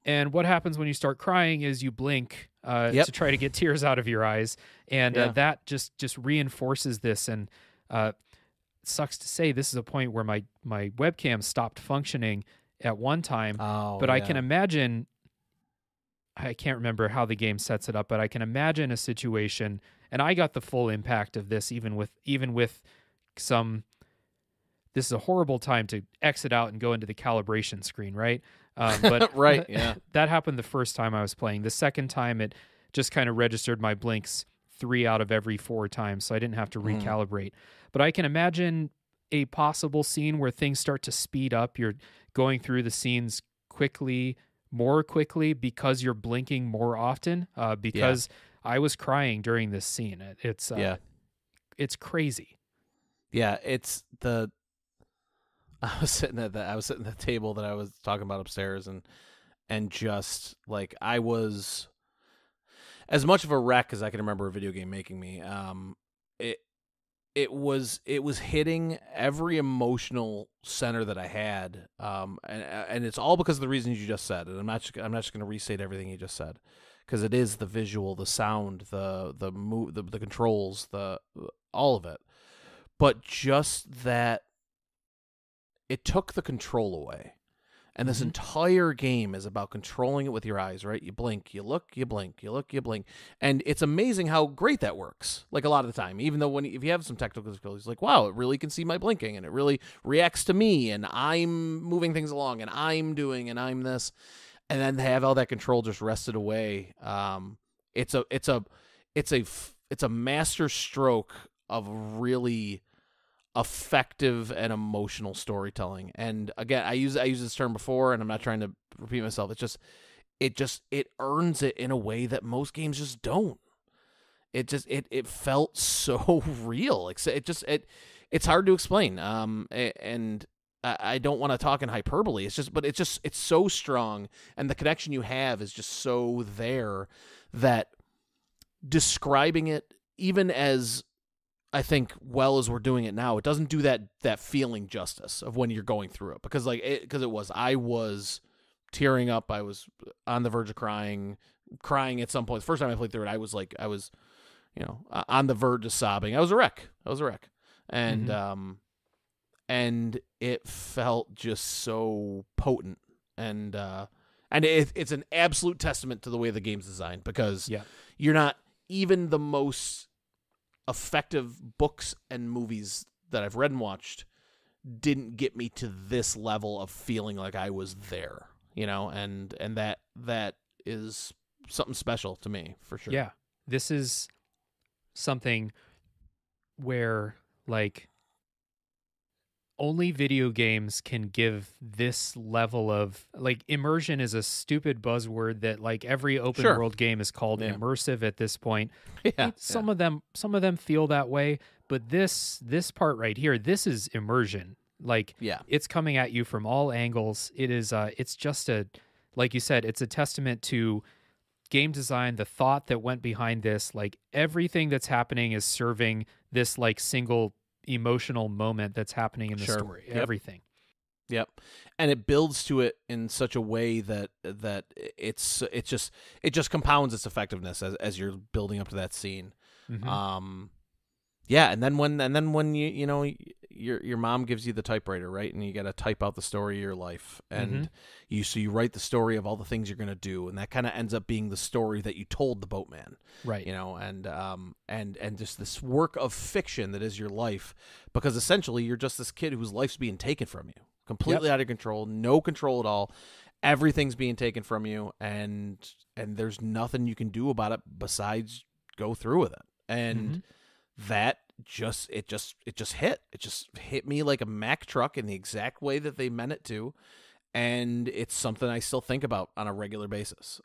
S1: and what happens when you start crying is you blink uh,
S2: Yep.
S1: to try to get tears out of your eyes, and uh, that just just reinforces this. And uh, sucks to say, this is a point where my my webcam stopped functioning at one time.
S2: oh
S1: but I can imagine. I can't remember how the game sets it up, but I can imagine a situation, and I got the full impact of this, even with even with some. This is a horrible time to exit out and go into the calibration screen, right? Um, but
S2: right yeah
S1: that happened the first time I was playing. The second time, it just kind of registered my blinks three out of every four times, so I didn't have to
S2: Mhm.
S1: recalibrate. But I can imagine a possible scene where things start to speed up. You're going through the scenes quickly, more quickly, because you're blinking more often. Uh, because I was crying during this scene. It- It's uh,
S2: yeah
S1: it's crazy.
S2: Yeah, it's the. I was sitting at the I was sitting at the table that I was talking about upstairs, and and just like I was as much of a wreck as I can remember a video game making me. Um, it it was it was hitting every emotional center that I had. Um, and and it's all because of the reasons you just said. And I'm not just, I'm not just going to restate everything you just said because it is the visual, the sound, the the move, the, the controls, the all of it. But just that it took the control away. And this
S1: Mhm.
S2: entire game is about controlling it with your eyes, right? You blink, you look, you blink, you look, you blink. And it's amazing how great that works. Like a lot of the time, even though when if you have some technical difficulties, like, wow, it really can see my blinking and it really reacts to me and I'm moving things along and I'm doing and I'm this. And then to have all that control just rested away. Um, it's a it's a it's a it's a master stroke of really effective and emotional storytelling. And again, I use I use this term before, and I'm not trying to repeat myself. It's just it just it earns it in a way that most games just don't. It just it it felt so real. Like it just it it's hard to explain. Um, and I don't want to talk in hyperbole. It's just, but it's just, it's so strong, and the connection you have is just so there that describing it, even as I think well as we're doing it now, it doesn't do that that feeling justice of when you're going through it because like it because it was I was tearing up, I was on the verge of crying, crying at some point. The first time I played through it, I was like I was, you know, on the verge of sobbing. I was a wreck. I was a wreck, and mm-hmm. um and it felt just so potent and uh and it, it's an absolute testament to the way the game's designed because
S1: yeah.
S2: you're not even the most effective books and movies that I've read and watched didn't get me to this level of feeling like I was there, you know, and and that that is something special to me for sure.
S1: Yeah. This is something where like only video games can give this level of like immersion is a stupid buzzword that like every open
S2: sure.
S1: world game is called
S2: yeah.
S1: immersive at this point.
S2: Yeah,
S1: some
S2: yeah.
S1: of them some of them feel that way, but this this part right here, this is immersion. Like
S2: yeah.
S1: it's coming at you from all angles. It is uh it's just a like you said, it's a testament to game design, the thought that went behind this, like everything that's happening is serving this like single emotional moment that's happening in the
S2: sure.
S1: story.
S2: Yep.
S1: Everything.
S2: Yep. And it builds to it in such a way that that it's it just it just compounds its effectiveness as as you're building up to that scene.
S1: Mm-hmm.
S2: Um yeah, and then when and then when you you know your your mom gives you the typewriter, right? And you got to type out the story of your life, and
S1: mm-hmm.
S2: you so you write the story of all the things you're gonna do, and that kind of ends up being the story that you told the boatman,
S1: right?
S2: You know, and um and and just this work of fiction that is your life, because essentially you're just this kid whose life's being taken from you, completely
S1: yep.
S2: out of control, no control at all. Everything's being taken from you, and and there's nothing you can do about it besides go through with it, and.
S1: Mm-hmm
S2: that just it just it just hit it just hit me like a mack truck in the exact way that they meant it to and it's something i still think about on a regular basis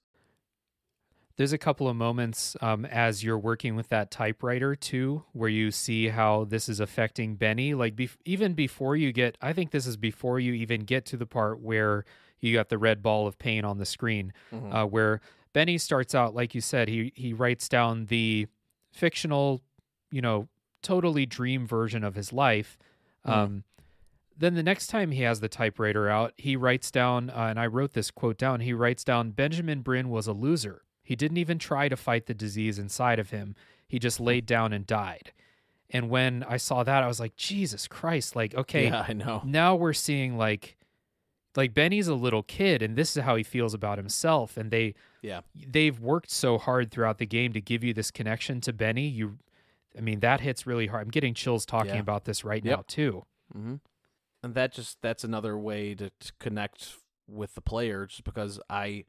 S1: there's a couple of moments um, as you're working with that typewriter too where you see how this is affecting benny like be- even before you get i think this is before you even get to the part where you got the red ball of pain on the screen
S2: mm-hmm.
S1: uh, where benny starts out like you said he he writes down the fictional you know totally dream version of his life.
S2: Mm.
S1: Um, then the next time he has the typewriter out, he writes down, uh, and I wrote this quote down. He writes down, Benjamin Brynn was a loser. He didn't even try to fight the disease inside of him. He just laid down and died. And when I saw that, I was like, Jesus Christ! Like, okay,
S2: yeah, I know.
S1: Now we're seeing like, like Benny's a little kid, and this is how he feels about himself. And they,
S2: yeah,
S1: they've worked so hard throughout the game to give you this connection to Benny. You I mean, that hits really hard. I'm getting chills talking
S2: Yeah.
S1: about this right
S2: Yep.
S1: now too.
S2: hmm and that just that's another way to, to connect with the player just because i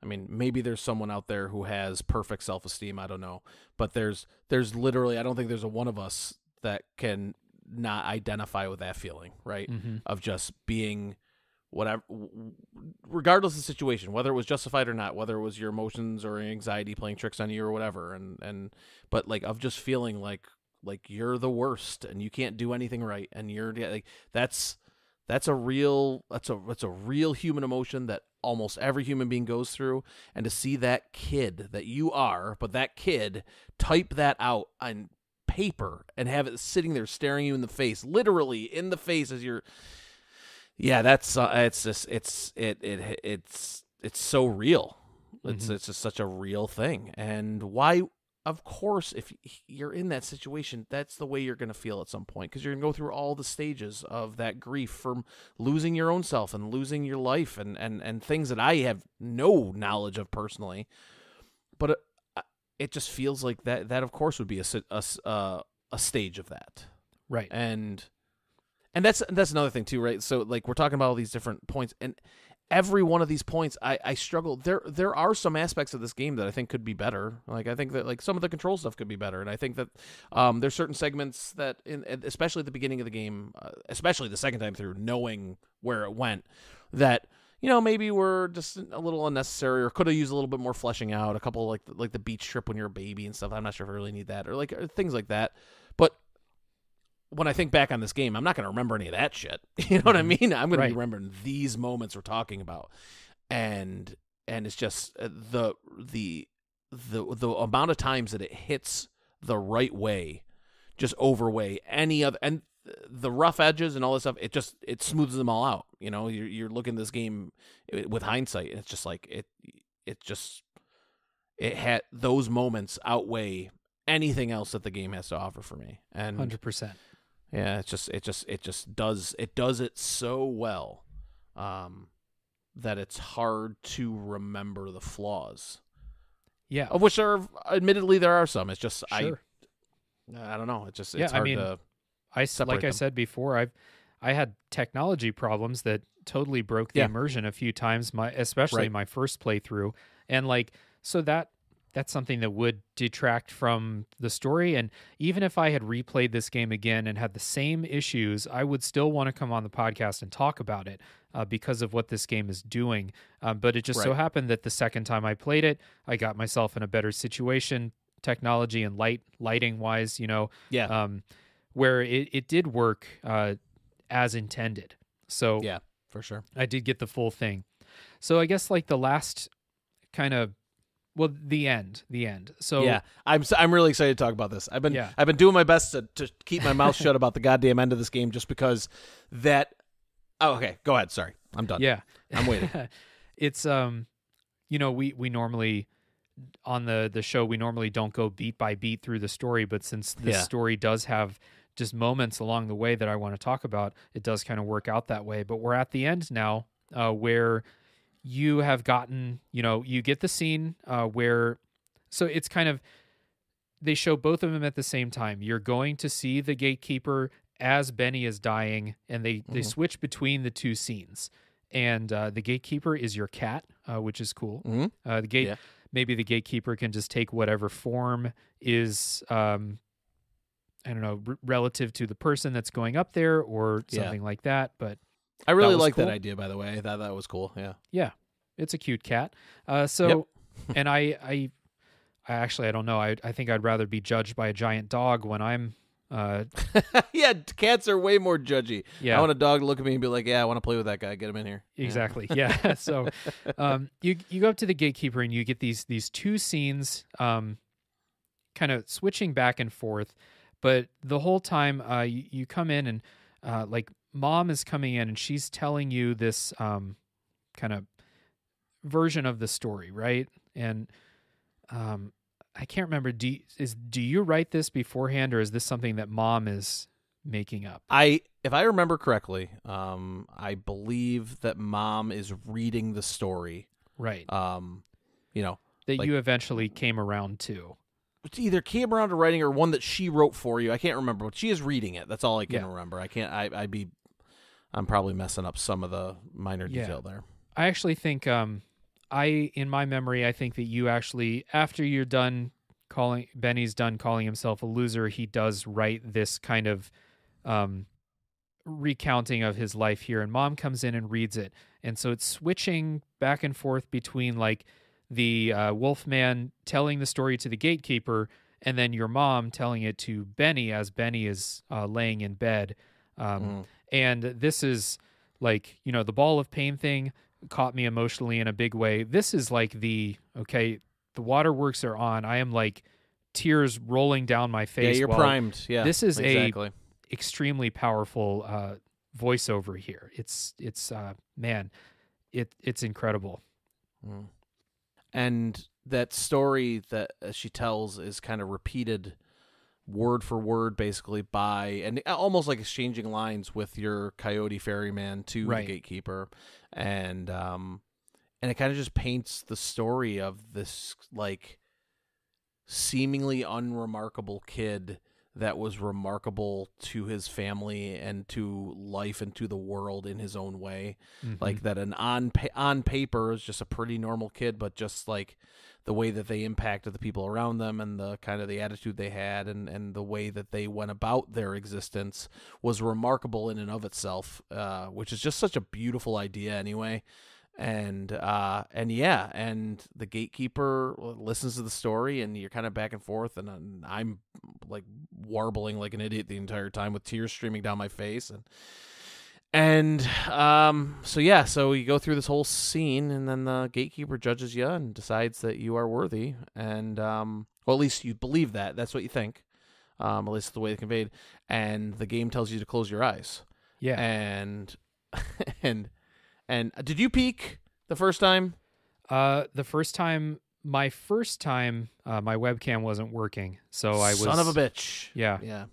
S2: i mean maybe there's someone out there who has perfect self-esteem i don't know but there's there's literally i don't think there's a one of us that can not identify with that feeling right
S1: Mm-hmm.
S2: of just being whatever regardless of the situation whether it was justified or not whether it was your emotions or anxiety playing tricks on you or whatever and and but like of just feeling like like you're the worst and you can't do anything right and you're like that's that's a real that's a that's a real human emotion that almost every human being goes through and to see that kid that you are but that kid type that out on paper and have it sitting there staring you in the face literally in the face as you're yeah that's uh, it's just it's it it it's it's so real it's
S1: Mhm.
S2: it's just such a real thing and why of course if you're in that situation that's the way you're going to feel at some point because you're going to go through all the stages of that grief from losing your own self and losing your life and and and things that i have no knowledge of personally but it, it just feels like that that of course would be a a, s- uh, a stage of that
S1: Right.
S2: and and that's that's another thing too right? So like we're talking about all these different points and every one of these points I, I struggle there there are some aspects of this game that I think could be better. Like I think that like some of the control stuff could be better and I think that um, there's certain segments that in especially at the beginning of the game uh, especially the second time through knowing where it went that you know maybe were just a little unnecessary or could have used a little bit more fleshing out a couple like like the beach trip when you're a baby and stuff I'm not sure if I really need that or like or things like that when I think back on this game, I'm not going to remember any of that shit. You know what I
S1: Mm-hmm.
S2: mean? I'm going
S1: Right.
S2: to be remembering these moments we're talking about, and and it's just uh, the the the the amount of times that it hits the right way, just overweigh any other and the rough edges and all this stuff. It just it smooths them all out. You know, you're you're looking at this game uh, with hindsight, and it's just like it it just it had those moments outweigh anything else that the game has to offer for me. And
S1: Hundred percent.
S2: Yeah, it's just it just it just does it does it so well um that it's hard to remember the flaws.
S1: Yeah.
S2: Of which there are admittedly there are some. It's just
S1: Sure.
S2: I I don't know. It's just
S1: Yeah,
S2: it's
S1: I mean,
S2: to
S1: I like I said before, I've I had technology problems that totally broke the
S2: Yeah.
S1: immersion a few times. My especially
S2: Right.
S1: my first playthrough, and like so that that's something that would detract from the story. And even if I had replayed this game again and had the same issues, I would still want to come on the podcast and talk about it uh, because of what this game is doing. Um, but it just so happened that the second time I played it, I got myself in a better situation, technology and light lighting wise. You know,
S2: Yeah.
S1: um, where it, it did work uh, as intended. So
S2: yeah, for sure.
S1: I did get the full thing. So I guess like the last kind of well the end the end. So
S2: yeah, I'm I'm really excited to talk about this. I've been
S1: Yeah.
S2: I've been doing my best to, to keep my mouth shut about the goddamn end of this game just because that. Oh, okay. Go ahead. Sorry, I'm done.
S1: yeah
S2: I'm waiting.
S1: it's um you know we we normally on the the show we normally don't go beat by beat through the story but since this
S2: Yeah.
S1: story does have just moments along the way that I want to talk about it does kind of work out that way but we're at the end now uh where you have gotten you know you get the scene uh where so it's kind of they show both of them at the same time you're going to see the gatekeeper as Benny is dying and they they
S2: Mhm.
S1: switch between the two scenes and uh, the gatekeeper is your cat, uh, which is cool.
S2: Mm-hmm.
S1: Uh, the gate,
S2: Yeah.
S1: maybe the gatekeeper can just take whatever form is, um, I don't know, r- relative to the person that's going up there or
S2: Yeah.
S1: something like that. But
S2: I really like
S1: cool.
S2: that idea. By the way, I thought that was cool. Yeah.
S1: yeah, it's a cute cat. Uh, so, and I, I, I actually, I don't know. I, I think I'd rather be judged by a giant dog when I'm, uh,
S2: yeah, cats are way more judgy.
S1: yeah,
S2: I want a dog to look at me and be like, "Yeah, I want to play with that guy. Get him in here." Yeah.
S1: Exactly. Yeah. so um, you you go up to the gatekeeper and you get these these two scenes, um, kind of switching back and forth, but the whole time uh, you, you come in and uh, like mom is coming in and she's telling you this um, kind of version of the story, right? And um, I can't remember. Do you, is do you write this beforehand or is this something that mom is making up?
S2: I, if I remember correctly, um, I believe that mom is reading the story.
S1: Right.
S2: Um, you know,
S1: that
S2: like-
S1: you eventually came around to.
S2: it's either came around to writing or one that she wrote for you. I can't remember, but she is reading it. That's all I can
S1: Yeah.
S2: remember. I can't. I, I'd be. I'm probably messing up some of the minor
S1: Yeah.
S2: detail there.
S1: I actually think um I in my memory I think that you actually after you're done calling Benny's done calling himself a loser, he does write this kind of um recounting of his life here and mom comes in and reads it. And so it's switching back and forth between like the uh, Wolfman telling the story to the gatekeeper and then your mom telling it to Benny as Benny is uh, laying in bed. Um,
S2: Mm.
S1: And this is like you know the ball of pain thing caught me emotionally in a big way this is like the okay the waterworks are on i am like tears rolling down my face.
S2: Yeah, you're
S1: while
S2: primed. Yeah,
S1: this is a- extremely powerful uh voiceover here it's it's uh man it it's incredible
S2: Mm. And that story that uh, she tells is kind of repeated word for word basically by and almost like exchanging lines with your coyote ferryman to
S1: Right.
S2: the gatekeeper and um and it kind of just paints the story of this like seemingly unremarkable kid that was remarkable to his family and to life and to the world in his own way.
S1: Mhm.
S2: Like that, an on pa- on paper is just a pretty normal kid, but just like the way that they impacted the people around them and the kind of the attitude they had and and the way that they went about their existence was remarkable in and of itself. Uh, which is just such a beautiful idea, anyway and uh and yeah and the gatekeeper listens to the story and you're kind of back and forth and, and i'm like warbling like an idiot the entire time with tears streaming down my face and and um so yeah so you go through this whole scene and then the gatekeeper judges you and decides that you are worthy and um well at least you believe that that's what you think um at least the way it's conveyed and the game tells you to close your eyes
S1: yeah.
S2: and and and did you peek the first time?
S1: Uh, the first time, my first time, uh, my webcam wasn't working, so I was
S2: son of a bitch.
S1: Yeah,
S2: Yeah.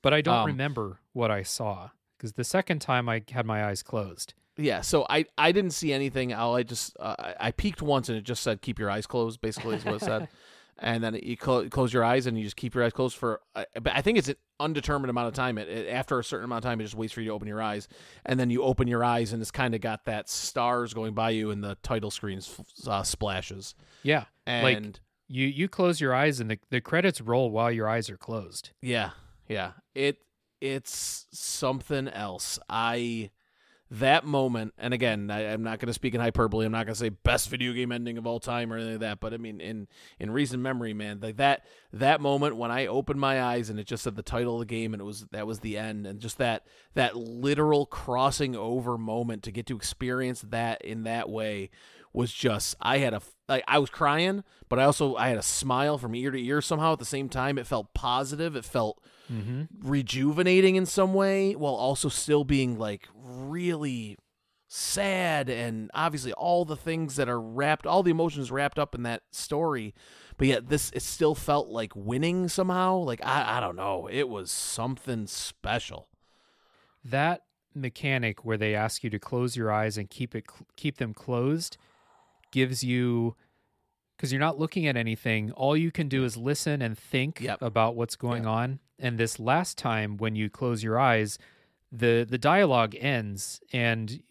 S1: but I don't
S2: Um,
S1: remember what I saw because the second time I had my eyes closed.
S2: Yeah, so I I didn't see anything. All I just uh, I- peeked once and it just said keep your eyes closed. Basically, is what it said. And then you clo- close your eyes and you just keep your eyes closed for. Uh, but I think it's an undetermined amount of time. It, it after a certain amount of time, it just waits for you to open your eyes, and then you open your eyes and it's kind of got that stars going by you and the title screens uh, splashes.
S1: Yeah,
S2: And
S1: Like- you you close your eyes and the the credits roll while your eyes are closed.
S2: Yeah, yeah. It it's something else. I that moment, and again, I, I'm not going to speak in hyperbole. I'm not going to say best video game ending of all time or anything like that. But I mean, in in recent memory, man, like that that moment when I opened my eyes and it just said the title of the game and it was that was the end, and just that that literal crossing over moment to get to experience that in that way was just I had a like I was crying, but I also I had a smile from ear to ear somehow at the same time. It felt positive. It felt
S1: Mm-hmm.
S2: rejuvenating in some way while also still being like really sad and obviously all the things that are wrapped all the emotions wrapped up in that story but yet this it still felt like winning somehow like i, I don't know it was something special
S1: That mechanic where they ask you to close your eyes and keep it keep them closed gives you because you're not looking at anything. All you can do is listen and think
S2: Yep.
S1: about what's going on. And this last time, when you close your eyes, the the dialogue ends, and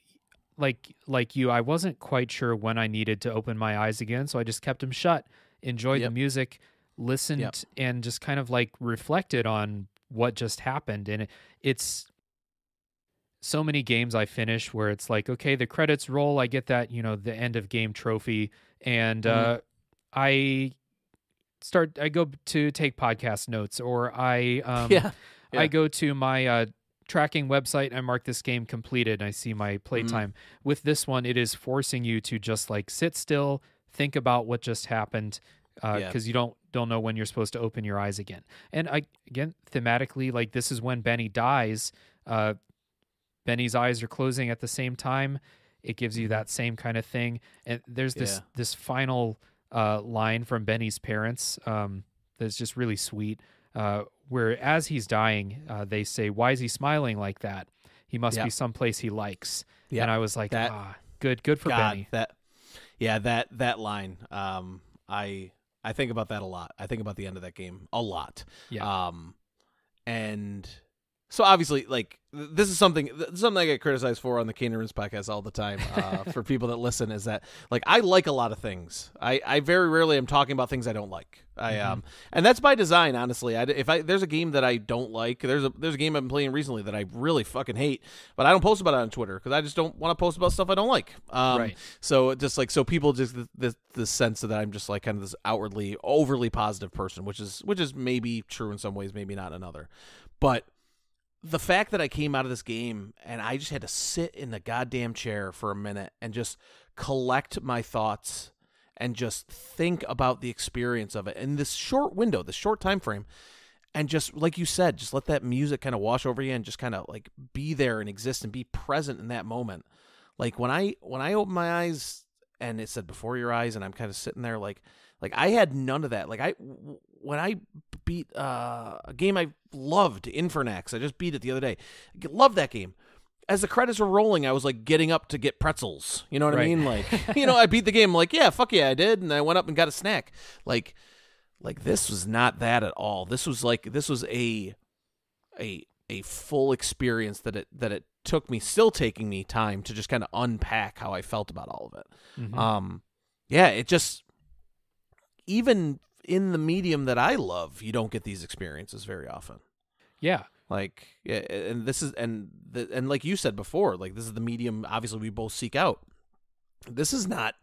S1: like like you, I wasn't quite sure when I needed to open my eyes again, so I just kept them shut, enjoyed
S2: Yep.
S1: the music, listened,
S2: Yep.
S1: and just kind of like reflected on what just happened. And it, it's so many games I finish where it's like, okay, the credits roll, I get that, you know, the end of game trophy, and
S2: Mhm.
S1: uh, I start, I go to take podcast notes, or I, um,
S2: yeah yeah.
S1: I go to my uh, tracking website and I mark this game completed. And I see my
S2: Mm-hmm.
S1: playtime. With this one, it is forcing you to just like sit still, think about what just happened, because
S2: Yeah.
S1: you don't don't know when you're supposed to open your eyes again. And I again thematically, like this is when Benny dies. Uh, Benny's eyes are closing at the same time. It gives you that same kind of thing. And there's this
S2: Mm-hmm. Yeah.
S1: this final uh, line from Benny's parents um, that's just really sweet. Uh, where as he's dying, uh, they say, "Why is he smiling like that? He must be someplace he likes."
S2: Yeah,
S1: And I was like,
S2: that-
S1: "Ah, good, good for
S2: God,
S1: Benny."
S2: that yeah that that line um i i think about that a lot i think about the end of that game a lot
S1: Yeah.
S2: um and so obviously like this is something th- something i get criticized for on the Cane Rinse podcast all the time uh, for people that listen is that like i like a lot of things. I i very rarely am talking about things i don't like. I
S1: Mm-hmm.
S2: um and that's by design honestly. I, if i there's a game that i don't like there's a there's a game i've been playing recently that i really fucking hate but i don't post about it on twitter because i just don't want to post about stuff i don't like. Um
S1: Right.
S2: so just like so people just the, the the sense that i'm just like kind of this outwardly overly positive person which is which is maybe true in some ways maybe not in other but the fact that I came out of this game and I just had to sit in the goddamn chair for a minute and just collect my thoughts and just think about the experience of it in this short window, this short time frame, and just like you said, just let that music kind of wash over you and just kind of like be there and exist and be present in that moment. Like when I when I opened my eyes and it said before your eyes and I'm kind of sitting there like like I had none of that. Like I when I beat uh, a game I loved, Infernax. I just beat it the other day. Love that game. As the credits were rolling, I was like getting up to get pretzels. You know what I mean? Like, you know, I beat the game. like, yeah, fuck yeah, I did, and I went up and got a snack. Like, like this was not that at all. This was like this was a a a full experience that it that it took me still taking me time to just kind of unpack how I felt about all of it.
S1: Mhm.
S2: Um yeah, it just even in the medium that I love, you don't get these experiences very often.
S1: yeah.
S2: Like yeah, and this is and the, and like you said before, like this is the medium obviously we both seek out. This is not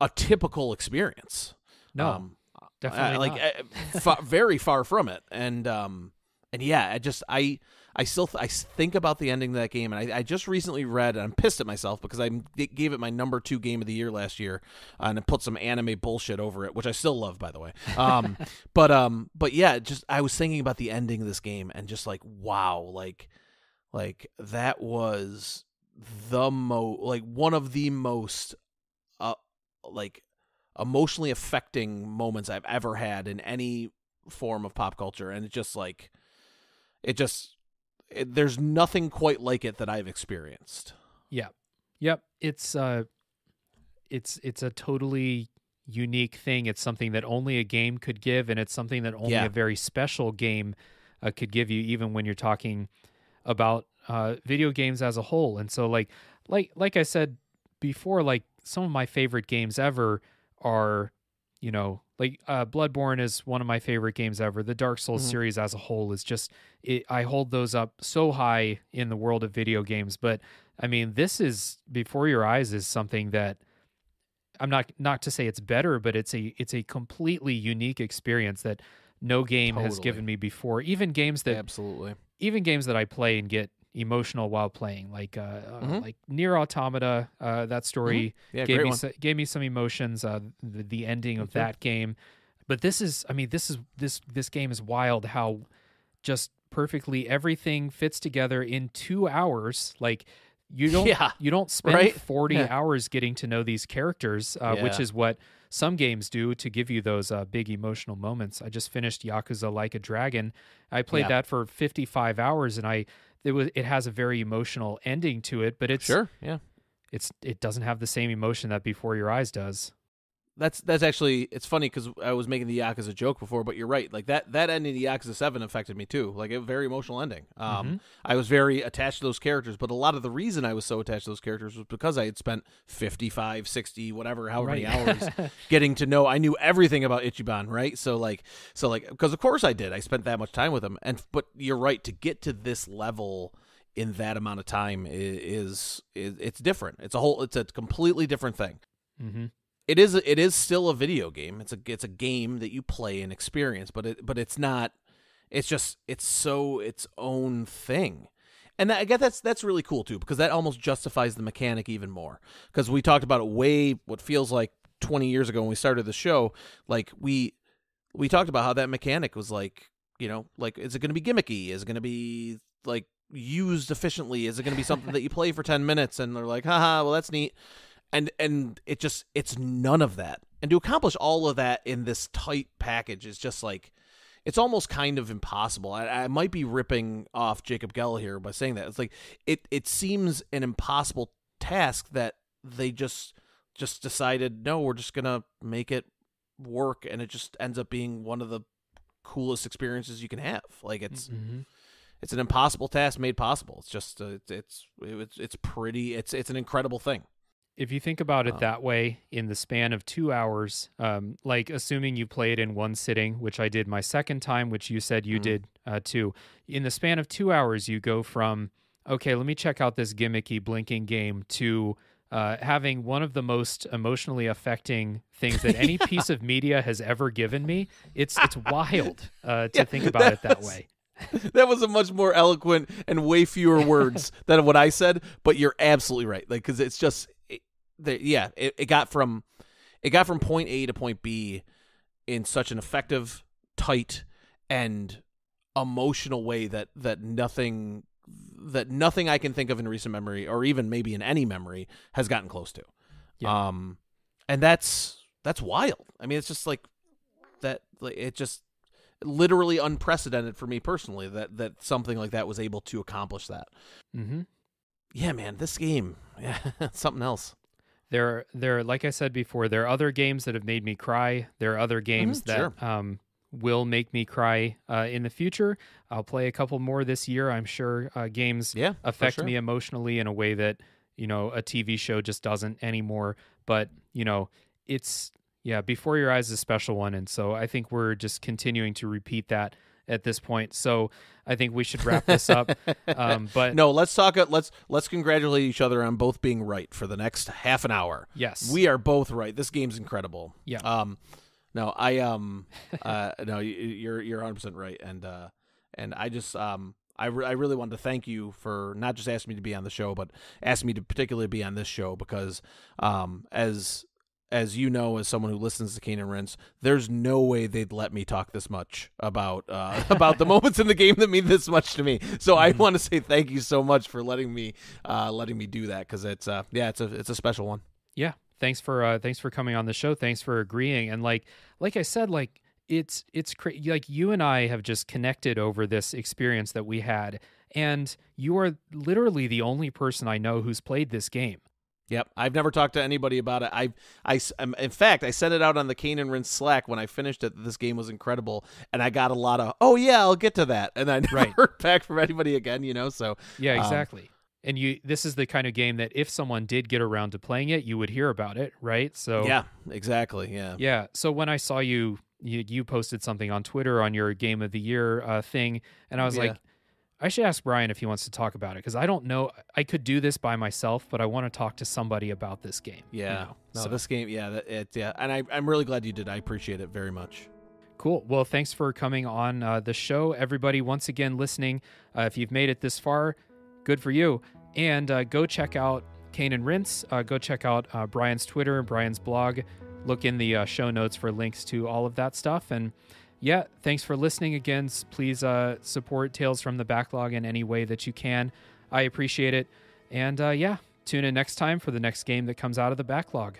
S2: a typical experience.
S1: No,
S2: Um,
S1: definitely
S2: uh, like
S1: not.
S2: uh, fa- very far from it and um and yeah i just i i still th- i think about the ending of that game and I, I just recently read and i'm pissed at myself because I gave it my number two game of the year last year uh, and I put some anime bullshit over it which i still love by the way. Um but um but yeah just i was thinking about the ending of this game and just like wow like like that was the mo like one of the most uh like emotionally affecting moments I've ever had in any form of pop culture, and it just like it just it, there's nothing quite like it that I've experienced.
S1: Yep. Yep. It's uh it's it's a totally unique thing. It's something that only a game could give and it's something that only
S2: Yeah.
S1: a very special game uh, could give you even when you're talking about uh video games as a whole. And so like like like I said before like some of my favorite games ever are you know like uh Bloodborne is one of my favorite games ever. The Dark Souls
S2: Mhm.
S1: series as a whole is just it, I hold those up so high in the world of video games, but I mean, this is before your eyes is something that I'm not not to say it's better, but it's a it's a completely unique experience that no game has given me before. Even games that
S2: Absolutely.
S1: even games that I play and get emotional while playing, like uh, uh
S2: Mhm.
S1: like NieR Automata, uh, that story
S2: Yeah,
S1: gave me so, gave me some emotions. Uh, the, the ending of that game, but this is, I mean, this is this this game is wild. How just perfectly everything fits together in two hours. Like you don't
S2: Yeah,
S1: you don't spend
S2: right?
S1: forty
S2: Yeah.
S1: hours getting to know these characters, uh, which is what some games do to give you those uh, big emotional moments. I just finished Yakuza Like a Dragon. I played
S2: Yeah.
S1: that for fifty five hours, and I it was it has a very emotional ending to it, but it's
S2: Sure. Yeah.
S1: it's it doesn't have the same emotion that Before Your Eyes does.
S2: That's that's actually it's funny because I was making the Yakuza a joke before, but you're right. Like that that ending of Yakuza Seven affected me too. Like a very emotional ending. Um,
S1: Mm-hmm.
S2: I was very attached to those characters, but a lot of the reason I was so attached to those characters was because I had spent 55, 60, whatever, however many hours getting to know. I knew everything about Ichiban, right? So like, so like, because of course I did. I spent that much time with him, and but you're right to get to this level in that amount of time i- is is it's different. It's a whole. It's a completely different thing.
S1: mm-hmm.
S2: It is. It is still a video game. It's a. It's a game that you play and experience, but it. But it's not. It's just. It's so its own thing. And that, I guess that's that's really cool too because that almost justifies the mechanic even more because we talked about it way what feels like 20 years ago when we started the show like we we talked about how that mechanic was like you know like is it going to be gimmicky is it going to be like used efficiently is it going to be something that you play for 10 minutes and they're like haha well that's neat and and it just it's none of that and to accomplish all of that in this tight package is just like it's almost kind of impossible. I, I might be ripping off Jacob Gell here by saying that. It's like it it seems an impossible task that they just just decided no, we're just gonna make it work, and it just ends up being one of the coolest experiences you can have. Like it's
S1: Mm-hmm.
S2: it's an impossible task made possible. It's just uh, it's it's it's it's pretty. It's it's an incredible thing.
S1: If you think about it
S2: Wow.
S1: that way, in the span of two hours, um, like assuming you played in one sitting, which I did my second time, which you said you
S2: Mhm.
S1: did uh, too, in the span of two hours, you go from, okay, let me check out this gimmicky blinking game to uh, having one of the most emotionally affecting things that any piece of media has ever given me. It's it's wild uh, to
S2: Yeah,
S1: think about it that
S2: that's-
S1: way.
S2: that was a much more eloquent and way fewer words than what I said, but you're absolutely right. Like, because it's just, the, yeah, it, it got from, it got from point A to point B in such an effective, tight, and emotional way that that nothing that nothing I can think of in recent memory, or even maybe in any memory, has gotten close to.
S1: Yeah.
S2: Um, and that's that's wild. I mean, it's just like that. Like, it just literally unprecedented for me personally that that something like that was able to accomplish that.
S1: hmm
S2: Yeah, man, this game, yeah, something else.
S1: There, there, like I said before, there are other games that have made me cry. There are other games
S2: Mhm,
S1: that
S2: sure.
S1: um, will make me cry uh, in the future. I'll play a couple more this year. I'm sure uh, games
S2: Yeah,
S1: affect
S2: sure.
S1: me emotionally in a way that you know a TV show just doesn't anymore. But you know, it's yeah, before your eyes is a special one, and so I think we're just continuing to repeat that at this point. So I think we should wrap this up. Um, but
S2: No, let's talk. uh, Let's let's congratulate each other on both being right for the next half an hour.
S1: yes,
S2: We are both right. This game's incredible.
S1: Yeah.
S2: Um, no, I um, uh, no, you're you're 100 percent right, and uh, and I just um, I re- I really wanted to thank you for not just asking me to be on the show, but asking me to particularly be on this show because um, as as you know, as someone who listens to Cane and Rinse, there's no way they'd let me talk this much about uh, about the moments in the game that mean this much to me. So I want to say thank you so much for letting me uh, letting me do that because it's uh, yeah, it's a it's a special one.
S1: yeah. Thanks for uh thanks for coming on the show. Thanks for agreeing. And like like i said like it's it's cra- like you and i have just connected over this experience that we had. And you are literally the only person i know who's played this game
S2: Yep, I've never talked to anybody about it. I, I, um, in fact, I sent it out on the Cane and Rinse Slack when I finished it. This game was incredible, and I got a lot of, oh yeah, I'll get to that, and I never
S1: Right.
S2: heard back from anybody again. You know, so
S1: yeah
S2: Um,
S1: exactly and you this is the kind of game that if someone did get around to playing it you would hear about it right so
S2: yeah, exactly, yeah,
S1: Yeah. So when I saw you, you, you posted something on Twitter on your game of the year uh, thing, and I was
S2: Yeah.
S1: like, I should ask Brian if he wants to talk about it because I don't know. I could do this by myself, but I want to talk to somebody about this game. you
S2: yeah.
S1: know?
S2: No,
S1: So,
S2: this game, yeah, that, it, yeah, and I, I'm really glad you did. I appreciate it very much.
S1: cool. Well, thanks for coming on uh, the show, everybody. Once again, listening. Uh, if you've made it this far, good for you. And uh, go check out Cane and Rinse. Uh, go check out uh, Brian's Twitter, and Brian's blog. Look in the uh, show notes for links to all of that stuff. And yeah, thanks for listening again. Please uh, support Tales from the Backlog in any way that you can. I appreciate it. And uh, yeah, tune in next time for the next game that comes out of the backlog.